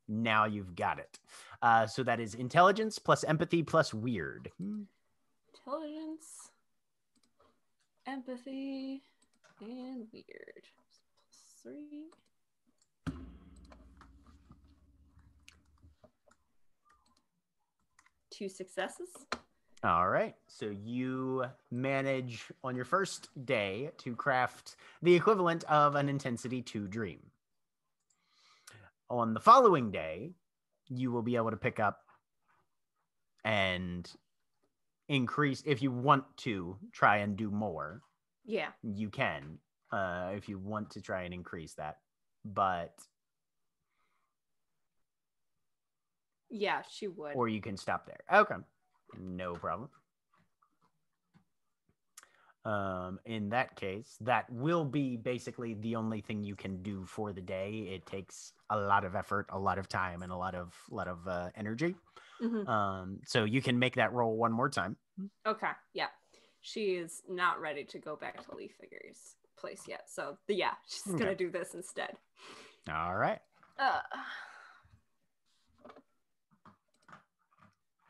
Now you've got it. Uh, so that is intelligence plus empathy plus weird. Intelligence, empathy, and weird. Plus three. Two successes. All right. So you manage on your first day to craft the equivalent of an intensity 2 dream. On the following day, you will be able to pick up and increase if you want to try and do more. Yeah. You can uh if you want to try and increase that. But Yeah, she would. or you can stop there. Okay. No problem. Um, in that case, that will be basically the only thing you can do for the day. It takes a lot of effort, a lot of time, and a lot of lot of uh, energy. Mhm. Um, so you can make that roll one more time. Okay. Yeah. She is not ready to go back to Leaf Figure's place yet. So, yeah, she's Okay. going to do this instead. All right. Uh,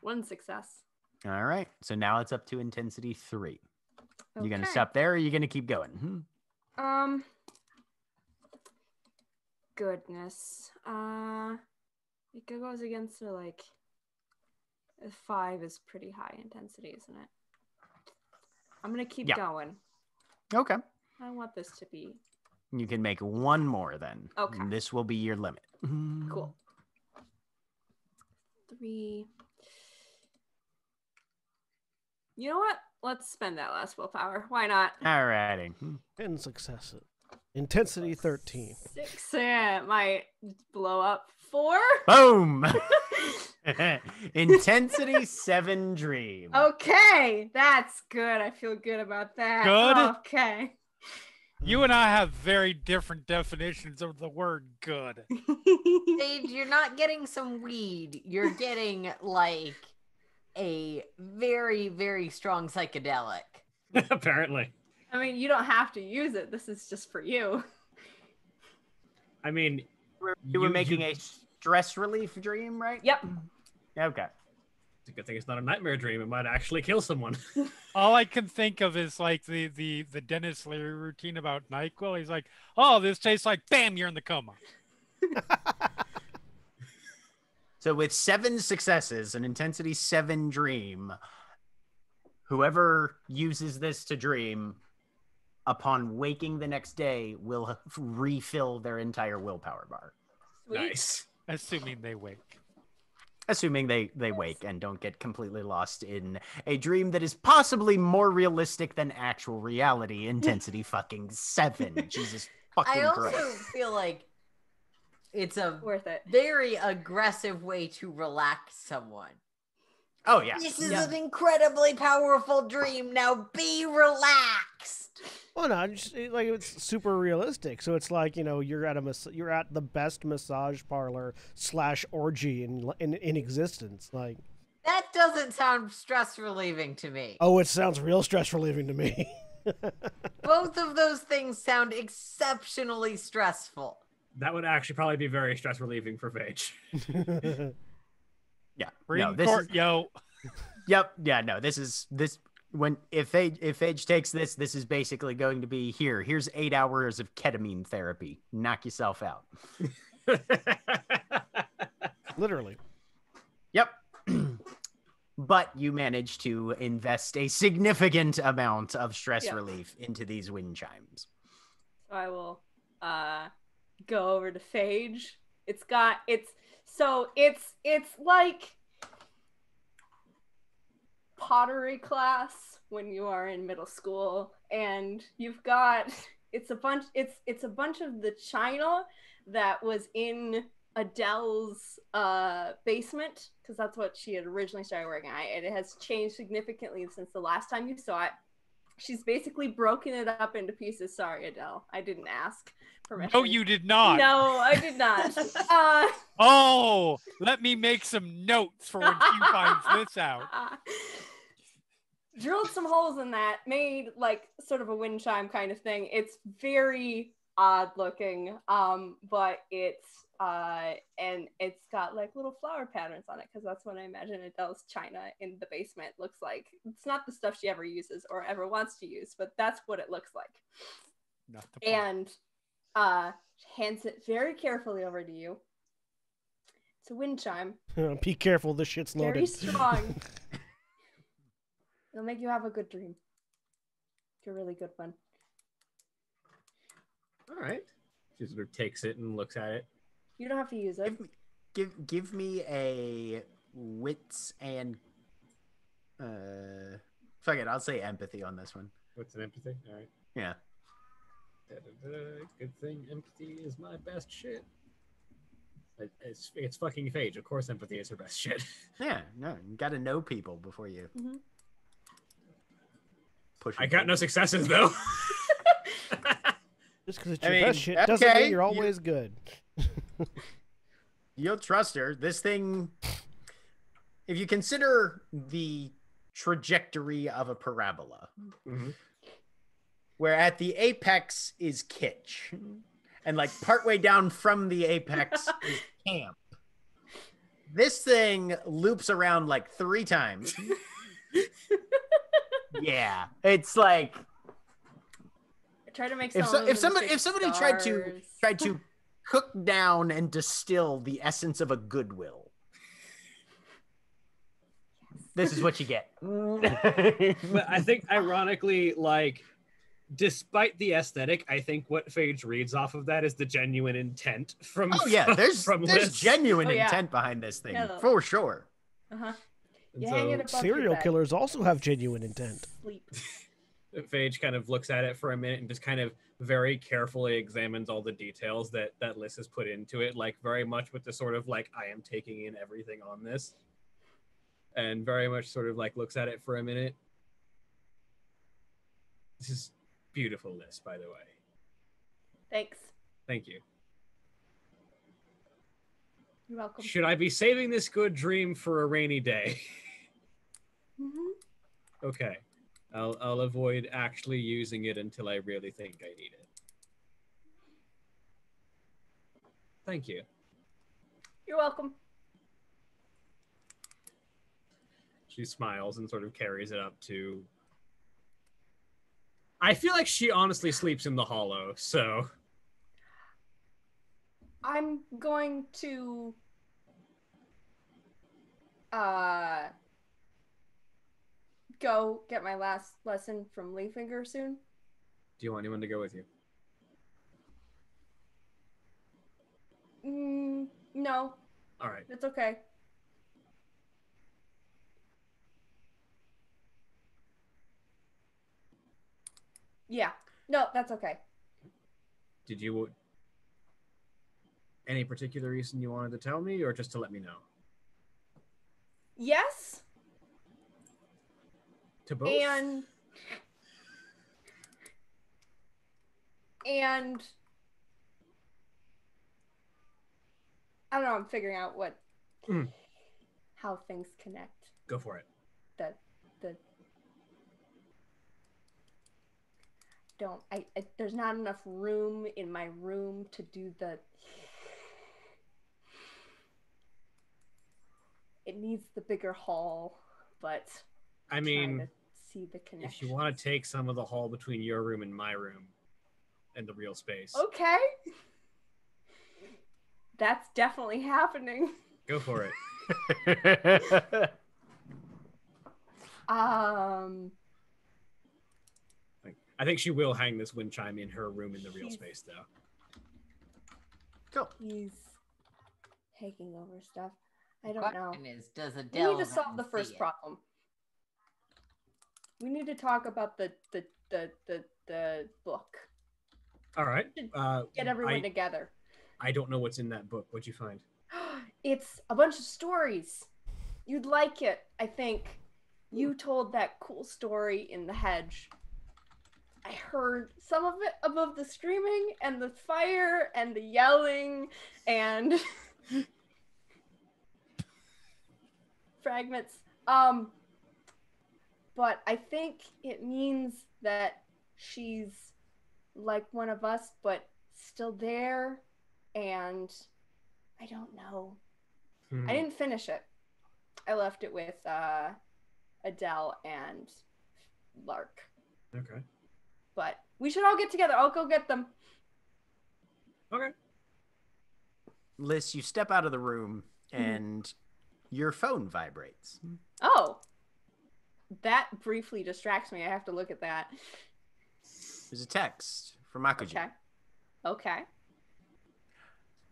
one success. All right. So now it's up to intensity three. You gonna stop there, or are you gonna keep going? Hmm. Um. Goodness. Uh, it goes against a like. a Five is pretty high intensity, isn't it? I'm gonna keep Yeah. going. Okay. I want this to be You can make one more then. Okay. And This will be your limit. cool. Three. You know what? Let's spend that last willpower. Why not? All righty. Hmm. And successes. Intensity 13. Six. Yeah, it might blow up. Four. Boom. (laughs) (laughs) Intensity seven dream. Okay, that's good. I feel good about that. Good? Okay. You and I have very different definitions of the word good. (laughs) Sage, you're not getting some weed. You're getting like a very, very strong psychedelic. (laughs) Apparently. I mean, you don't have to use it. This is just for you. I mean, You were You- making you- a stress relief dream, right? Yep. Okay. it's a good thing it's not a nightmare dream. It might actually kill someone. (laughs) All I can think of is like the the the Denis Leary routine about Nyquil. He's like, "Oh, this tastes like bam, you're in the coma." (laughs) So with seven successes, an intensity seven dream, whoever uses this to dream upon waking the next day will (laughs) refill their entire willpower bar. Sweet. nice. Assuming they wake. Assuming they, they wake and don't get completely lost in a dream that is possibly more realistic than actual reality. Intensity fucking seven. (laughs) Jesus fucking I also Christ. feel like it's a Worth it. very aggressive way to relax someone. Oh yeah. This is yeah. an incredibly powerful dream. Now be relaxed. Well, no, just like it's super realistic. So it's like you know you're at a mas- you're at the best massage parlor slash orgy in in, in existence. Like, That doesn't sound stress relieving to me. oh, it sounds real stress relieving to me. (laughs) Both of those things sound exceptionally stressful. That would actually probably be very stress relieving for Phage. (laughs) Yeah. Green no, this court, is, yo. Yep. Yeah. No. This is this when if Age if Age takes this, this is basically going to be here. Here's eight hours of ketamine therapy. Knock yourself out. (laughs) Literally. Yep. (clears throat) but you managed to invest a significant amount of stress Yeah. relief into these wind chimes. So I will uh go over to Phage It's got it's so it's it's like pottery class when you are in middle school. And you've got it's a bunch it's it's a bunch of the china that was in Adele's uh, basement because that's what she had originally started working at, and it has changed significantly since the last time you saw it. She's basically broken it up into pieces. Sorry, Adele, I didn't ask permission. No, you did not. No, I did not. (laughs) uh, Oh, let me make some notes for when she finds this out. (laughs) drilled some holes in that, made like sort of a wind chime kind of thing. It's very odd looking, um, but it's uh, and it's got like little flower patterns on it because that's what I imagine Adele's china in the basement looks like. It's not the stuff she ever uses or ever wants to use, but that's what it looks like. Not the. And uh, hands it very carefully over to you. It's a wind chime. (laughs) Be careful, this shit's loaded. Very strong. (laughs) It'll make you have a good dream. It's a really good one. All right. She sort of takes it and looks at it. You don't have to use it. Give, give give me a wits and uh fuck it, I'll say empathy on this one. What's an empathy? All right. Yeah. Good thing empathy is my best shit. It's it's fucking Phage. Of course, empathy is her best shit. (laughs) Yeah, no, you gotta know people before you Mhm. push. I them got no successes though. (laughs) Just because it's I your best mean, shit doesn't mean you're you- always good. (laughs) You'll trust her. This thing, if you consider the trajectory of a parabola, Mhm. Where at the apex is kitsch, and like partway down from the apex (laughs) is camp. This thing loops around like three times. (laughs) yeah, it's like Try to make if some so, if somebody if somebody tried to tried to (laughs) cook down and distill the essence of a goodwill, this is what you get. but I think ironically, like, despite the aesthetic, I think what Phage reads off of that is the genuine intent from. Oh yeah, (laughs) there's from there's Liz. genuine Oh, yeah. intent behind this thing Yeah, for sure. Uh-huh. And You hang it so Serial killers also have genuine intent. Sleep. (laughs) Phage kind of looks at it for a minute and just kind of very carefully examines all the details that that Liz has put into it, like very much with the sort of like I am taking in everything on this, and very much sort of like looks at it for a minute. This is beautiful, Liz, By the way, Thanks. thank you. You're welcome. Should I be saving this good dream for a rainy day? (laughs) Mhm. okay. I'll I'll avoid actually using it until I really think I need it. Thank you. You're welcome. She smiles and sort of carries it up to I feel like she honestly sleeps in the hollow, so I'm going to uh go get my last lesson from Leafinger soon. do you want anyone to go with you? Mm, no, All right. it's okay. Yeah. No, that's okay. Did you any particular reason you wanted to tell me or just to let me know? Yes, To both? and and I don't know. I'm figuring out what Mm. how things connect. Go for it. The the don't I, I there's not enough room in my room to do the it needs the bigger hall but I mean, see the connection if you want to take some of the hall between your room and my room and the real space, okay. That's definitely happening. Go for it. (laughs) um I think she will hang this wind chime in her room in the real She's- space, though. cool. he's taking over stuff. I don't know. question is, does We Adele need to solve the see first it? problem. We need to talk about the the the the, the book. All right. Uh, Get everyone I, together. I don't know what's in that book. What'd you find? (gasps) It's a bunch of stories. You'd like it, I think. You told that cool story in the hedge. I heard some of it above the screaming and the fire and the yelling and (laughs) fragments. Um but I think it means that she's like one of us but still there and I don't know. Hmm. I didn't finish it. I left it with uh, Adele and Lark. Okay. But we should all get together. I'll go get them. Okay. Liz, you step out of the room mm-hmm. and your phone vibrates. Oh, that briefly distracts me. I have to look at that. There's a text from Akujin. Okay. Okay.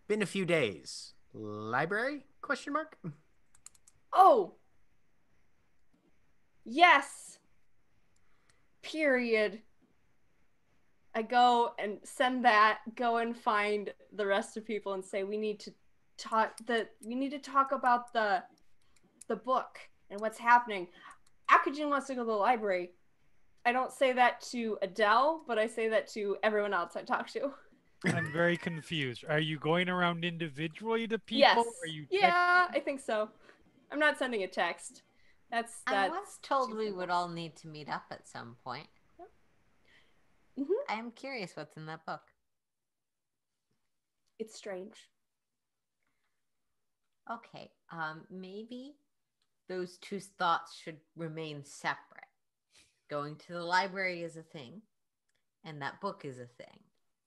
Been a few days. Library? Question mark. Oh. Yes. Period. I go and send that, go and find the rest of people and say we need to talk the we need to talk about the the book and what's happening. Akujin wants to go to the library. I don't say that to Adele, but I say that to everyone else I talk to. I'm very confused. Are you going around individually to people? yes. Are you yeah, I think so. I'm not sending a text. That's I that's was told we would all need to meet up at some point. Mhm. I am curious what's in that book. It's strange. Okay, um, maybe those two thoughts should remain separate. Going to the library is a thing, and that book is a thing.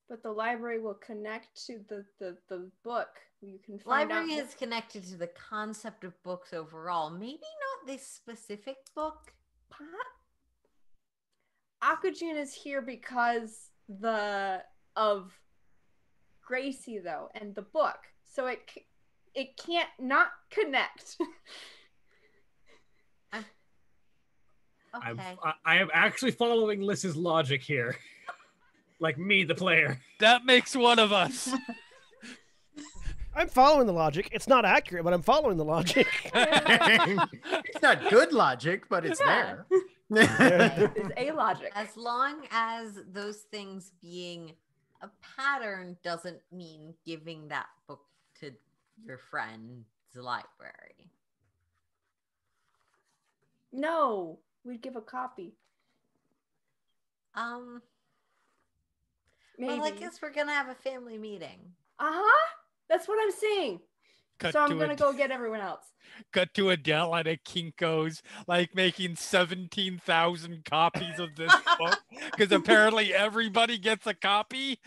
But the library will connect to the the, the book. You can find Library out. is connected to the concept of books overall. Maybe not this specific book. Akujin is here because the of Gracie though and the book. So it it can't not connect. (laughs) I'm, Okay. I, I am actually following Liz's logic here. (laughs) like me, the player. That makes one of us. (laughs) I'm following the logic. It's not accurate, but I'm following the logic. it's not good logic, but it's Yeah. there. (laughs) is a logic. As long as those things being a pattern doesn't mean giving that book to your friend's library. No, we'd give a copy. Um, Maybe. well, I guess we're gonna have a family meeting. Uh huh. That's what I'm saying. Cut so I'm gonna a, go get everyone else. cut to Adele at a Kinko's, like making seventeen thousand copies of this (laughs) book because apparently everybody gets a copy.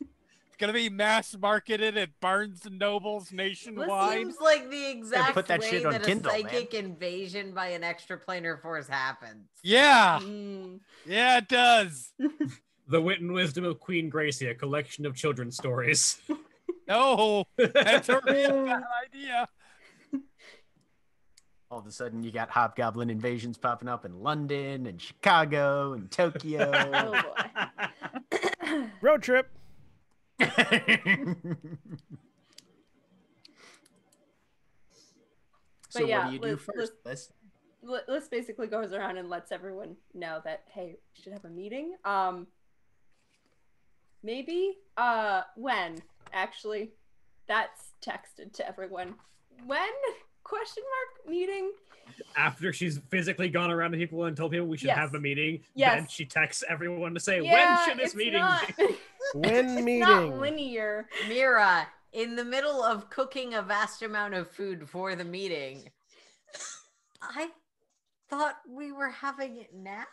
It's gonna be mass marketed at Barnes and Nobles This nationwide. seems like the exact put that way shit on that Kindle, a man. psychic invasion by an extraplanar force happens. Yeah, Mm. yeah, it does. (laughs) The Wit and Wisdom of Queen Gracie, a collection of children's stories. (laughs) No, that's a real bad idea. (laughs) All of a sudden, you got hobgoblin invasions popping up in London and Chicago and Tokyo. (laughs) Oh boy. (coughs) Road trip. (laughs) so yeah, what do you do Liz- first? Liz? Li- Liz basically goes around and lets everyone know that hey, we should have a meeting. Um, maybe uh when actually, that's texted to everyone. When question mark meeting? After she's physically gone around to people and told people we should Yes. have a meeting, then she texts everyone to say, Yeah, when should this it's meeting not, be? (laughs) When it's meeting. not linear. Mira, in the middle of cooking a vast amount of food for the meeting, I thought we were having it now.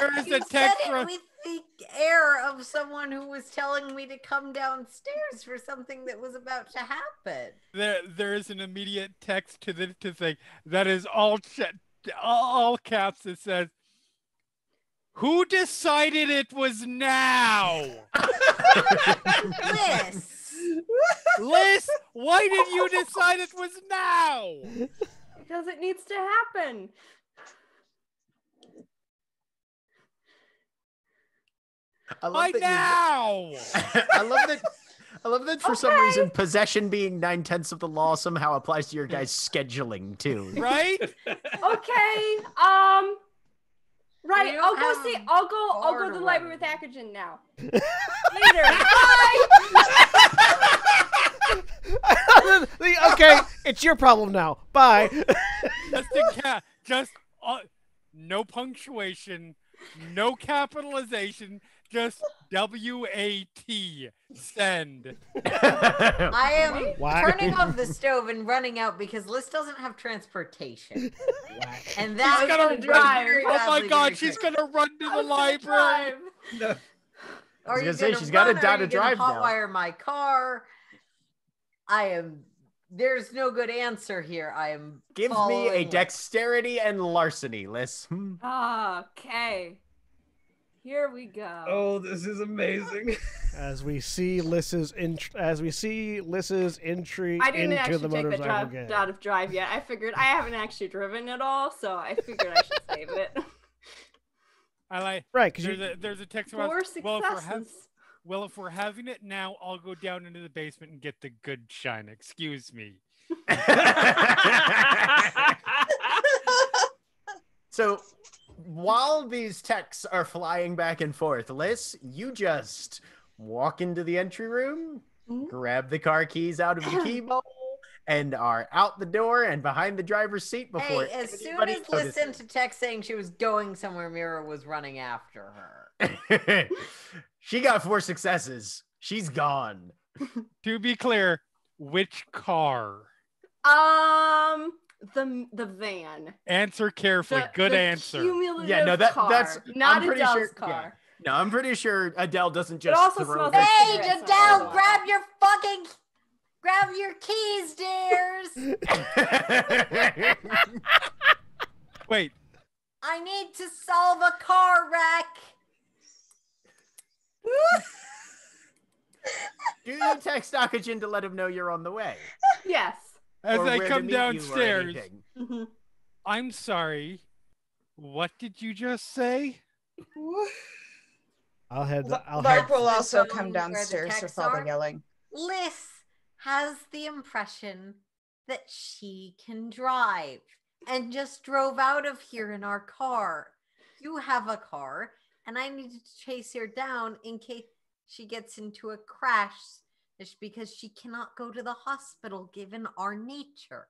There's You a text from with the air of someone who was telling me to come downstairs for something that was about to happen. there. There is an immediate text to the to thing that is all all, caps. It says, Who decided it was now? Liz. Liz, why did you decide it was now? Because it needs to happen. I love Why that now? (laughs) I love that. I love that for some reason possession being nine tenths of the law somehow applies to your guys' scheduling too. Right? (laughs) Okay. Um. Right. We I'll go see. I'll go. I'll go to to the library with Akujin now. Later. (laughs) Bye. (laughs) okay, it's your problem now. Bye. Just a ca- just uh, no punctuation, no capitalization, just W A T. Send. I am (laughs) Why? turning off the stove and running out because Liz doesn't have transportation. And that She's gonna will run. drive. very Oh my god, she's gonna run to I the was gonna library. drive. Are was you gonna say, gonna she's got a run? Are dot you to gonna drive now. Hotwire my car. I am. There's no good answer here. I am. Give me a following- dexterity and larceny, Liz. Hmm. Okay. Here we go. Oh, this is amazing. (laughs) As we see Liz's int- as we see Liz's entry I didn't into actually the take the drive gang. out of drive yet. I figured I haven't actually driven at all, so I figured I should save it. I like. Right, because There's you, a there's a text about. Well, if we're successes. Well, if we're having it now, I'll go down into the basement and get the good shine. Excuse me. (laughs) so while these texts are flying back and forth, Liz, you just walk into the entry room, Mhm. grab the car keys out of the (clears throat) key bowl, and are out the door and behind the driver's seat before Hey, as soon as Liz sent notices. a text saying she was going somewhere, Mira was running after her. (laughs) she got four successes. She's gone. (laughs) To be clear, which car? Um, the the van. Answer carefully. The, Good the answer. Cumulative Yeah, no, that- car, that's- not I'm Adele's sure- car. yeah. No, I'm pretty sure Adele doesn't just also throw smells Hey, cigarettes, Adele, not grab your fucking, grab your keys, dears. (laughs) Wait, I need to solve a car wreck. (laughs) Do you text Akujin to let him know you're on the way? Yes. as Or I come meet you or downstairs, anything? Mhm. I'm sorry. What did you just say? I'll head. L- I'll Lark head. will also come downstairs with texts all the yelling. Liz has the impression that she can drive and just drove out of here in our car. You have a car, and I needed to chase her down in case she gets into a crash just because she cannot go to the hospital given our nature.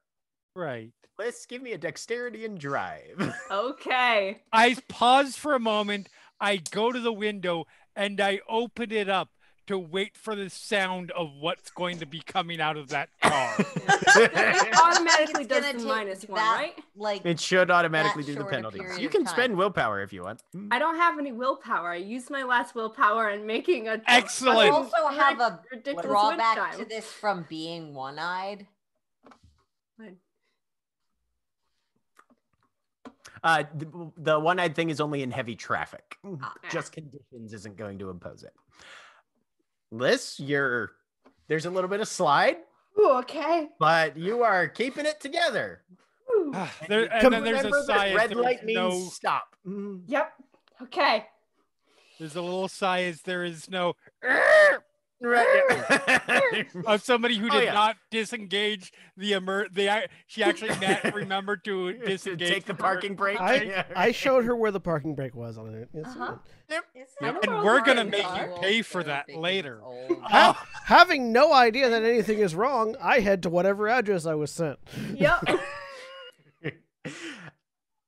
Right. Let's give me a dexterity and drive. (laughs) Okay. I pause for a moment. I go to the window and I open it up to wait for the sound of what's going to be coming out of that (laughs) car. It (laughs) automatically does the minus one, that, right? Like it should automatically do the short a penalties. You can spend willpower if you want. I don't have any willpower. I used my last willpower in making a Excellent. I also have a ridiculous drawback to this from being one-eyed. Uh, the, the one-eyed thing is only in heavy traffic. Ah. Just conditions isn't going to impose it. Liz, you're there's a little bit of slide, Ooh, okay. but you are keeping it together. Ooh. There- and Come then there's a remember sigh. Red light means no, stop. Mm. Yep. Okay. there's a little sigh as there is no Right. yeah. (laughs) (laughs) of somebody who Oh, did yeah. not disengage the emer. The she actually (laughs) met, remembered to to disengage. take the her- parking brake. I, Yeah. I showed her where the parking brake was on it. It's- Uh-huh. It's I know not where And we're gonna make you pay for that later. it's. Ha- having no idea that anything is wrong, I head to whatever address I was sent. Yep.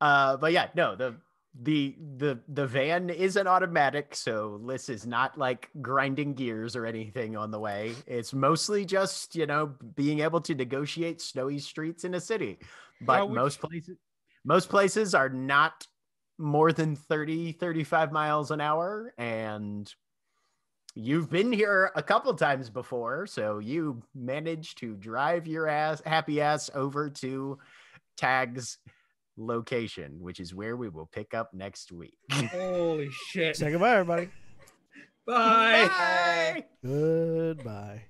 uh, but yeah, no, the the the the van is an automatic, so Liz is not like grinding gears or anything on the way. It's mostly just you know being able to negotiate snowy streets in a city. But most places most places are not more than 30 35 miles an hour and you've been here a couple times before so you managed to drive your ass happy ass over to tags location, which is where we will pick up next week. (laughs) Holy shit. Say goodbye, everybody. Bye. Bye. Goodbye.